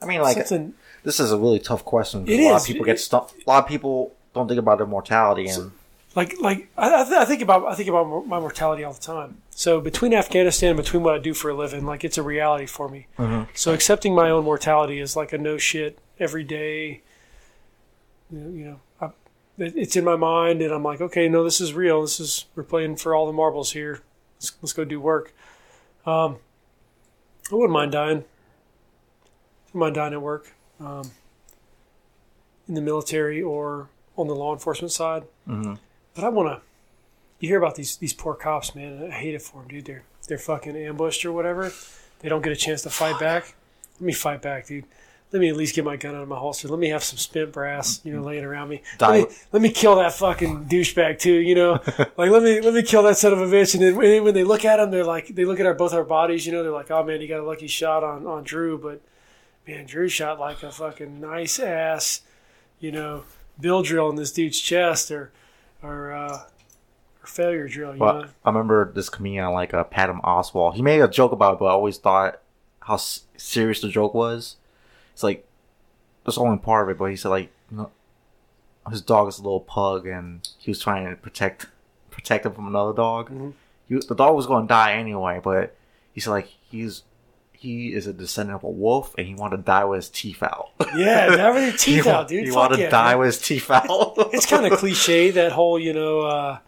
I mean, like this is a really tough question. It a lot of people get stuff. A lot of people don't think about their mortality and. like, like I, th- I, think about I think about my mortality all the time. So between Afghanistan, and between what I do for a living, like it's a reality for me. Mm-hmm. So accepting my own mortality is like a no shit every day. You know, you know I, it's in my mind, and I'm like, okay, no, this is real. This is we're playing for all the marbles here. Let's, let's go do work. Um, I wouldn't mind dying. I wouldn't mind dying at work, um, in the military or on the law enforcement side. But I want to. You hear about these these poor cops, man. I hate it for them, dude. They're they're fucking ambushed or whatever. They don't get a chance to fight back. Let me fight back, dude. Let me at least get my gun out of my holster. Let me have some spent brass, you know, laying around me. Let me, let me kill that fucking douchebag too, you know. like let me let me kill that son of a bitch. And then when, they look at him, they're like they look at our both our bodies, you know. They're like, oh man, you got a lucky shot on on Drew, but man, Drew shot like a fucking nice ass, you know, bill drill in this dude's chest or or uh, or failure drill. You but know, I remember this comedian like uh, Patton Oswalt. He made a joke about it, but I always thought how s- serious the joke was. It's like that's only part of it, but he said like you know, his dog is a little pug, and he was trying to protect protect him from another dog. Mhm. He, the dog was going to die anyway, but he said like he's he is a descendant of a wolf, and he wanted to die with his teeth out. yeah, never your teeth he, out, dude. He Fuck wanted yeah, to die man. with his teeth out. It's kind of cliche that whole you know. Uh,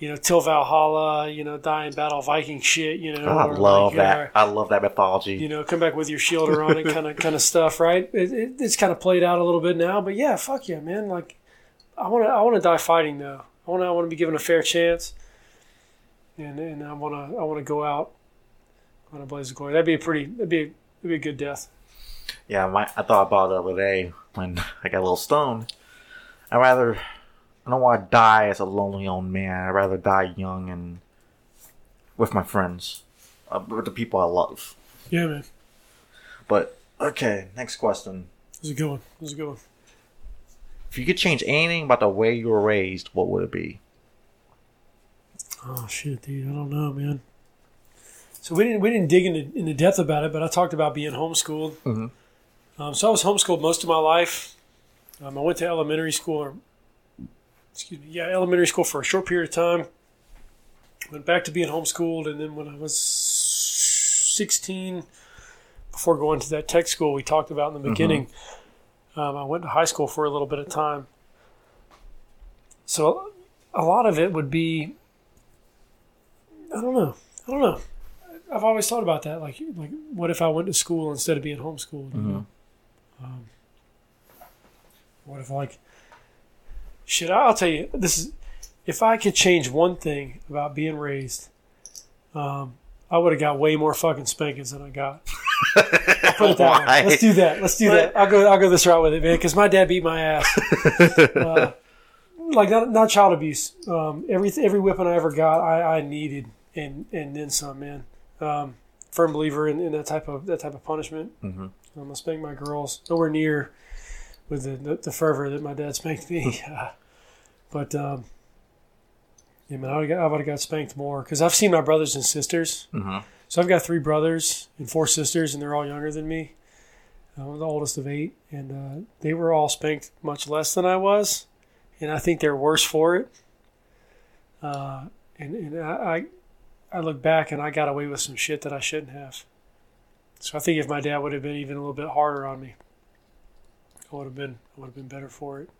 you know, till Valhalla, you know, die in battle Viking shit, you know. I love like, that. I love that mythology. you know, come back with your shield around it, kind of kind of stuff, right? It, it, it's kind of played out a little bit now, but yeah, fuck yeah, man. Like, I want to I want to die fighting though. I want to I want to be given a fair chance, and and I want to I want to go out on a blaze of glory. That'd be a pretty that'd be a, that'd be a good death. Yeah, my, I thought about it the other day when I got a little stoned. I'd rather, I don't want to die as a lonely old man. I'd rather die young and with my friends, uh, with the people I love. Yeah, man. But, okay, next question. This is a good one. This is a good one. If you could change anything about the way you were raised, what would it be? Oh shit, dude. I don't know, man. So we didn't we didn't dig into into depth about it, but I talked about being homeschooled. Mhm. Um, so I was homeschooled most of my life. Um, I went to elementary school, or excuse me, yeah, elementary school for a short period of time. Went back to being homeschooled, and then when I was sixteen, before going to that tech school we talked about in the beginning, um, I went to high school for a little bit of time. So a lot of it would be I don't know. I don't know. I've always thought about that. Like, like, what if I went to school instead of being homeschooled? You know? um, what if like, shit? I'll tell you. This is if I could change one thing about being raised, um, I would have got way more fucking spankings than I got. I'll put it that Why? way. Let's do that. Let's do that. I'll go. I'll go this route with it, man. Because my dad beat my ass. Uh, like not, not child abuse. Um, every every whipping I ever got, I, I needed and and then some, man. Um, firm believer in, in that type of that type of punishment. Mhm. Um, I spanked my girls nowhere near with the, the, the fervor that my dad spanked me, but um, yeah, man, I would have got, got spanked more because I've seen my brothers and sisters. Mhm. So I've got three brothers and four sisters, and they're all younger than me. I'm the oldest of eight, and uh, they were all spanked much less than I was, and I think they're worse for it. Uh, and and I, I, I look back and I got away with some shit that I shouldn't have. So I think if my dad would have been even a little bit harder on me, I would have been I would have been better for it.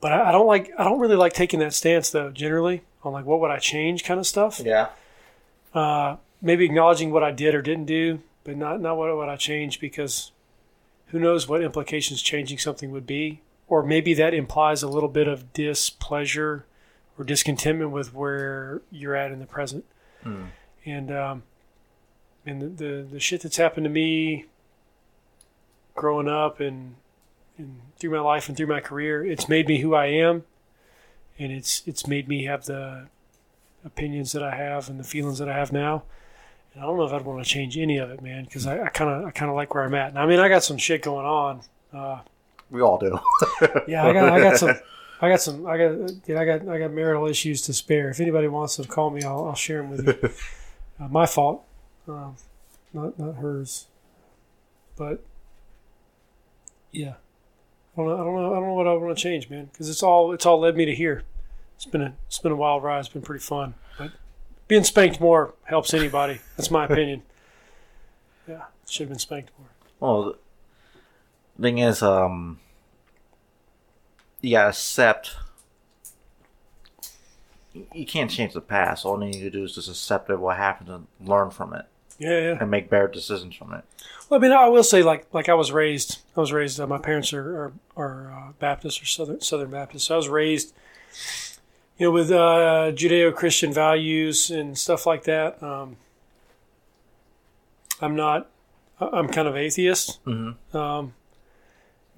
But I, I don't like I don't really like taking that stance though. Generally on like what would I change kind of stuff Yeah. uh, maybe acknowledging what I did or didn't do, but not not what what I change because who knows what implications changing something would be, or maybe that implies a little bit of displeasure or discontentment with where you're at in the present, Mm. and um, and the, the the shit that's happened to me growing up and and through my life and through my career, it's made me who I am, and it's it's made me have the opinions that I have and the feelings that I have now. And I don't know if I'd want to change any of it, man, because I kind of I kind of like where I'm at. And I mean, I got some shit going on. Uh, We all do. yeah, I got I got some. I got some. I got. Know, I got. I got marital issues to spare. If anybody wants to call me, I'll, I'll share them with you. Uh, my fault, um, not not hers. But Yeah. I don't know. I don't know. I don't know what I want to change, man. Because it's all it's all led me to here. It's been a it's been a wild ride. It's been pretty fun. But being spanked more helps anybody. That's my opinion. Yeah, should have been spanked more. Well, the thing is, um, you gotta accept. You can't change the past. All you need to do is just accept it, what happened, and learn from it, Yeah, yeah. and make better decisions from it. Well, I mean, I will say, like, like I was raised. I was raised. Uh, my parents are are, are uh, Baptist or Southern Southern Baptist. So I was raised, you know, with uh, Judeo-Christian values and stuff like that. Um, I'm not. I'm kind of atheist. Mm-hmm. Um,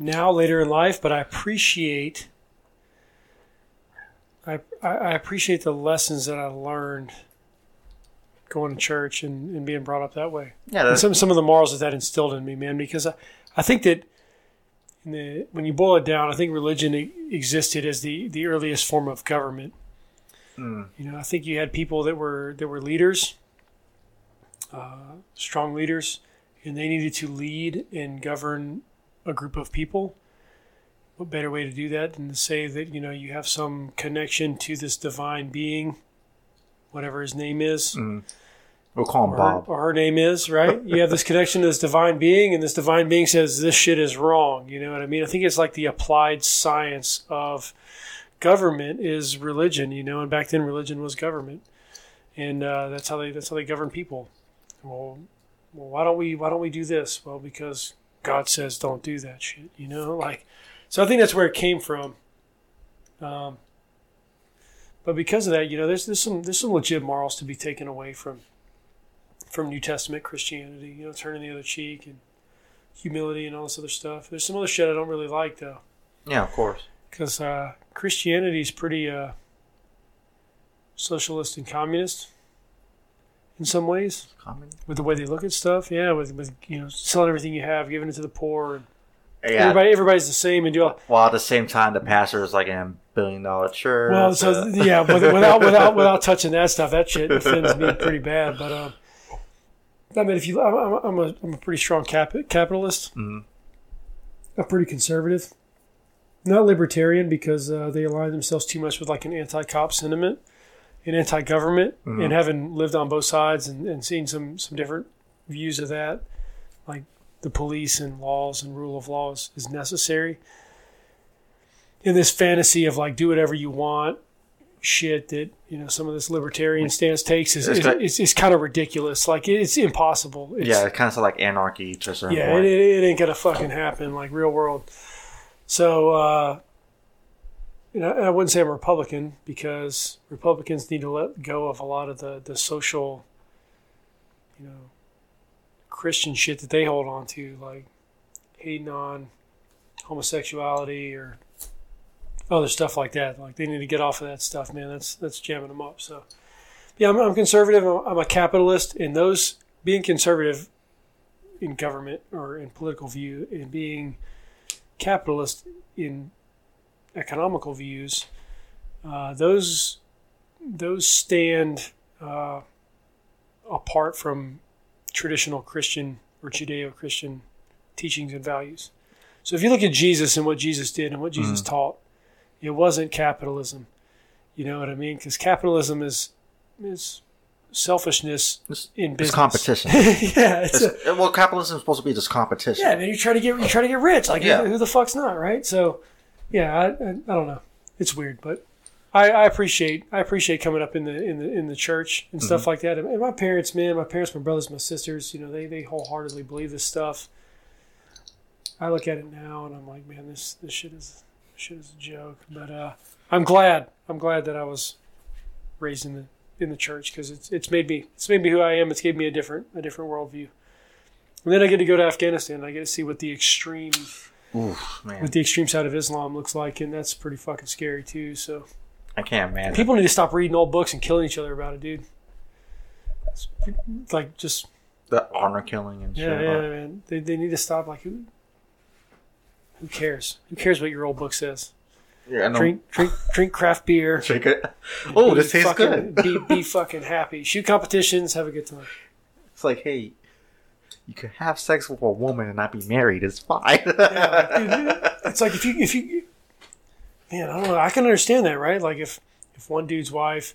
now, later in life, but I appreciate. I I appreciate the lessons that I learned going to church and, and being brought up that way Yeah, some some of the morals that that instilled in me, man. Because I, I think that in the, when you boil it down, I think religion existed as the, the earliest form of government. Mm. You know, I think you had people that were that were leaders, uh, strong leaders, and they needed to lead and govern a group of people. What better way to do that than to say that you know you have some connection to this divine being, whatever his name is mm. We'll call him or, Bob. or her name is, right? You have this connection to this divine being, and this divine being says this shit is wrong. You know what I mean? I think it's like the applied science of government is religion, you know, and back then religion was government, and uh, that's how they that's how they govern people. Well, well, why don't we why don't we do this? Well, because God says don't do that shit, you know, like. So I think that's where it came from. Um, but because of that, you know, there's there's some there's some legit morals to be taken away from from New Testament Christianity, you know, turning the other cheek and humility and all this other stuff. There's some other shit I don't really like though, Yeah, of course. because uh, Christianity is pretty uh, socialist and communist in some ways Common. with the way they look at stuff. Yeah, with with you know selling everything you have, giving it to the poor, and Yeah. everybody everybody's the same and do all. While at the same time, the pastor is like in a billion dollar church. Well, so uh, yeah, without without without touching that stuff, that shit offends me pretty bad. But um, I mean, if you, I'm, I'm- I'm a I'm a pretty strong cap, capitalist. Mhm. I'm pretty conservative, not libertarian because uh, they align themselves too much with like an anti-cop sentiment and anti-government. Mhm. And having lived on both sides and, and seen some some different views of that, like the police and laws and rule of law is, is necessary. In this fantasy of like do whatever you want, shit that you know some of this libertarian stance takes is It's is, is, is kind of ridiculous. Like it's impossible. It's, yeah, it kind of like anarchy to a certain yeah, it, point. it ain't gonna fucking happen like real world. So, uh, you know, I wouldn't say I'm a Republican because Republicans need to let go of a lot of the the social, you know, Christian shit that they hold on to, like hating on homosexuality or other stuff like that. Like they need to get off of that stuff, man. That's that's jamming them up. So, yeah, I'm, I'm conservative. I'm, I'm a capitalist, and those being conservative in government or in political view and being capitalist in economical views, uh, those those stand uh, apart from traditional Christian or Judeo-Christian teachings and values. So if you look at Jesus and what Jesus did and what Jesus taught, it wasn't capitalism. You know what I mean? Because capitalism is is selfishness It's, in it's business. competition. yeah, it's a, well, capitalism is supposed to be just competition. yeah, man, you try to get you try to get rich. Like, Yeah. who, the fuck's not, right? So, yeah, I, I, I don't know. It's weird, but I, I appreciate I appreciate coming up in the in the in the church and mm-hmm. stuff like that. And my parents, man, my parents, my brothers, my sisters, you know, they they wholeheartedly believe this stuff. I look at it now and I'm like, man, this this shit is shit is a joke. But uh, I'm glad I'm glad that I was raised in the in the church because it's it's made me it's made me who I am. It's gave me a different a different worldview. And then I get to go to Afghanistan. And I get to see what the extreme Oof, man. what the extreme side of Islam looks like, and that's pretty fucking scary too. So I can't imagine. people need to stop reading old books and killing each other about it, dude. It's like just the honor killing and shit. yeah, yeah, man. They they need to stop. Like who who cares? Who cares what your old book says? yeah I know. Drink drink drink craft beer. Drink it. Oh, be this tastes fucking- good. be be fucking happy. Shoot competitions. Have a good time. It's like, hey, You can have sex with a woman and not be married. It's fine. Dude, it's like if you if you man, I don't know. I can understand that, right? Like if if one dude's wife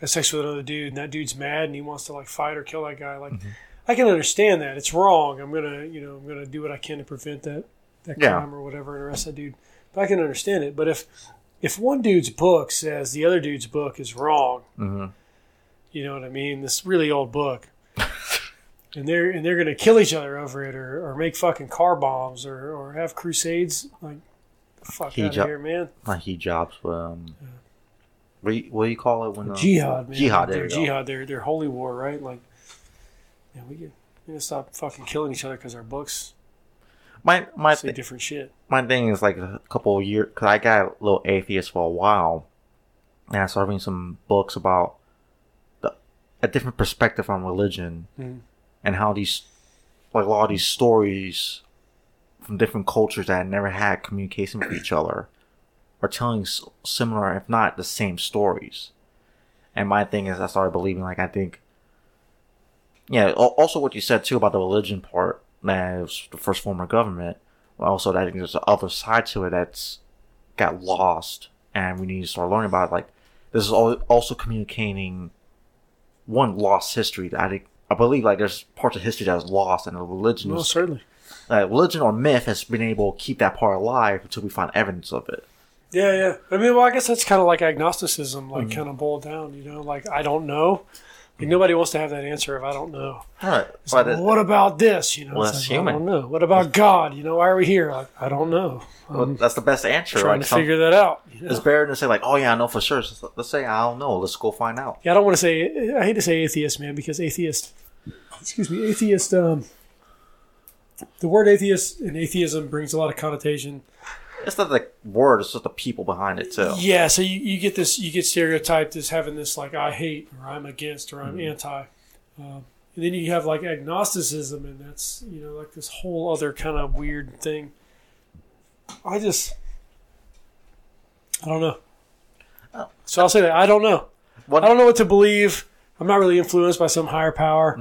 has sex with another dude and that dude's mad and he wants to like fight or kill that guy, like mm-hmm. I can understand that. It's wrong. I'm gonna you know I'm gonna do what I can to prevent that that Yeah. crime or whatever and arrest that dude. But I can understand it. But if if one dude's book says the other dude's book is wrong, hmm you know what I mean? This really old book. and they're and they're gonna kill each other over it or, or make fucking car bombs or, or have crusades. Like fuck out Hijab. of here, man. Not hijabs, but um, what, do you, what do you call it when uh, Jihad, man. Jihad, there They're you go. jihad, they're they're holy war, right? Like yeah, we get we gotta stop fucking killing each other because our books My my say thi- different shit. my thing is like a couple of years because I got a little atheist for a while, and I started reading some books about the a different perspective on religion Mhm. and how these like a lot of these stories from different cultures that had never had communication with each other are telling s- similar, if not the same stories. And my thing is, I started believing like I think, yeah. Also, what you said too about the religion part, was the first form of government. but Also, that I think there's the other side to it that's got lost, and we need to start learning about. It. Like, this is al- also communicating one lost history. That I think I believe like there's parts of history that is lost, and the religion No, is certainly. uh, religion or myth has been able to keep that part alive until we find evidence of it. Yeah, yeah. I mean, well, I guess that's kind of like agnosticism, like Mm-hmm. kind of boiled down. You know, like I don't know. Like nobody wants to have that answer if I don't know. Right. It's like, well, what about this? You know, Well, it's that's like, well, I don't know. What about God? You know, why are we here? Like, I don't know. I'm that's the best answer. trying Like, to figure that out. you know? it's better than say like, "Oh yeah, I know for sure." Just- Let's say I don't know. Let's go find out. Yeah, I don't want to say. I hate to say atheist, man, because atheist. Excuse me, atheist. Um, the word atheist and atheism brings a lot of connotation. It's not the word; it's just the people behind it too. Yeah, so you, you get this, you get stereotyped as having this like I hate or I'm against or I'm anti, um, and then you have like agnosticism, and that's you know like this whole other kind of weird thing. I just, I don't know. Oh. So I'll say that I don't know. One- I don't know what to believe. I'm not really influenced by some higher power.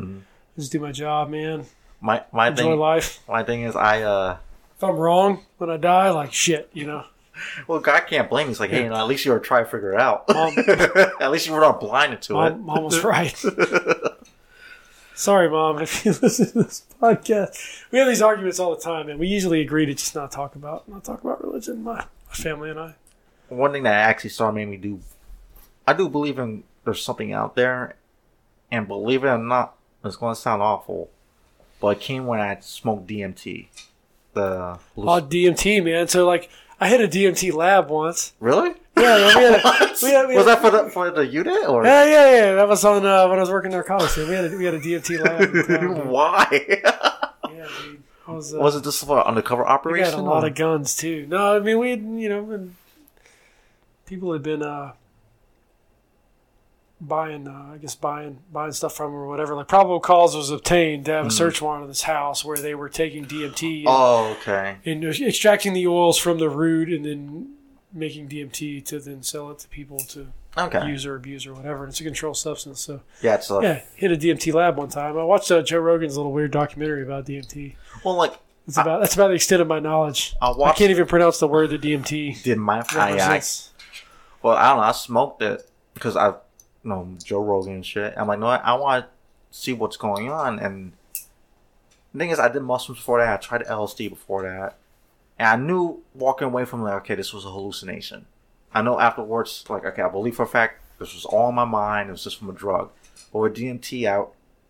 Just do my job, man. My my Enjoy thing, life. my thing is, I uh, If I'm wrong when I die, like shit, you know. well, God can't blame me. He's like, hey, you know, at least you were trying to figure it out. Mom, at least you were not blinded to mom, mom was right. Sorry, mom, if you listen to this podcast. We have these arguments all the time, and we usually agree to just not talk about not talk about religion. My, my family and I. One thing that I actually saw made me do, I do believe in there's something out there, and believe it or not, it's going to sound awful, but it came when I smoked DMT. The Oh, DMT, man. So like, I hit a DMT lab once. really? Yeah, yeah, we had a, we had, we was that for the for the unit or Yeah, yeah, yeah. That was on uh, when I was working narcotics. So we had a, we had a DMT lab. in town, dude. why? yeah, dude. Was, uh, was it just for an undercover We had operation? a lot of guns too. No, I mean we had, you know, been, people had been uh, buying, uh, I guess buying buying stuff from or whatever. Like probable cause was obtained to have a search warrant of this house where they were taking DMT and, oh, okay. and extracting the oils from the root and then making DMT to then sell it to people to Okay. use or abuse or whatever. And it's a controlled substance. So yeah, it's yeah, hit a DMT lab one time. I watched uh, Joe Rogan's little weird documentary about DMT. well, like It's about that's about the extent of my knowledge. I I can't even pronounce the word that DMT did my I, I, well, I don't know. I smoked it because I, you know, Joe Rogan and shit. I'm like, no, I, I want to see what's going on. And the thing is, I did mushrooms before that. I tried LSD before that, and I knew walking away from like, okay, this was a hallucination. I know afterwards, like, okay, I believe for a fact this was all in my mind. It was just from a drug. But with DMT, I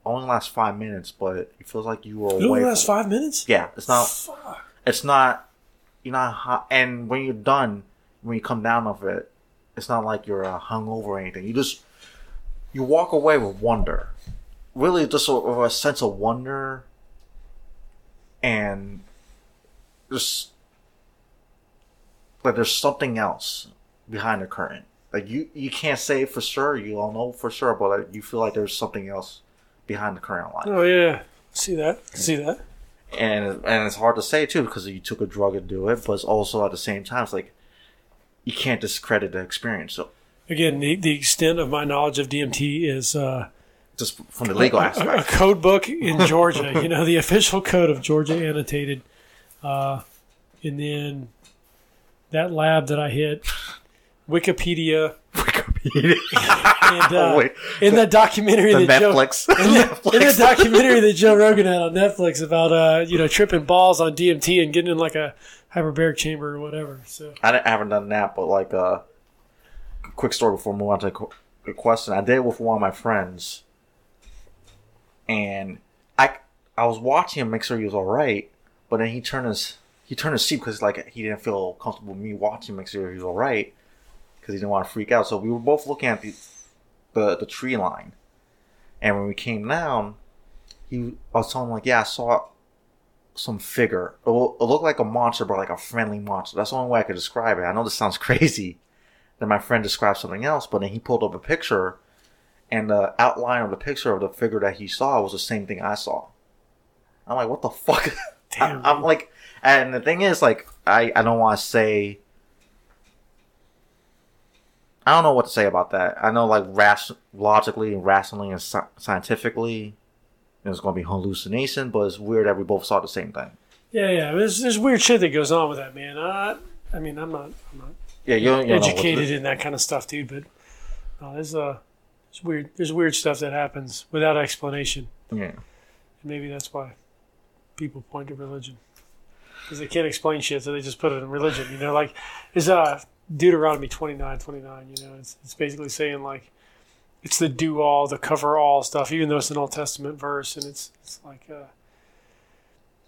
only lasts five minutes, but it feels like you were It away. only lasts five minutes. yeah, it's not. Fuck. It's not. You're not. hot, And when you're done, when you come down of it, it's not like you're uh, hungover or anything. You just you walk away with wonder. Really, just a, a sense of wonder, and just like there's something else behind the curtain. Like you, you can't say for sure. You don't know for sure, but like, you feel like there's something else behind the current line Oh yeah, see that? See that? and and it's hard to say too because you took a drug to do it, but it's also at the same time it's like you can't discredit the experience. So Again, the, the extent of my knowledge of DMT is uh, just from the legal a, a code book in Georgia. you know, the official code of Georgia annotated, uh, and then that lab that I hit, Wikipedia, and uh, wait. in that documentary The that Joe, Netflix. in that documentary that Joe Rogan had on Netflix about uh, you know tripping balls on DMT and getting in like a hyperbaric chamber or whatever. So I, I haven't done that, but like uh, quick story before move on to the question. I did it with one of my friends, and I I was watching him make sure he was all right, but then he turned his he turned his seat because like he didn't feel comfortable me watching make sure he was all right because he didn't want to freak out. So we were both looking at the the, the tree line, and when we came down, he I was telling him like, yeah, I saw some figure. It looked like a monster, but like a friendly monster. That's the only way I could describe it. I know this sounds crazy. Then my friend described something else, but then he pulled up a picture, and the outline of the picture of the figure that he saw was the same thing I saw. I'm like, what the fuck? Damn, I'm like, and the thing is, like, I I don't want to say. I don't know what to say about that. I know, like, ras- logically and rationally and sci- scientifically, it's going to be hallucination, but it's weird that we both saw the same thing. yeah, yeah, there's, there's weird shit that goes on with that man. Uh, I mean, I'm not, I'm not Yeah, you don't, you don't educated in that kind of stuff, dude. But no, there's uh, there's weird, there's weird stuff that happens without explanation. Yeah. And maybe that's why people point to religion because they can't explain shit, so they just put it in religion. You know, like is uh Deuteronomy 29, 29, You know, it's it's basically saying like it's the do all, the cover all stuff, even though it's an Old Testament verse, and it's it's like uh.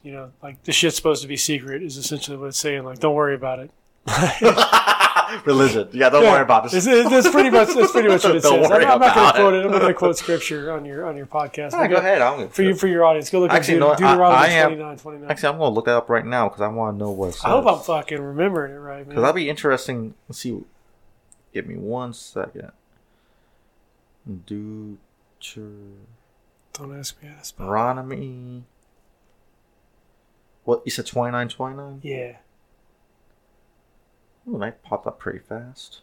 You know, like the shit's supposed to be secret is essentially what it's saying. Like, don't worry about it. Religion. Yeah, don't worry about this. It's- it's- That's pretty much that's pretty much what it Don't says. I'm, I'm not going to quote it. I'm not going to quote scripture on your on your podcast. Ah, go ahead. I'm for you for your audience. Go look Actually, at no, Deut- Deuteronomy I- I am- 29, 29. Actually, I'm going to look that up right now because I want to know what. I hope I'm fucking remembering it right. Because that'd be interesting. Let's see. Give me one second. Don't ask me how to spell. Deuteronomy. What you said? Twenty nine, twenty nine. Yeah, Ooh, that popped up pretty fast.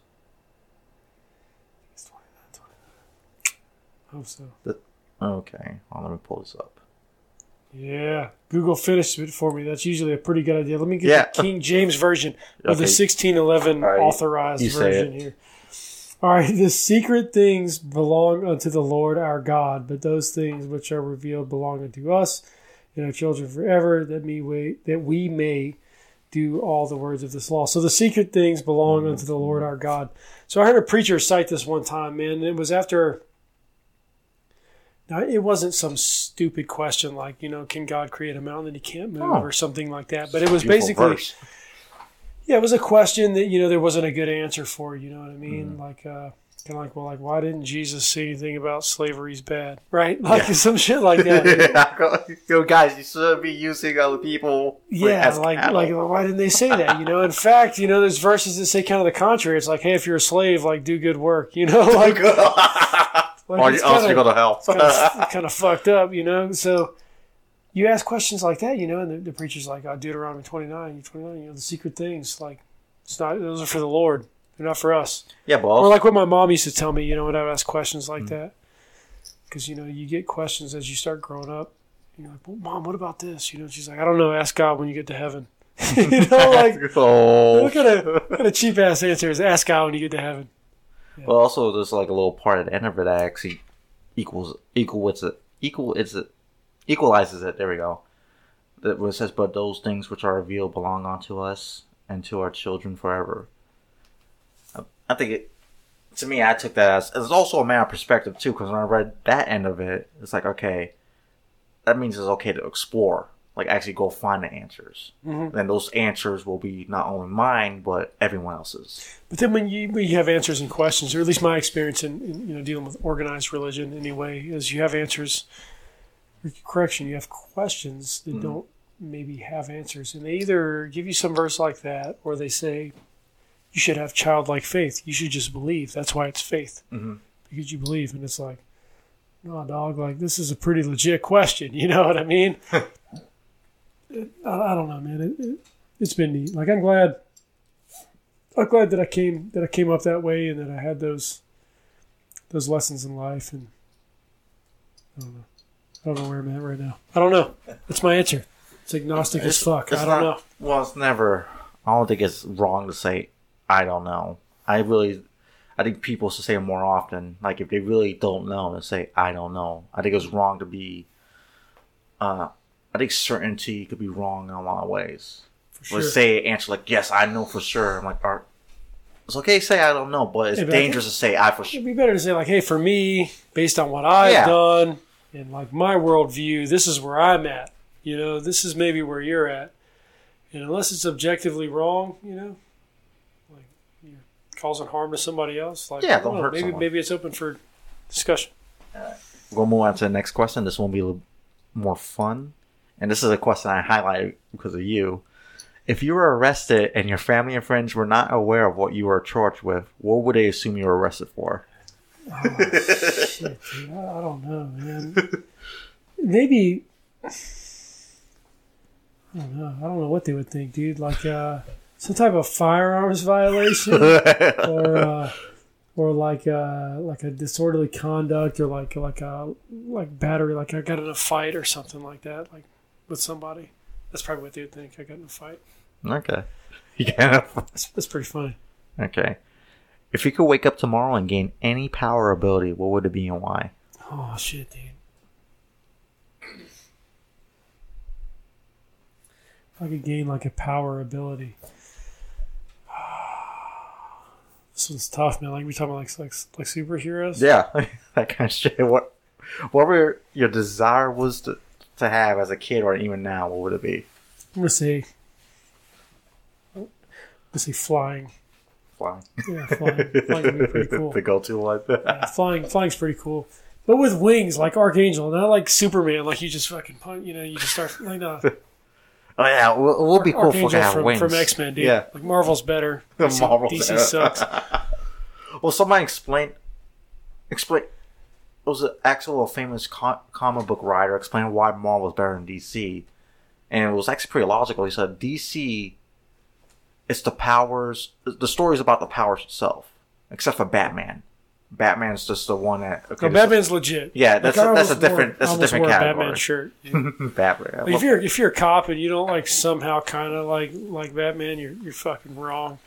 it's 29, 29. I hope so. Okay, well, let me pull this up. Yeah, Google finished it for me. That's usually a pretty good idea. Let me get Yeah. the King James version of the 1611 All right, authorized you version here. All right, the secret things belong unto the Lord our God, but those things which are revealed belong unto us and our children forever, that me wait, that we may do all the words of this law. So the secret things belong unto the Lord our God. So I heard a preacher cite this one time, man. and It was after. Now, it wasn't some stupid question like, you know, can God create a mountain that he can't move Oh. or something like that. But it was basically, verse. yeah, it was a question that, you know, there wasn't a good answer for, you know what I mean? Mm. Like, uh, like, well, like, why didn't Jesus say anything about slavery's bad? Right? Like some shit like that. Yo, guys, you shouldn't be using other people. Yeah, like cattle. like why didn't they say that? You know, in fact, you know, there's verses that say kind of the contrary. It's like, hey, if you're a slave, like do good work. You know, like, like or it's else you go to hell. kind of, kind of fucked up, you know. So you ask questions like that, you know, and the, the preacher's like, oh, Deuteronomy 29, 29, you know, the secret things, like it's not; those are for the Lord, they're not for us. yeah, but Or like what my mom used to tell me, you know, when I would ask questions like mm. that, because you know, you get questions as you start growing up. You're like, well, mom, what about this? You know, she's like, I don't know. Ask God when you get to heaven. you know, like oh. what kind of what kind of cheap ass answer is ask God when you get to heaven? But also, there's like a little part at the end of it that actually equals equal with it equal it's it equalizes it. There we go. That says, "But those things which are revealed belong unto us and to our children forever." I- think it. To me, I took that as it's also a matter of perspective too. Because when I read that end of it, it's like okay, that means it's okay to explore, like actually go find the answers. Mhm. Then those answers will be not only mine but everyone else's. But then when you when you have answers and questions, or at least my experience in, in you know dealing with organized religion anyway, is you have answers. Correction, you have questions that don't maybe have answers, and they either give you some verse like that, or they say you should have childlike faith. You should just believe. That's why it's faith Mhm. because you believe, and it's like, no, dog. Like this is a pretty legit question. You know what I mean? I, I don't know, man. It, it, it's been neat. Like I'm glad. I'm glad that I came that I came up that way and that I had those those lessons in life and I don't know. I don't know where I'm at right now. I don't know. That's my answer. It's agnostic as fuck. I don't not, know. Well, it's never. I don't think it's wrong to say I don't know. I really, I think people should say it more often. Like if they really don't know, to say I don't know. I think it's wrong to be. Uh, I think certainty could be wrong in a lot of ways. For sure. Let's say answer like yes, I know for sure. I'm like, Art. It's okay to say I don't know, but it's Yeah, but dangerous to say I for sure. It'd be better to say like, hey, for me, based on what I've Yeah. done and like my worldview, this is where I'm at. You know, this is maybe where you're at. And unless it's objectively wrong, you know, causing harm to somebody else, like Yeah, don't don't know, hurt maybe someone. maybe it's open for discussion. We'll move on to the next question. This one will be a little more fun. And this is a question I highlighted because of you. If you were arrested and your family and friends were not aware of what you were charged with, what would they assume you were arrested for? Shit, dude, I, I don't know, man. Maybe I don't know. I don't know what they would think, dude. Like uh, some type of firearms violation, or uh, or like uh, like a disorderly conduct, or like like a like battery. Like I got in a fight or something like that, like with somebody. That's probably what they would think. I got in a fight. Okay. Yeah. That's, that's pretty funny. Okay. If you could wake up tomorrow and gain any power ability, what would it be and why? Oh shit, dude. If I could gain like a power ability. This one's tough, man. Like we talking about like like like superheroes. Yeah, that kind of shit. What, whatever your desire was to, to have as a kid or even now, what would it be? I'm gonna say. I'm gonna say flying. Flying. Yeah, flying. flying would be pretty cool. the go-to one. Yeah, flying, flying's pretty cool. But with wings, like Archangel, not like Superman. Like you just fucking, punch, you know, you just start like no. Oh yeah, we'll, would be cool if we could have from, wings. from X Men, dude. Yeah. Like Marvel's better. DC, Marvel's DC better. sucks. Well, somebody explain, explain. It was an actual famous co- comic book writer explaining why Marvel was better than DC, and it was actually pretty logical. He said DC, it's the powers. The story is about the powers itself, except for Batman. Batman's just the one that. Okay, No, Batman's legit. Yeah, that's I a- that's a different- wore- that's a different category. Batman shirt. yeah. Batman. Like, uh, if you're if you're a cop and you don't like somehow kind of like like Batman, you're you're fucking wrong.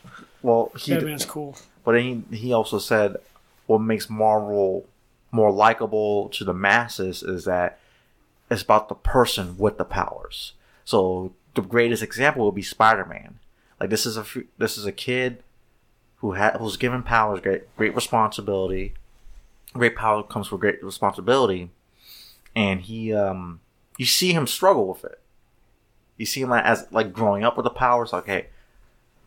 well, he Batman's cool. But he he also said what makes Marvel more likable to the masses is that it's about the person with the powers. So the greatest example would be Spider Man. Like this is a this is a kid who ha- who's given powers, great great responsibility. Great power comes with great responsibility, and he um you see him struggle with it. You see him like, as like growing up with the powers. Like, hey,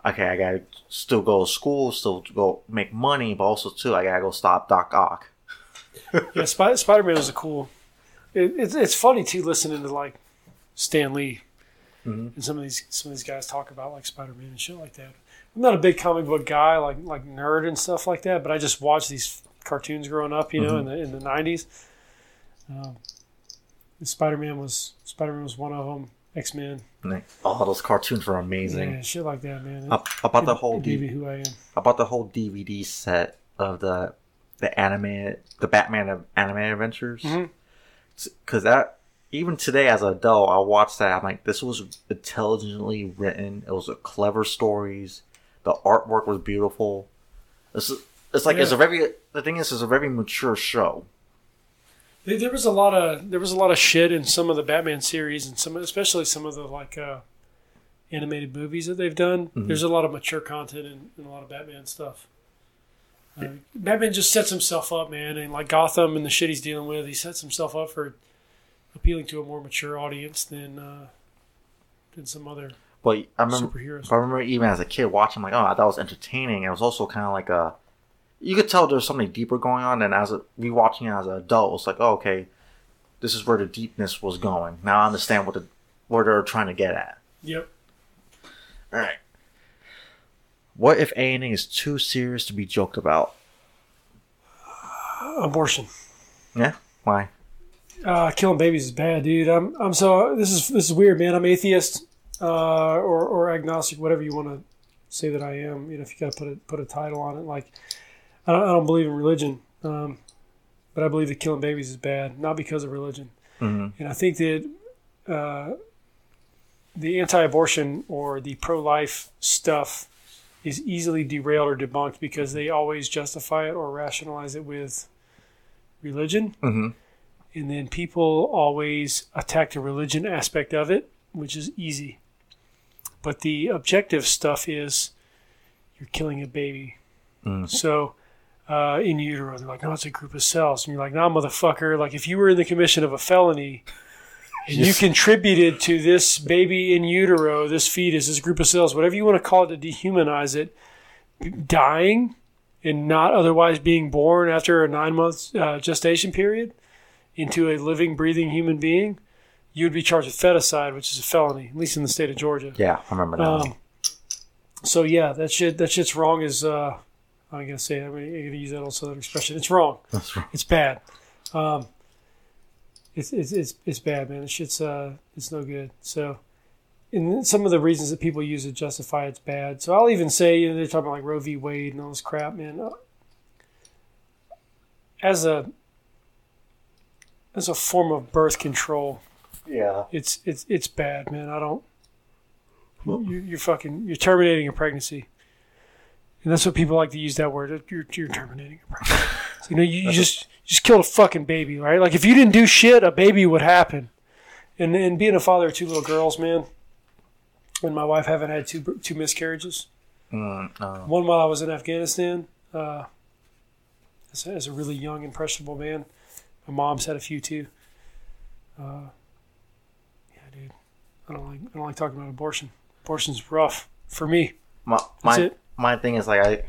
okay, I gotta still go to school, still go make money, but also too, I gotta go stop Doc Ock. Yeah, Spider Spider Man was a cool. It, it's it's funny too listening to like Stan Lee Mhm. and some of these some of these guys talk about like Spider Man and shit like that. I'm not a big comic book guy, like like nerd and stuff like that, but I just watched these cartoons growing up, you know, in the in the '90s. Um, Spider Man was Spider Man was one of them. X Men, oh, those cartoons were amazing. yeah, shit like that, man. Up- about the whole it gave me D- who I am. about the whole DVD set of the the anime, the Batman of animated adventures. Because that even today as an adult, I watched that. I'm like, this was intelligently written. It was a clever stories. The artwork was beautiful. It's it's like it's a very the thing is it's a very mature show. There, was a lot of there was a lot of shit in some of the Batman series and some especially some of the like uh, animated movies that they've done. Mhm. There's a lot of mature content in, in a lot of Batman stuff. Uh, Batman just sets himself up, man, and like Gotham and the shit he's dealing with, he sets himself up for appealing to a more mature audience than uh, than some other But I remember superheroes. I remember even as a kid watching, like, oh, that was entertaining. It was also kind of like a, you could tell there's something deeper going on. And as a rewatching it as an adult, it's like, oh, okay, this is where the deepness was going. Now I understand what the what they're trying to get at. Yep. All right. What if anything is too serious to be joked about? Abortion. Yeah. Why? Uh, killing babies is bad, dude. I'm I'm so this is this is weird, man. I'm atheist, uh, or or agnostic, whatever you want to say that I am. You know, if you got to put a put a title on it, like I don't, I don't believe in religion. Um, but I believe that killing babies is bad, not because of religion. Mhm. And I think that uh, the anti-abortion or the pro-life stuff is easily derailed or debunked because they always justify it or rationalize it with religion, Mhm. and then people always attack the religion aspect of it, which is easy. But the objective stuff is you're killing a baby. Mm. So uh, in utero, they're like, no, it's a group of cells. And you're like, nah, motherfucker. Like, if you were in the commission of a felony and you contributed to this baby in utero, this fetus, this group of cells, whatever you want to call it to dehumanize it, dying and not otherwise being born after a nine month uh, gestation period into a living, breathing human being, you would be charged with feticide, which is a felony, at least in the state of Georgia. Yeah, I remember now. Um, so yeah, that shit that shit's wrong. Is uh, I'm gonna say I'm gonna, I'm gonna use that old southern expression. It's wrong. That's right. It's bad. Um, it's it's it's it's bad, man. This shit's uh, it's no good. So, and some of the reasons that people use to justify it's bad. So I'll even say, you know, they're talking about like Roe v. Wade and all this crap, man. As a as a form of birth control, Yeah. it's it's it's bad, man. I don't. You, you're fucking. You're terminating a pregnancy, and that's what people like to use that word. You're, you're terminating a pregnancy. So, you know, you, you just you just killed a fucking baby, right? Like if you didn't do shit, a baby would happen. And and being a father of two little girls, man, and my wife haven't had two two miscarriages. Mm, uh, One while I was in Afghanistan, uh, as, a, as a really young, impressionable man. My mom's had a few too. Uh, yeah, dude, I don't like I don't like talking about abortion. Abortion's rough for me. my That's my it. my thing is like I.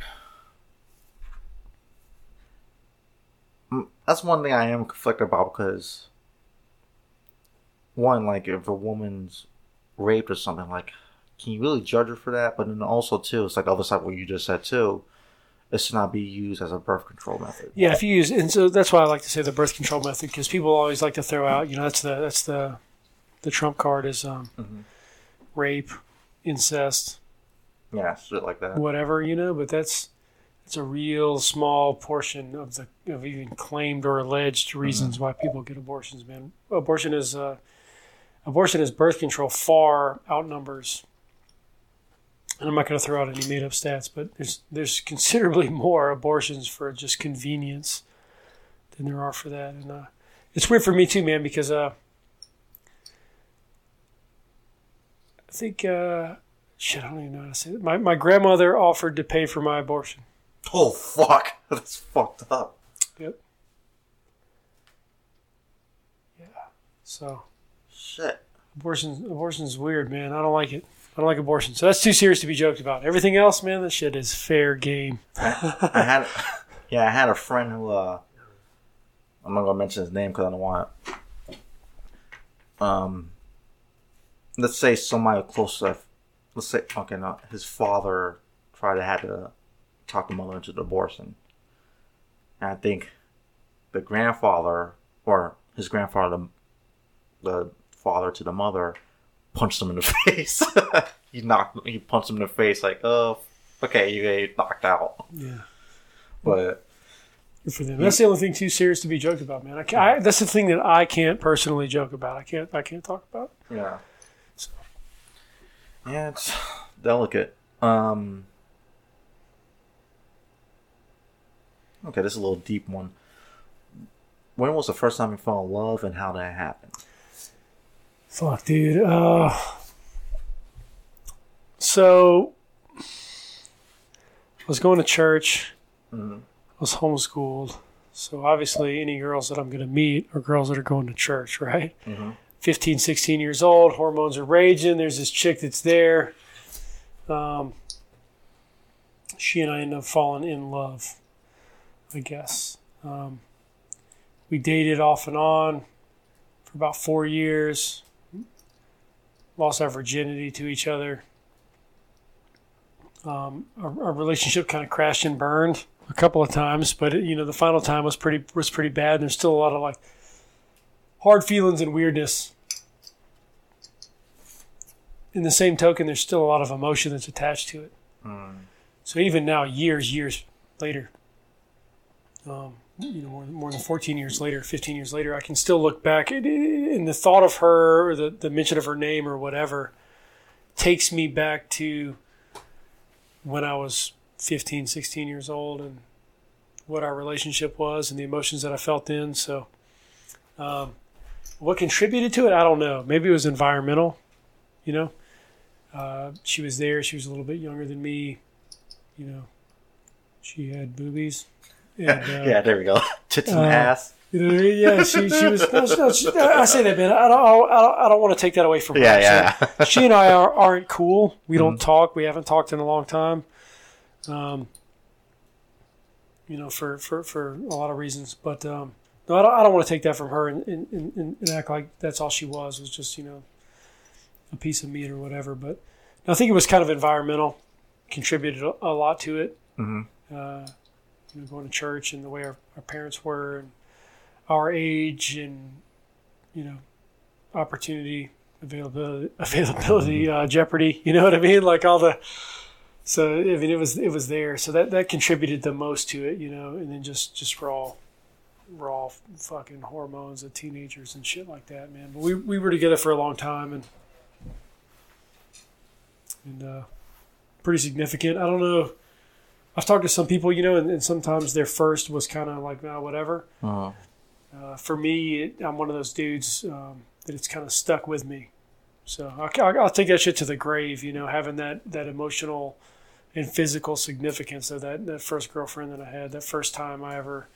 That's one thing I am conflicted about because. One, like if a woman's raped or something, like, can you really judge her for that? But then also too, it's like the other side what you just said too, is to not be used as a birth control method. Yeah, if you use and so that's why I like to say the birth control method because people always like to throw out you know that's the that's the the trump card is um, Mhm. rape, incest, Yeah, shit like that. whatever you know, but that's it's a real small portion of the of even claimed or alleged reasons why people get abortions. Man, abortion is uh, abortion is birth control far outnumbers. And I'm not going to throw out any made up stats, but there's there's considerably more abortions for just convenience than there are for that, and uh, it's weird for me too, man, because uh, I think uh, shit, I don't even know how to say it. My my grandmother offered to pay for my abortion. Oh fuck, that's fucked up. Yep. Yeah. So Shit. abortion abortion's weird, man. I don't like it. I don't like abortion. So that's too serious to be joked about. Everything else, man, that shit is fair game. I had, yeah, I had a friend who, uh, I'm not gonna mention his name because I don't want. Um, let's say somebody close to, let's say fucking uh, his father tried to had to talk the mother into the abortion, and I think the grandfather or his grandfather, the, the father to the mother, punched him in the face. he knocked, he punched him in the face like, oh, okay, you get knocked out. Yeah. But for them. That's the only thing too serious to be joked about, man. I, can't, I that's the thing that I can't personally joke about. I can't. I can't talk about. yeah, yeah, it's delicate. Um, okay, this is a little deep one. When was the first time you fell in love, and how did that happen? Fuck, dude. Uh, so I was going to church. Mhm. I was homeschooled. So obviously, any girls that I'm going to meet are girls that are going to church, right? Mhm. 15, 16 years old, hormones are raging. There's this chick that's there. Um, she and I end up falling in love, I guess. Um, we dated off and on for about four years. Lost our virginity to each other. Um, our, our relationship kind of crashed and burned a couple of times, but it, you know the final time was pretty was pretty bad. There's still a lot of like hard feelings and weirdness. In the same token, there's still a lot of emotion that's attached to it. Mm. So even now, years, years later, um, you know more, more than 14 years later, 15 years later, I can still look back and, and the thought of her, or the the mention of her name, or whatever, takes me back to when I was 15, 16 years old, and what our relationship was, and the emotions that I felt then. So, um, what contributed to it, I don't know. Maybe it was environmental, you know. Uh, she was there. She was a little bit younger than me. You know, she had boobies. And, uh, yeah, there we go. Tits and uh, ass. You know what I mean? Yeah, she, she was. No, no, she, I say that, man. I don't, I don't, I don't want to take that away from her. Yeah, yeah. So, she and I are, aren't cool. We don't talk. We haven't talked in a long time. Um, you know, for, for, for a lot of reasons. But um, no, I don't, I don't want to take that from her and, and, and, and act like that's all she was. Was just you know a piece of meat or whatever. But I think it was kind of environmental. Contributed a, a lot to it. hmm Uh, you know, going to church and the way our, our parents were and our age and you know opportunity availability availability uh, jeopardy you know what i mean like all the so i mean it was it was there so that that contributed the most to it you know and then just just raw raw fucking hormones of teenagers and shit like that man but we we were together for a long time and and uh pretty significant i don't know I've talked to some people, you know, and, and sometimes their first was kind of like, nah, whatever. Uh, Uh, for me, it, I'm one of those dudes um, that it's kind of stuck with me. So I, I, I'll take that shit to the grave, you know, having that, that emotional and physical significance of that, that first girlfriend that I had, that first time I ever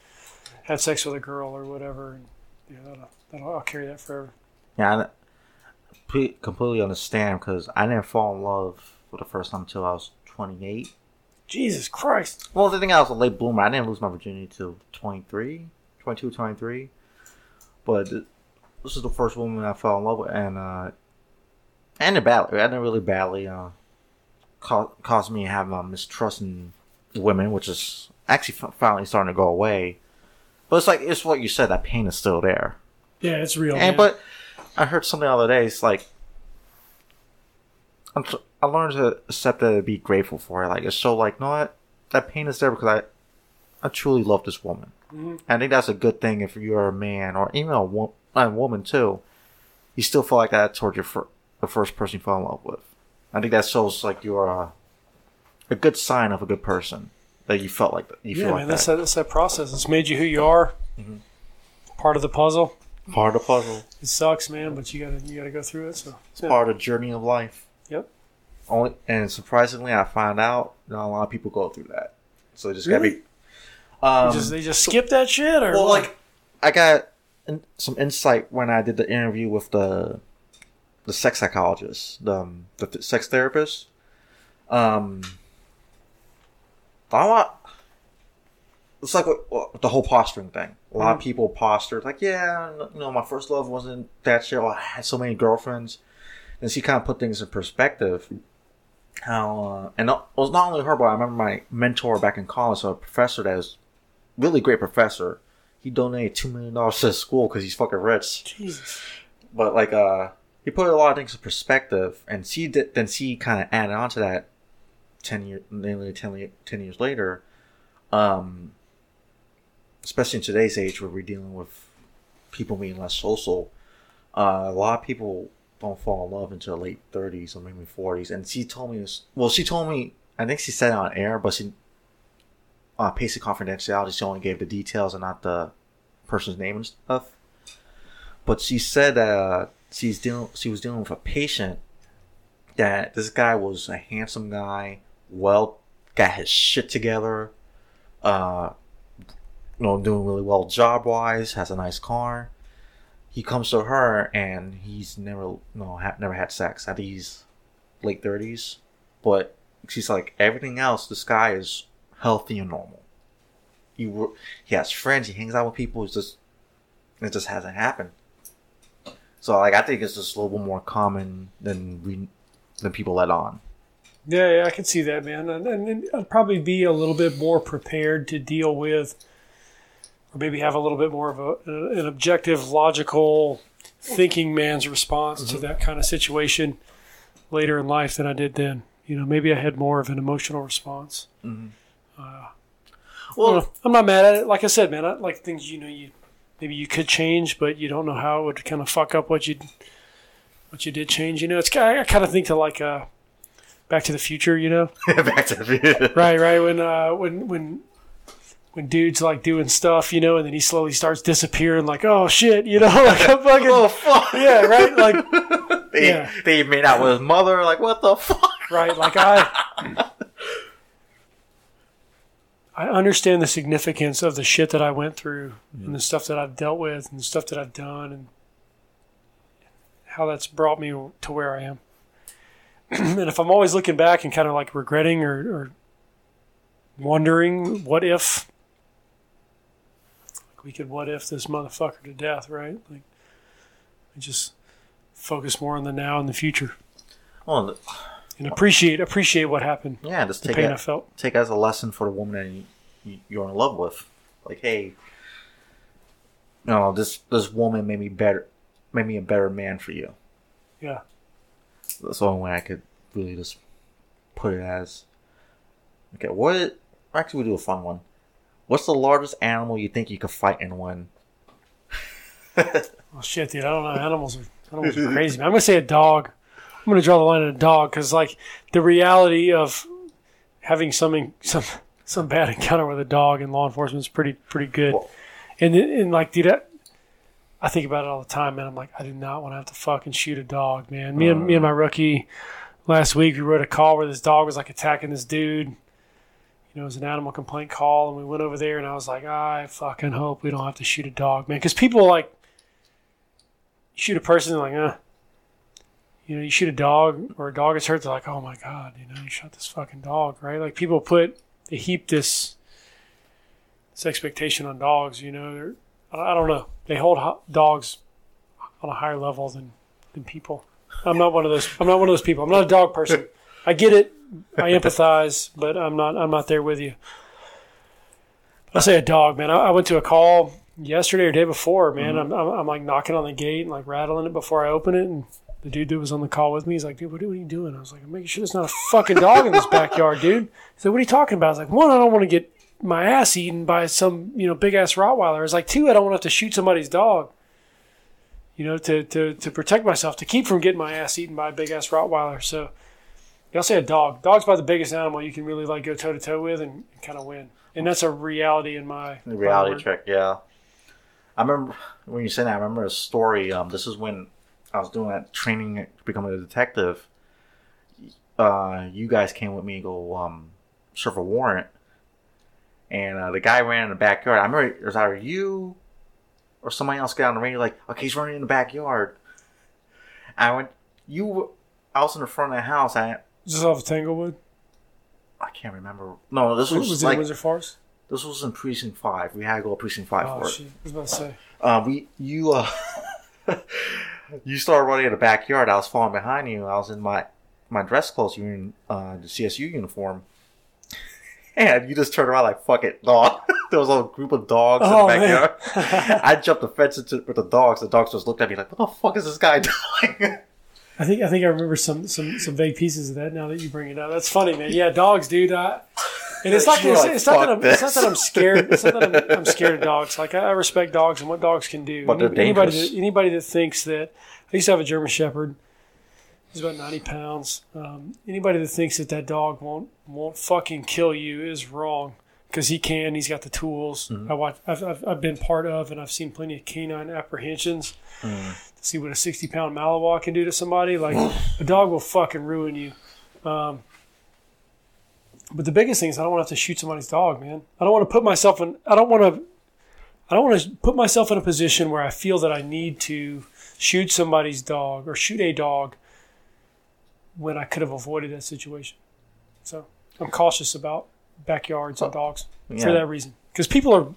had sex with a girl or whatever. And, yeah, that'll, that'll, I'll carry that forever. yeah, I completely understand because I didn't fall in love for the first time until I was 28. Jesus Christ. Well, the thing I was a late bloomer. I didn't lose my virginity till 23, 22, 23. But this is the first woman I fell in love with, and uh, and it badly. I didn't really badly uh, ca- caused me to have uh, mistrust in women, which is actually f- finally starting to go away. But it's like it's what you said. That pain is still there. Yeah, it's real. And man. but I heard something the other day. It's like I'm I learned to accept it and be grateful for it. Like it's so like, you know what? That pain is there because I I truly love this woman. Mhm. I think that's a good thing if you're a man or even a, wo- a woman too. You still feel like that towards your fir- the first person you fall in love with. I think that shows like you're a, a good sign of a good person that you felt like that. You yeah, feel man, like that's that. that, that's that process. It's made you who you are. Mhm. Part of the puzzle. Part of the puzzle. It sucks, man, but you gotta you gotta go through it. So It's part of the journey of life. Yep. Only and surprisingly, I found out not a lot of people go through that. So it just gotta be. Um, they just they just skip that shit, or well, what? like I got in, some insight when I did the interview with the the sex psychologist, the um, the th- sex therapist. Um, I want. It's like what, the whole posturing thing. A lot of Mhm. people posture like, yeah, you know, my first love wasn't that shit. I had so many girlfriends, and she kind of put things in perspective. How uh, and it was not only her, but I remember my mentor back in college, so a professor that was really great professor. He donated two million dollars to the school because he's fucking rich. Jesus. But like, uh, he put a lot of things in perspective, and she did. Then she kind of added on to that. Ten years, nearly 10, ye- 10 years later, um, especially in today's age where we're dealing with people being less social, uh, a lot of people don't fall in love until late thirties or maybe forties. And she told me this. Well, she told me. I think she said on air, but she uh, basic confidentiality. She only gave the details and not the person's name and stuff. But she said that uh, she's dealing. She was dealing with a patient that this guy was a handsome guy, well, got his shit together, uh, you know, doing really well job wise, has a nice car. He comes to her and he's never, no, ha- never had sex. I think he's late thirties, but she's like everything else. This guy is healthy and normal. He he has friends. He hangs out with people. It's just it just hasn't happened. So like I think it's just a little bit more common than we than people let on. Yeah, yeah, I can see that, man. And, and, I'd probably be a little bit more prepared to deal with, or maybe have a little bit more of a, an objective, logical, thinking man's response to that kind of situation later in life than I did then. You know, maybe I had more of an emotional response. Mhm. Uh, Well, I'm not mad at it. Like I said, man, I like things you know you maybe you could change, but you don't know how it would kind of fuck up what you what you did change. You know, it's ki- I kind of think to like uh, Back to the Future. You know, back to the Future. right, right when uh, when when when dudes like doing stuff, you know, and then he slowly starts disappearing, like oh shit, you know, like a fucking Oh fuck! yeah, right, like They, Yeah. they made out with his mother. Like what the fuck? right, like I. I understand the significance of the shit that I went through and the stuff that I've dealt with and the stuff that I've done and how that's brought me to where I am. and if I'm always looking back and kind of like regretting or, or wondering, what if like we could what if this motherfucker to death, right? Like, I just focus more on the now and the future Well, and appreciate appreciate what happened, yeah, just the take pain it, felt. take as a lesson for the woman that you, you're in love with. Like, hey, you know, this this woman made me better, made me a better man for you. Yeah. That's the only way I could really just put it as. Okay, what? Actually, we do a fun one. What's the largest animal you think you could fight and win? Oh shit, dude! I don't know. Animals are animals are crazy. Man. I'm gonna say a dog. I'm gonna draw the line at a dog because, like, the reality of having something some some bad encounter with a dog in law enforcement is pretty pretty good. Well- and and like, dude, I, I think about it all the time, man. I'm like, I do not want to have to fucking shoot a dog, man. Me and me and my rookie last week, we wrote a call where this dog was like attacking this dude. You know, it was an animal complaint call, and we went over there, and I was like, I fucking hope we don't have to shoot a dog, man, because people like shoot a person, they're like, uh, you know, you shoot a dog or a dog gets hurt, they're like, oh my god, you know, you shot this fucking dog, right? Like people put they heap this this expectation on dogs, you know. I don't know. They hold ho- dogs on a higher level than than people. I'm not one of those. I'm not one of those people. I'm not a dog person. I get it. I empathize, but I'm not. I'm not there with you. I say a dog, man. I, I went to a call yesterday or day before, man. Mm-hmm. I'm, I'm, I'm like knocking on the gate and like rattling it before I open it, and the dude that was on the call with me, he's like, "Dude, what are you doing?" I was like, "I'm making sure there's not a fucking dog in this backyard, dude." He said, "What are you talking about?" I was like, "One, I don't want to get my ass eaten by some you know big ass Rottweiler." I was like, "Two, I don't want to have to shoot somebody's dog." You know, to, to, to protect myself, to keep from getting my ass eaten by a big ass Rottweiler. So, yeah, I'll say a dog. Dog's probably the biggest animal you can really like go toe to toe with and, kind of win. And that's a reality in my The reality check, yeah. I remember when you said that. I remember a story. Um, this is when I was doing that training to become a detective. Uh, you guys came with me to go um, serve a warrant, and uh, the guy ran in the backyard. I remember it was either you or somebody else got on the radio like, "Okay, he's running in the backyard." I went. You, I was in the front of the house. I Is this off of Tanglewood? I can't remember. No, this was, Was, like in Windsor Forest? this was in precinct five. We had to go to precinct five Oh, for it. shit. I was about to say. Uh, we you uh you started running in the backyard. I was following behind you. I was in my my dress clothes. You were in uh, the CSU uniform, and you just turn around like fuck it, dog. there was a group of dogs Oh, in the oh, man. backyard. I jumped the fence into, with the dogs. The dogs just looked at me like, "What the fuck is this guy doing?" I think I think I remember some, some, some vague pieces of that now that you bring it up. That's funny, man. Yeah, dogs, dude. I, and it's not, You're it's, like, it's, not that I'm, it's not that I'm scared. It's not that I'm, I'm scared of dogs. Like I, I respect dogs and what dogs can do. But they're anybody that, anybody that thinks that I used to have a German Shepherd. He's about ninety pounds. Um, anybody that thinks that that dog won't won't fucking kill you is wrong. Because he can. He's got the tools. Mm-hmm. I watch. I've, I've, I've been part of, and I've seen plenty of canine apprehensions Mm. to see what a 60 pound Malinois can do to somebody. Like a dog will fucking ruin you. Um, but the biggest thing is I don't want to have to shoot somebody's dog, man. I don't want to put myself in. I don't want to. I don't want to put myself in a position where I feel that I need to shoot somebody's dog or shoot a dog when I could have avoided that situation. So I'm cautious about backyards and dogs for that reason. Because people are,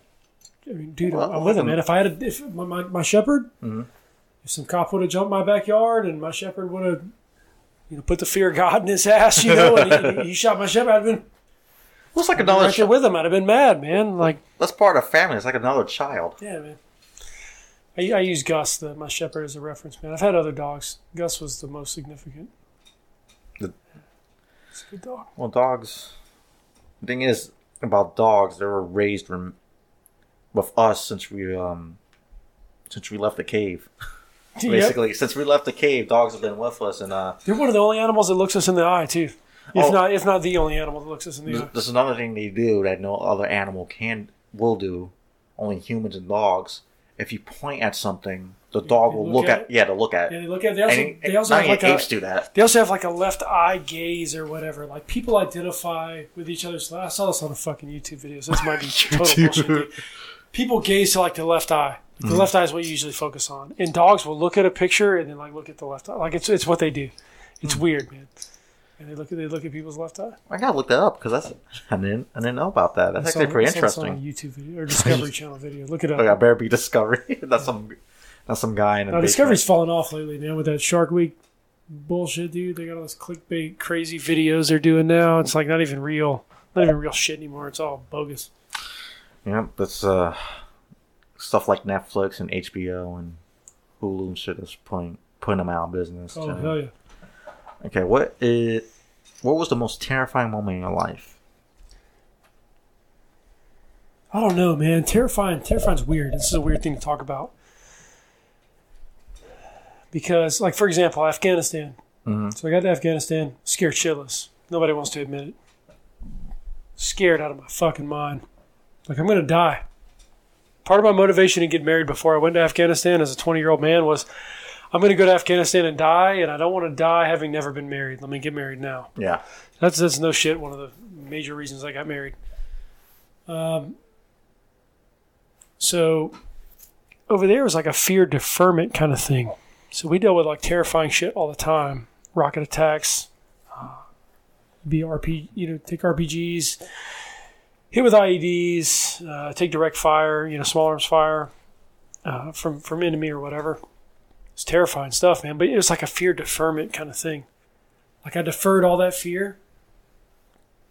I mean, dude, Well, I'm with it, man. If I had a, if my, my, my shepherd, Mhm. if some cop would have jumped my backyard and my shepherd would have, you know, put the fear of God in his ass, you know, and he, he shot my shepherd, I'd have been It's like another. right with him. I'd have been mad, man. Like, that's part of family. It's like another child. yeah, man. I, I use Gus, the, my shepherd, as a reference, man. I've had other dogs. Gus was the most significant. It's a good dog. Well, dogs. The thing is, about dogs. They were raised rem- with us since we um since we left the cave. Yep. Basically, since we left the cave, dogs have been with us, and uh, They're one of the only animals that looks us in the eye too. If Oh. not, if not the only animal that looks us in the There's, eye. there's another thing they do that no other animal can will do. Only humans and dogs. If you point at something, the dog will look look at at, yeah, to look at. Yeah, they look at. They also, and they also have like even a. apes do that. They also have like a left eye gaze or whatever. Like people identify with each other's. I saw this on a fucking YouTube video. So this might be total bullshit. People gaze to like the left eye. The Mm-hmm. left eye is what you usually focus on. And dogs will look at a picture and then like look at the left eye. Like it's it's what they do. Mm-hmm. It's weird, man. And they look at they look at people's left eye. I gotta look that up because that's I didn't I didn't know about that. That's I actually pretty I saw on interesting. YouTube video or Discovery Channel video. Look it up. Yeah, better be Discovery. that's some that's some guy in a. Discovery's fallen off lately, man, with that Shark Week bullshit, dude. They got all this clickbait, crazy videos they're doing now. It's like not even real, not even real shit anymore. It's all bogus. Yeah, that's uh stuff like Netflix and HBO and Hulu and shit is putting putting them out of business. Oh too. hell yeah! Okay, what is what was the most terrifying moment in your life? I don't know, man. Terrifying. Terrifying's weird. This is a weird thing to talk about because, like, for example, Afghanistan. Mhm. So I got to Afghanistan, scared shitless. Nobody wants to admit it. Scared out of my fucking mind. Like I'm gonna die. Part of my motivation to get married before I went to Afghanistan as a 20 year old man was I'm going to go to Afghanistan and die, and I don't want to die having never been married. Let me get married now. Yeah. That's that's no shit. One of the major reasons I got married. Um. So, over there was like a fear deferment kind of thing. So we deal with like terrifying shit all the time. Rocket attacks, uh, BRP, you know, take RPGs, hit with IEDs, uh, take direct fire, you know, small arms fire uh, from from enemy or whatever. It's terrifying stuff, man. But it was like a fear deferment kind of thing. Like I deferred all that fear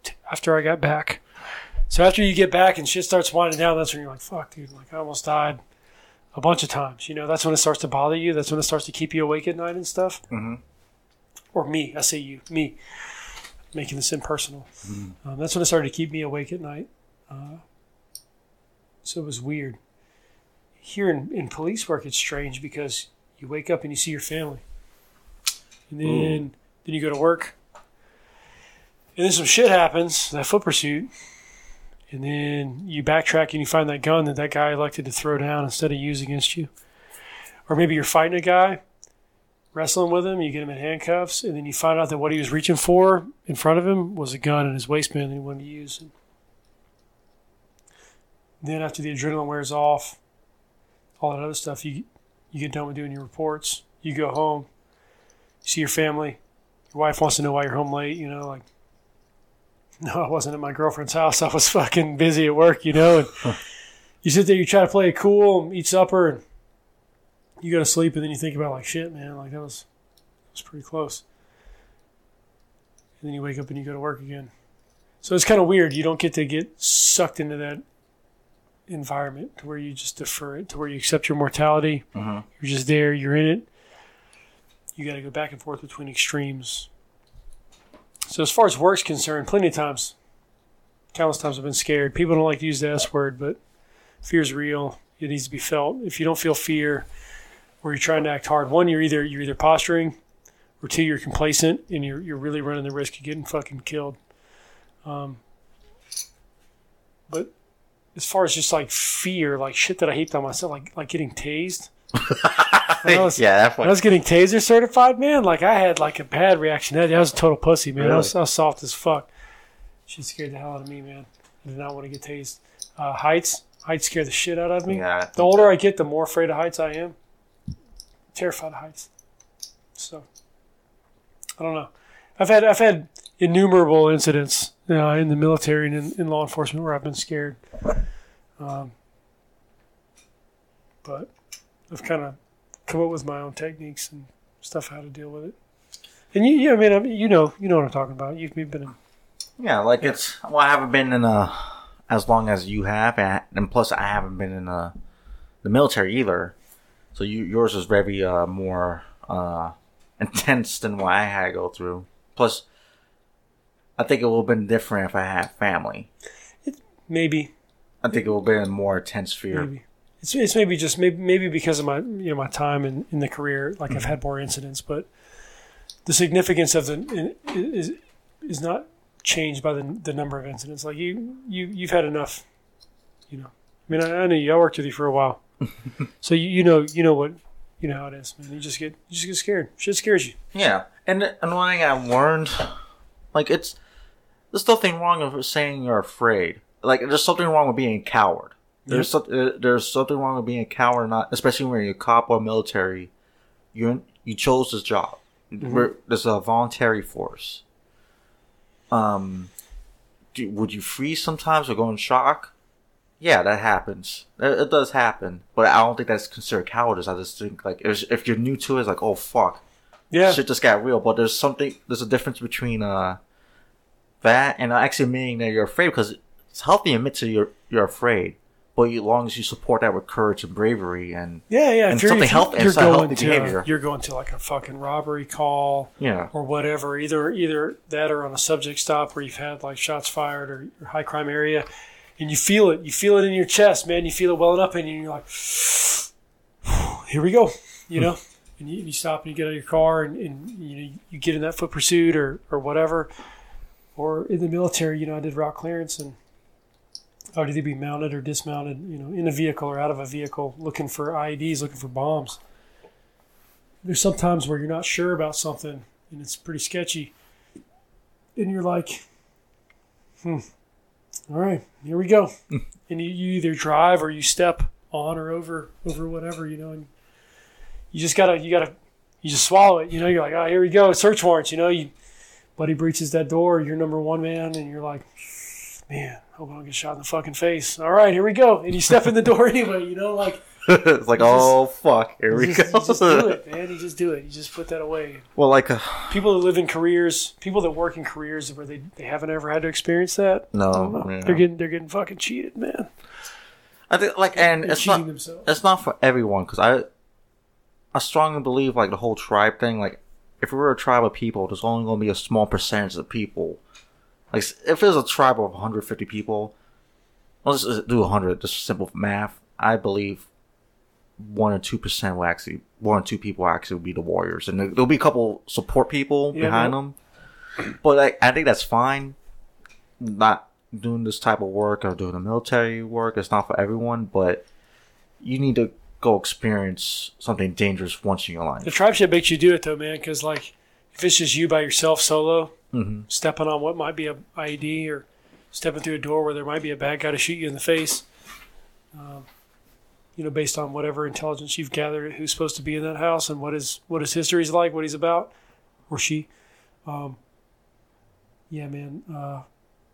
t- after I got back. So after you get back and shit starts winding down, that's when you're like, "Fuck, dude! Like I almost died a bunch of times." You know, that's when it starts to bother you. That's when it starts to keep you awake at night and stuff. Mhm. Or me, I say you, me, making this impersonal. Um, that's when it started to keep me awake at night. Uh, so it was weird. Here in, in police work, it's strange because you wake up and you see your family, and then then you go to work, and then some shit happens, that foot pursuit, and then you backtrack and you find that gun that that guy elected to throw down instead of use against you, or maybe you're fighting a guy, wrestling with him, you get him in handcuffs, and then you find out that what he was reaching for in front of him was a gun in his waistband that he wanted to use. And then after the adrenaline wears off, all that other stuff, you you get done with doing your reports, you go home, you see your family, your wife wants to know why you're home late, you know, like no, I wasn't at my girlfriend's house. I was fucking busy at work, you know. And you sit there, you try to play it cool, eat supper, and you go to sleep, and then you think about like shit, man. Like that was that was pretty close. And then you wake up and you go to work again. So it's kind of weird. You don't get to get sucked into that environment to where you just defer it, to where you accept your mortality. Mhm. You're just there. You're in it. You got to go back and forth between extremes. So as far as work's concerned, plenty of times, countless times I've been scared. People don't like to use the S word, but fear's real. It needs to be felt. If you don't feel fear, or you're trying to act hard, one, you're either you're either posturing, or two, you're complacent and you're you're really running the risk of getting fucking killed. Um, but as far as just like fear, like shit that I hate on myself, like like getting tased. I was- yeah, when I was getting taser certified, man, like I had like a bad reaction. That I was a total pussy, man. I, was, I was soft as fuck. She scared the hell out of me, man. I did not want to get tased. Uh, heights, heights scare the shit out of me. Yeah, The older I get, the more afraid of heights I am. Terrified of heights. So I don't know. I've had I've had innumerable incidents uh, in the military and in, in law enforcement where I've been scared. Um, but I've kind of come up with my own techniques and stuff how to deal with it. And you, you I mean, I mean, you know, you know what I'm talking about. You've been in yeah, like it's. Well, I haven't been in a as long as you have, and, and plus I haven't been in a, the military either. So you yours is very uh, more uh, intense than what I had to go through. Plus, I think it would have been different if I had family. It, maybe, I think it will be a more intense fear. maybe. It's, it's maybe just maybe maybe because of my you know my time in, in the career, like I've mm-hmm. had more incidents, but the significance of the is is not changed by the the number of incidents. Like you you you've had enough, you know. I mean, I, I know you. I worked with you for a while, so you, you know you know what you know how it is, man. You just get you just get scared. Shit scares you. Yeah, and and one thing I've learned, like it's there's nothing wrong with saying you're afraid. Like there's something wrong with being a coward. There's some, uh, there's something wrong with being a coward, not especially when you're a cop or military. You you chose this job. We're, there's a voluntary force. Um, do, would you freeze sometimes or go in shock? Yeah, that happens. It, it does happen, but I don't think that's considered cowardice. I just think like if, if you're new to it, it's like oh fuck, Yeah, shit just got real. But there's something, there's a difference between uh that and actually meaning that you're afraid because it's healthy to admit to you're you're afraid, but you, as long as you support that with courage and bravery and yeah, yeah. and If you're, something you're going healthy to behavior. you're going to like a fucking robbery call. yeah, or whatever, either either that or on a subject stop where you've had like shots fired or, or high crime area, and you feel it, you feel it in your chest, man. You feel it welling up in you, and you're like, here we go, you know. Hmm. and you, you stop and you get out of your car and, and you know you get in that foot pursuit or or whatever. Or in the military, you know, I did route clearance and I would either be mounted or dismounted, you know, in a vehicle or out of a vehicle, looking for IEDs, looking for bombs. There's sometimes where you're not sure about something and it's pretty sketchy, and you're like, "Hmm, all right, here we go." and you, you either drive or you step on or over over whatever, you know, and you just gotta you gotta you just swallow it, you know. You're like, "Oh, here we go, search warrants," you know. You buddy breaches that door, you're number one man, and you're like, "Man, hope I don't get shot in the fucking face." All right, here we go, and you step in the door anyway, you know, like. it's like oh fuck, here we just, go. you just do it, man. You just do it. You just put that away. well, like uh, People that live in careers, people that work in careers where they, they haven't ever had to experience that, no, yeah. they're getting they're getting fucking cheated, man. I think like and They're it's not themselves. it's not for everyone because I I strongly believe like the whole tribe thing. Like if we were a tribe of people, there's only going to be a small percentage of people. Like if there's a tribe of 150 people, let's just do 100. Just simple math. I believe one or two percent will actually one or two people actually will be the warriors, and there- there'll be a couple support people Yeah, behind yeah. them. But like, I think that's fine. Not doing this type of work or doing the military work. It's not for everyone, but you need to go experience something dangerous once in your life. The tribe shit makes you do it though, man. Because like, if it's just you by yourself, solo, hmm stepping on what might be a IED or stepping through a door where there might be a bad guy to shoot you in the face, um, you know, based on whatever intelligence you've gathered, who's supposed to be in that house and what his what his history's like, what he's about, or she. Um, yeah, man. Uh,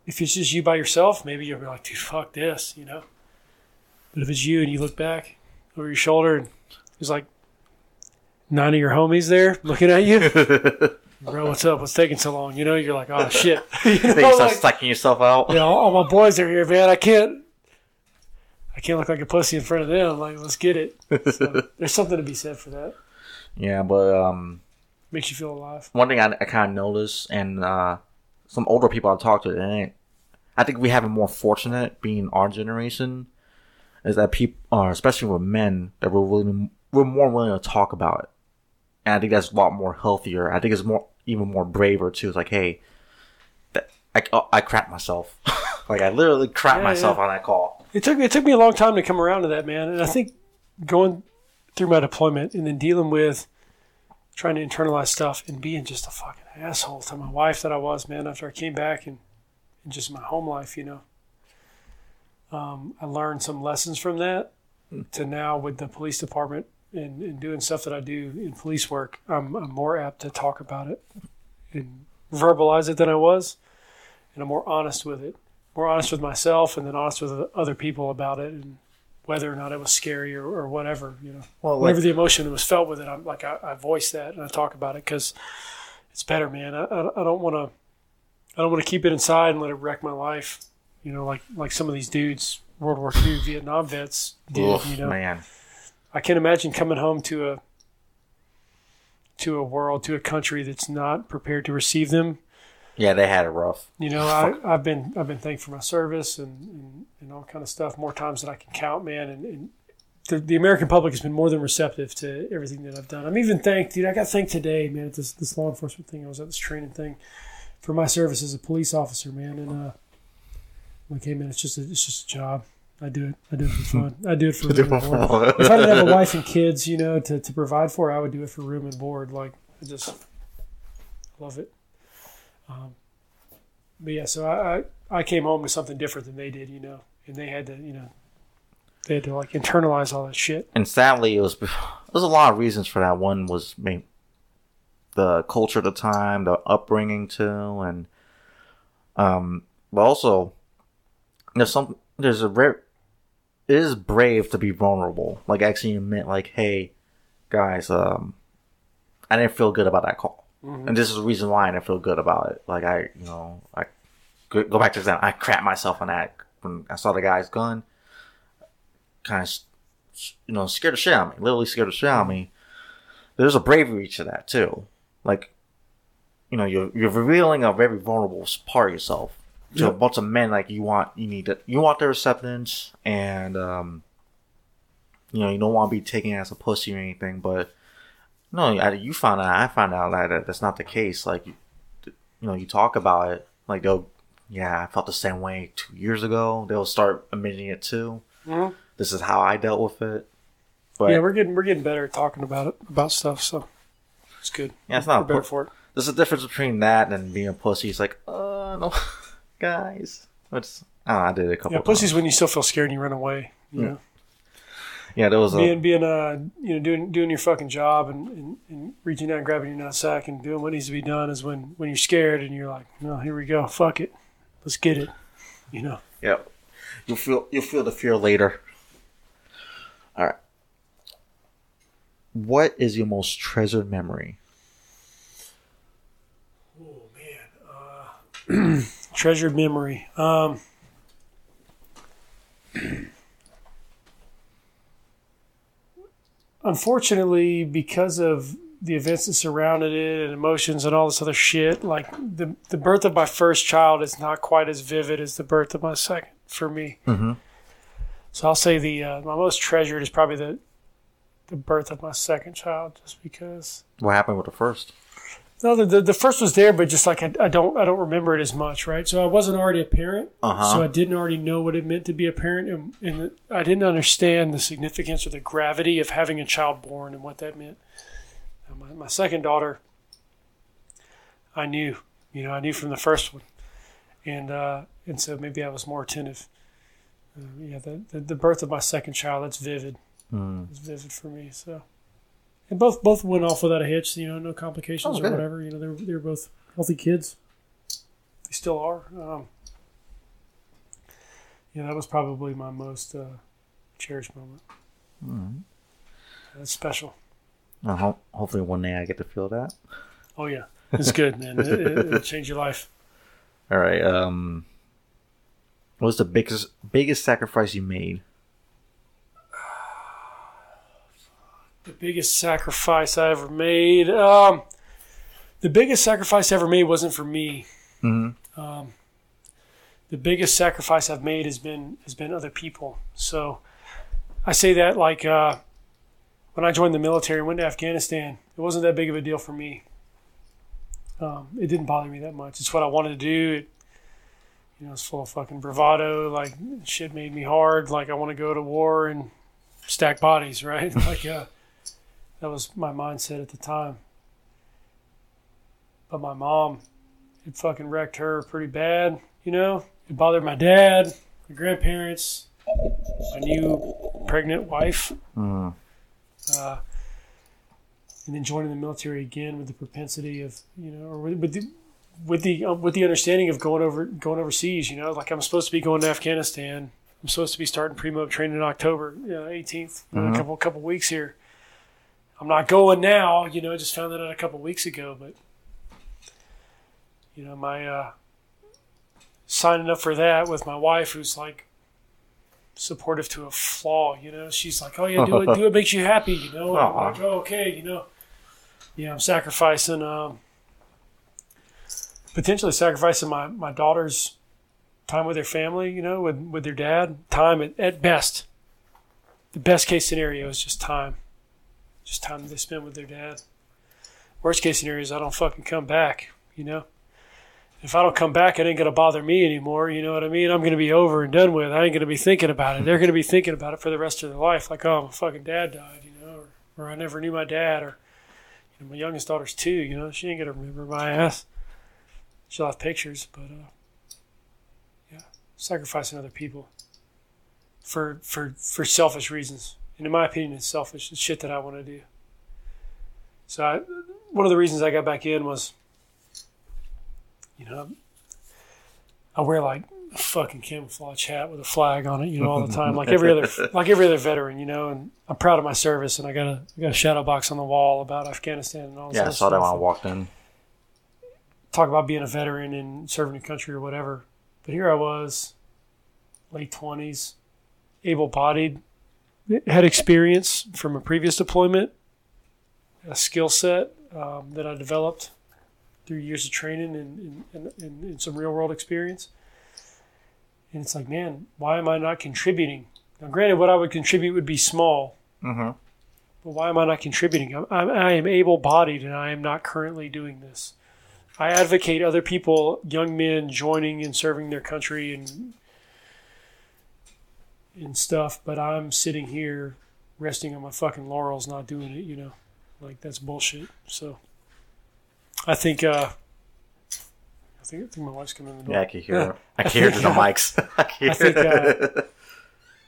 if it's just you by yourself, maybe you'll be like, dude, fuck this, you know. But if it's you and you look back over your shoulder and there's like nine of your homies there looking at you, bro, what's up? What's taking so long? You know, you're like, oh shit. you know, you start like, psyching yourself out. you know, all my boys are here, man. I can't, I can't look like a pussy in front of them. Like, let's get it. So, there's something to be said for that. Yeah, but um, Makes you feel alive. one thing I, I kind of noticed, and uh, some older people I talked to, and I think we have it more fortunate being our generation, is that people, uh, especially with men, that we're willing, we're more willing to talk about it, and I think that's a lot more healthier. I think it's more, even more braver too. It's like, hey, that I, oh, I crap myself, like I literally crap Yeah, myself yeah. on that call. It took it took me a long time to come around to that, man. And I think going through my deployment and then dealing with trying to internalize stuff and being just a fucking asshole to my wife that I was, man, after I came back and, and just my home life, you know. Um, I learned some lessons from that to now with the police department and, and doing stuff that I do in police work. I'm, I'm more apt to talk about it and verbalize it than I was. And I'm more honest with it more honest with myself and then honest with other people about it and whether or not it was scary or, or whatever you know Well, whatever the emotion that was felt with it i'm like i, I voice that and i talk about it because it's better man i, I, I don't want to i don't want to keep it inside and let it wreck my life you know like like some of these dudes world war ii vietnam vets did Oof, you know man, I can't imagine coming home to a to a world to a country that's not prepared to receive them Yeah, they had it rough. You know, I, I've been I've been thanked for my service and, and, and all kind of stuff more times than I can count, man. And, and the, the American public has been more than receptive to everything that I've done. I'm even thanked, dude. I got thanked today, man, at this this law enforcement thing. I was at this training thing for my service as a police officer, man. And uh, I'm like, hey, man, it's just a, it's just a job. I do it. I do it for fun. I do it for room and board. If I didn't have a wife and kids, you know, to, to provide for, I would do it for room and board. Like, I just love it. Um, but yeah, so I, I I came home with something different than they did, you know, and they had to, you know, they had to like internalize all that shit. and sadly, it was there's a lot of reasons for that. One was maybe the culture at the time, the upbringing too, and um, but also there's some there's a rare. It is brave to be vulnerable, like actually admit, like, hey, guys, um, I didn't feel good about that call, and this is the reason why I didn't feel good about it. Like I, you know, I go go back to that. I crap myself on that when I saw the guy's gun. Kind of you know, scared the shit out of me. Literally scared the shit out of me. There's a bravery to that too. Like, you know, you're you're revealing a very vulnerable part of yourself to a Yep. bunch of men. Like you want, you need to, you want their acceptance, and um, you know, you don't want to be taken as a pussy or anything. But no, I- you found out, I found out that that's not the case. Like, you, you know, you talk about it, like they'll, yeah, I felt the same way two years ago. They'll start admitting it too. Mhm. This is how I dealt with it. But yeah, we're getting we're getting better at talking about it about stuff, so it's good. Yeah, it's We're not better for it. there's a difference between that and being a pussy. It's like, uh, no, guys. It's, I, don't I did a couple. Yeah, of pussy's times. when you still feel scared and you run away. You Yeah. know, Yeah, there was a. being being uh you know doing doing your fucking job and, and, and reaching out and grabbing your nutsack and doing what needs to be done is when when you're scared and you're like, no, here we go, fuck it, let's get it. You know, Yeah, you'll feel you'll feel the fear later. All right. What is your most treasured memory? Oh man, uh, treasured memory. Um, unfortunately, because of the events that surrounded it and emotions and all this other shit, like the the birth of my first child is not quite as vivid as the birth of my second for me. Mhm. So I'll say the uh, my most treasured is probably the the birth of my second child, just because. What happened with the first? No, the, the, the first was there, but just like I, I don't I don't remember it as much, right? So I wasn't already a parent, Uh-huh. so I didn't already know what it meant to be a parent, and, and I didn't understand the significance or the gravity of having a child born and what that meant. My, my second daughter, I knew, you know, I knew from the first one, and uh, and so maybe I was more attentive. Uh, yeah, the, the the birth of my second child that's vivid. Hmm. It's vivid for me. So, and both both went off without a hitch. You know, no complications Oh, or whatever. You know, they're they're both healthy kids. They still are. Um, yeah, that was probably my most uh, cherished moment. Mhm. That's special. Uh, ho- hopefully, one day I get to feel that. Oh yeah, it's good, man. It, it, it'll change your life. All right. Um, was the biggest biggest sacrifice you made? The biggest sacrifice I ever made. Um, the biggest sacrifice I ever made wasn't for me. Mm-hmm. um, the biggest sacrifice I've made has been has been other people. So I say that like uh, when I joined the military and went to Afghanistan, it wasn't that big of a deal for me. Um, it didn't bother me that much. It's what I wanted to do. It, you know, it's full of fucking bravado. Like shit made me hard. Like I want to go to war and stack bodies, right? like uh, that was my mindset at the time. But my mom, it fucking wrecked her pretty bad. You know, it bothered my dad, my grandparents, my new pregnant wife, Mm. uh, and then joining the military again with the propensity of you know, or with, with the with the uh, with the understanding of going over going overseas. You know, like I'm supposed to be going to Afghanistan. I'm supposed to be starting pre-mob training in October, you know, 18th, in Mhm. a couple couple weeks here. I'm not going now. You know, I just found that out a couple weeks ago, but you know, my uh, signing up for that with my wife, who's like supportive to a flaw. You know, she's like, "Oh yeah, do it. Do it makes you happy." You know, I'm like, "Oh okay." You know, yeah, I'm sacrificing um, potentially sacrificing my, my daughter's time with their family, you know, with, with their dad. Time at, at best. The best case scenario is just time. Just time they spend with their dad. Worst case scenario is I don't fucking come back, you know? If I don't come back, it ain't going to bother me anymore. You know what I mean? I'm going to be over and done with. I ain't going to be thinking about it. They're going to be thinking about it for the rest of their life. Like, oh, my fucking dad died, you know, or, or I never knew my dad, or you know, my youngest daughter's two, you know, she ain't going to remember my ass. She'll have pictures, but uh, yeah, sacrificing other people for for for selfish reasons. And in my opinion, it's selfish. It's shit that I want to do. So I, one of the reasons I got back in was, you know, I wear like a fucking camouflage hat with a flag on it, you know, all the time, like every other like every other veteran, you know. And I'm proud of my service, and I got a I got a shadow box on the wall about Afghanistan and all. This Yeah, I saw that stuff. when I walked in. talk about being a veteran and serving the country or whatever. But here I was, late twenties, able-bodied, had experience from a previous deployment, a skill set um, that I developed through years of training and, and, and, and some real-world experience. And it's like, man, why am I not contributing? Now, granted, what I would contribute would be small, Mm-hmm. but why am I not contributing? I'm, I'm, I am able bodied and I am not currently doing this. I advocate other people, young men, joining and serving their country and and stuff, but I'm sitting here resting on my fucking laurels, not doing it. You know, like that's bullshit. So, I think uh, I think, I think my wife's coming in the door. Yeah, I can hear. her. I can hear it in the mics. I can I think, hear uh.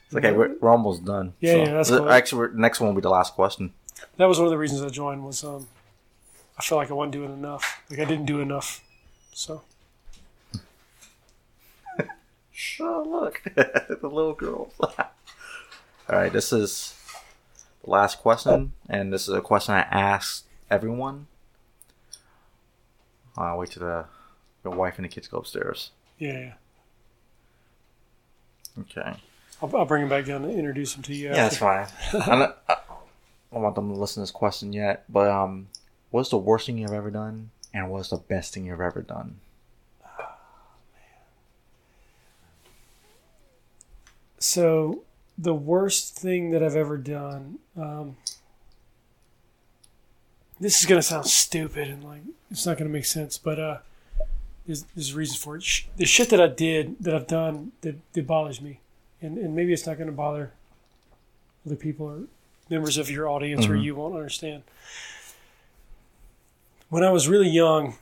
It's okay. We're, we're almost done. Yeah, yeah, that's cool. Actually, we're, next one will be the last question. That was one of the reasons I joined. Was um, I felt like I wasn't doing enough. Like I didn't do enough. So. Oh, look, the little girls. All right, this is the last question, and this is a question I asked everyone. I'll wait till the your wife and the kids go upstairs. Yeah, yeah. Okay. I'll, I'll bring them back down to introduce them to you. Yeah, that's fine. I'm not, I don't want them to listen to this question yet, but um, what's the worst thing you've ever done, and what's the best thing you've ever done? So, the worst thing that I've ever done. Um, this is gonna sound stupid and like it's not gonna make sense, but uh, there's there's a reason for it. Sh- the shit that I did that I've done that, that bothers me, and and maybe it's not gonna bother other people or members of your audience, or Mhm. you won't understand. When I was really young,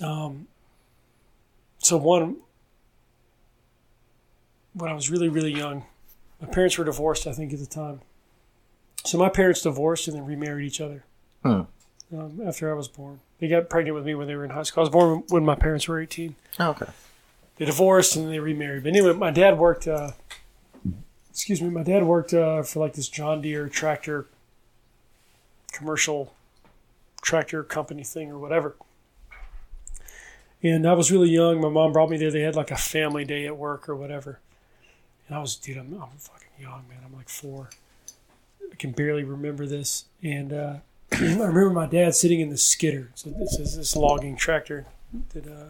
um, so one when I was really, really young. My parents were divorced, I think, at the time. So my parents divorced and then remarried each other Hmm. um, after I was born. They got pregnant with me when they were in high school. I was born when my parents were 18. Oh, okay. They divorced and they remarried. But anyway, my dad worked, uh, excuse me, my dad worked uh, for like this John Deere tractor commercial tractor company thing or whatever. And I was really young. My mom brought me there. They had like a family day at work or whatever. And I was, dude, I'm, I'm fucking young, man. I'm like four. I can barely remember this. And uh, I remember my dad sitting in the skidder. So this is this logging tractor, that uh,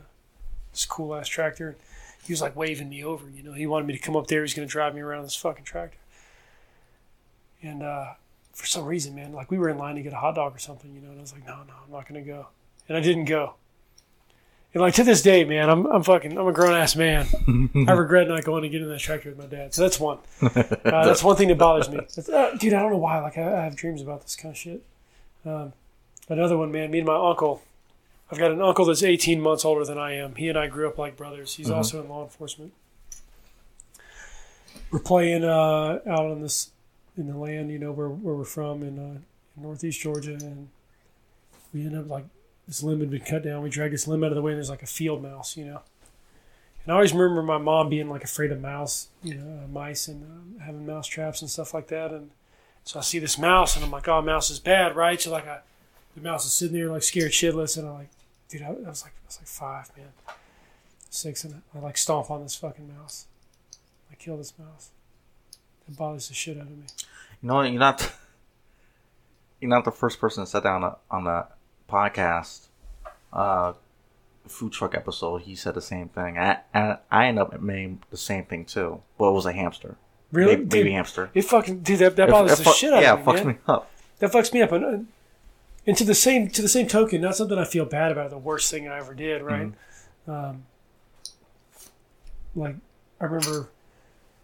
this cool ass tractor. He was like waving me over. You know, he wanted me to come up there. He's going to drive me around this fucking tractor. And uh, for some reason, man, like we were in line to get a hot dog or something, you know, and I was like, no, no, I'm not going to go. And I didn't go. And like to this day, man, I'm I'm fucking I'm a grown ass man. I regret not going to get in that tractor with my dad. So that's one. Uh, that's one thing that bothers me. Uh, dude, I don't know why. Like I, I have dreams about this kind of shit. Um, another one, man. Me and my uncle. I've got an uncle that's 18 months older than I am. He and I grew up like brothers. He's Mhm. also in law enforcement. We're playing uh, out on this in the land, you know, where where we're from in, uh, in northeast Georgia, and we end up like this limb had been cut down. We dragged this limb out of the way, and there's like a field mouse, you know. And I always remember my mom being like afraid of mouse, you know, uh, mice and um, having mouse traps and stuff like that. And so I see this mouse, and I'm like, "Oh, mouse is bad, right?" So like, I, the mouse is sitting there like scared shitless, and I'm like, "Dude, I, I was like, I was like five, man, six, and I like stomp on this fucking mouse. I kill this mouse. It bothers the shit out of me. You know, you're not you're not the first person to sit down on the podcast. Uh, food truck episode, he said the same thing. I I, I ended up making the same thing too. Well, it was a hamster. Really, Baby, baby Dude, hamster. It fucking dude that, that It- bothers it the fu- shit out yeah, of it me, fucks man. me up. That fucks me up. And, uh, and to the same to the same token, not something I feel bad about. The worst thing I ever did, right? Um, like I remember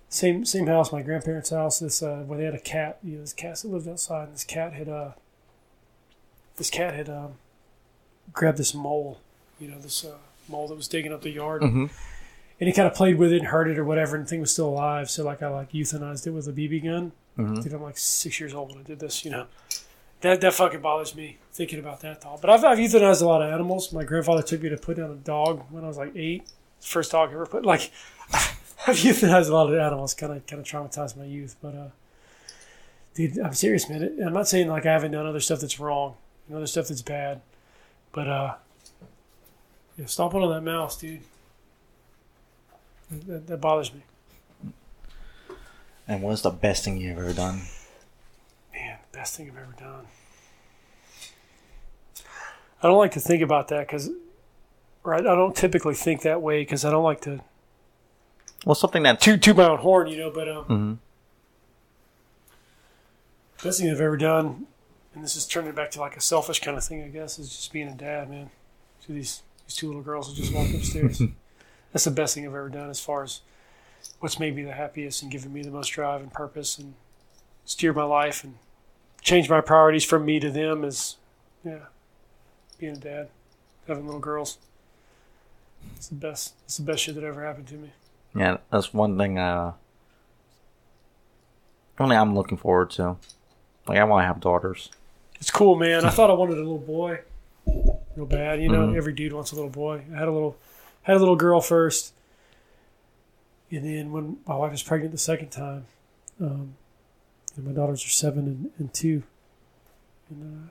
same same house, my grandparents' house. This uh, where they had a cat. You know, this cat that lived outside. And this cat had uh, this cat had um, grabbed this mole. You know, this uh, mole that was digging up the yard. hmm And he kind of played with it and hurt it or whatever, and the thing was still alive. So like I like euthanized it with a BB gun. hmm Dude, I'm like six years old when I did this, you know. That that fucking bothers me thinking about that thought. But I've, I've euthanized a lot of animals. My grandfather took me to put down a dog when I was like eight. First dog I ever put. Like I've euthanized a lot of animals. Kind of kind of traumatized my youth. But uh, dude, I'm serious, man. I'm not saying like I haven't done other stuff that's wrong, and other stuff that's bad. But uh, yeah, stomping on that mouse, dude. That, that bothers me. And what's the best thing you've ever done? Man, the best thing I've ever done. I don't like to think about that because, right? I don't typically think that way because I don't like to Well, something that. toot, toot my own horn, you know. But um, mm-hmm. best thing I've ever done, and this is turning it back to like a selfish kind of thing, I guess, is just being a dad, man. To these these two little girls who just walked upstairs. That's the best thing I've ever done as far as what's made me the happiest and given me the most drive and purpose and steer my life and change my priorities from me to them is, yeah, being a dad, having little girls. It's the best. It's the best shit that ever happened to me. Yeah, that's one thing. Uh, one thing I'm looking forward to. Like, I want to have daughters. It's cool, man. I thought I wanted a little boy, real bad. You know, Mhm. every dude wants a little boy. I had a little, had a little girl first, and then when my wife was pregnant the second time, um, and my daughters are seven and, and two, and uh,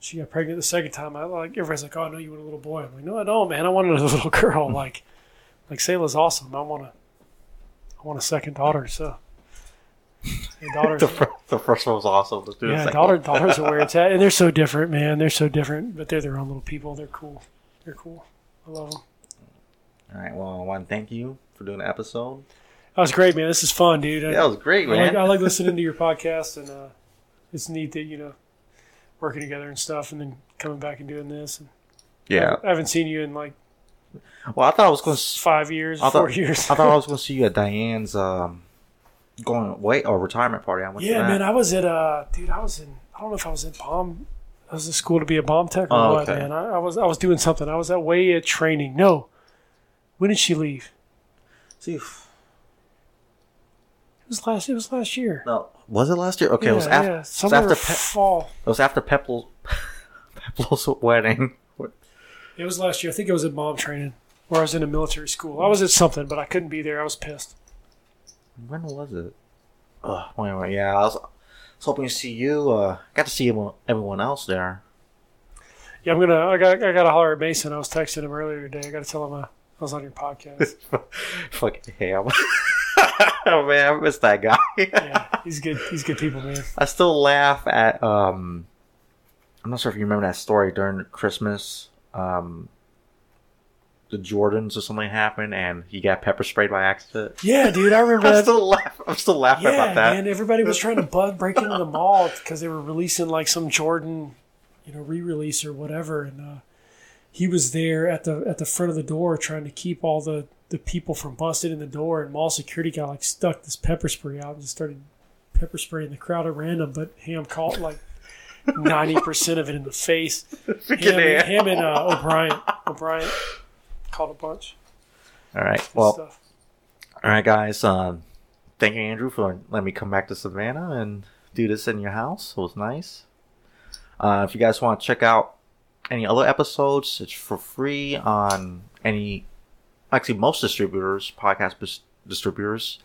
she got pregnant the second time. I like everybody's like, "Oh, I know you want a little boy." I'm like, "No, I don't, man. I wanted a little girl." like, like Sayla's awesome. I want a, I want a second daughter. So, daughters. The, fir- the first one was awesome. Let's do Yeah, second daughter, one. daughters are where it's at, and they're so different, man. They're so different, but they're their own little people. They're cool. They're cool. I love them. All right. Well, I want to thank you for doing the episode. That was great, man. This is fun, dude. I, That was great, I like, man. I like listening to your podcast, and uh, it's neat that you know working together and stuff, and then coming back and doing this. And yeah. I haven't seen you in like Well, I thought I was going to. five years, I four thought, years. I thought I was going to see you at Diane's um, going away or retirement party. I went yeah, that. man. I was at uh, dude. I was in. I don't know if I was at bomb. I was in school to be a bomb tech or Oh, what, okay. man. I, I was I was doing something. I was away at training. No, when did she leave? See, It was last. It was last year. no, was it last year? Okay, yeah, it was after. yeah. It was Summer after. Pe- fall. it was after Peplo's Peplo's wedding. It was last year. I think it was at mom training, where I was in a military school. I was at something, but I couldn't be there. I was pissed. When was it? Oh, wait, wait, yeah, I was, I was hoping to see you. Uh, got to see everyone, everyone else there. Yeah, I'm gonna. I got. I got to holler at Mason. I was texting him earlier today. I got to tell him uh, I was on your podcast. Fucking ham. oh man, I miss that guy. yeah, he's good. He's good people, man. I still laugh at. um I'm not sure if you remember that story during Christmas. Um, the Jordans or something happened, and he got pepper sprayed by accident. Yeah, dude. I remember I'm that. still laugh. I'm still laughing Yeah, about that. man. Everybody was trying to bud break into the mall because they were releasing like some Jordan, you know, re-release or whatever, and uh, he was there at the at the front of the door trying to keep all the the people from busting in the door. And mall security guy like stuck this pepper spray out and just started pepper spraying the crowd at random. But Ham caught like ninety percent of it in the face. Freaking Ham, and-. Ham and uh, O'Brien, O'Brien caught a bunch. All right. Well, stuff. all right, guys. Um, thank you, Andrew, for letting me come back to Savannah and do this in your house. It was nice. Uh, if you guys want to check out any other episodes, it's for free on any, actually, most distributors, podcast dis- distributors.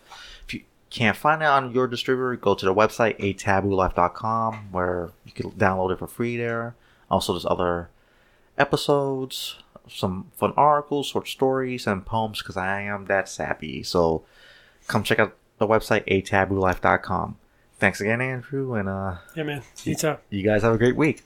If you can't find it on your distributor, go to the website, ataboolife.com, where you can download it for free there. Also, there's other episodes, some fun articles, short stories, and poems because I am that sappy. So come check out the website, ataboolife.com. Thanks again, Andrew, and uh, Yeah, man. Anytime. you guys have a great week.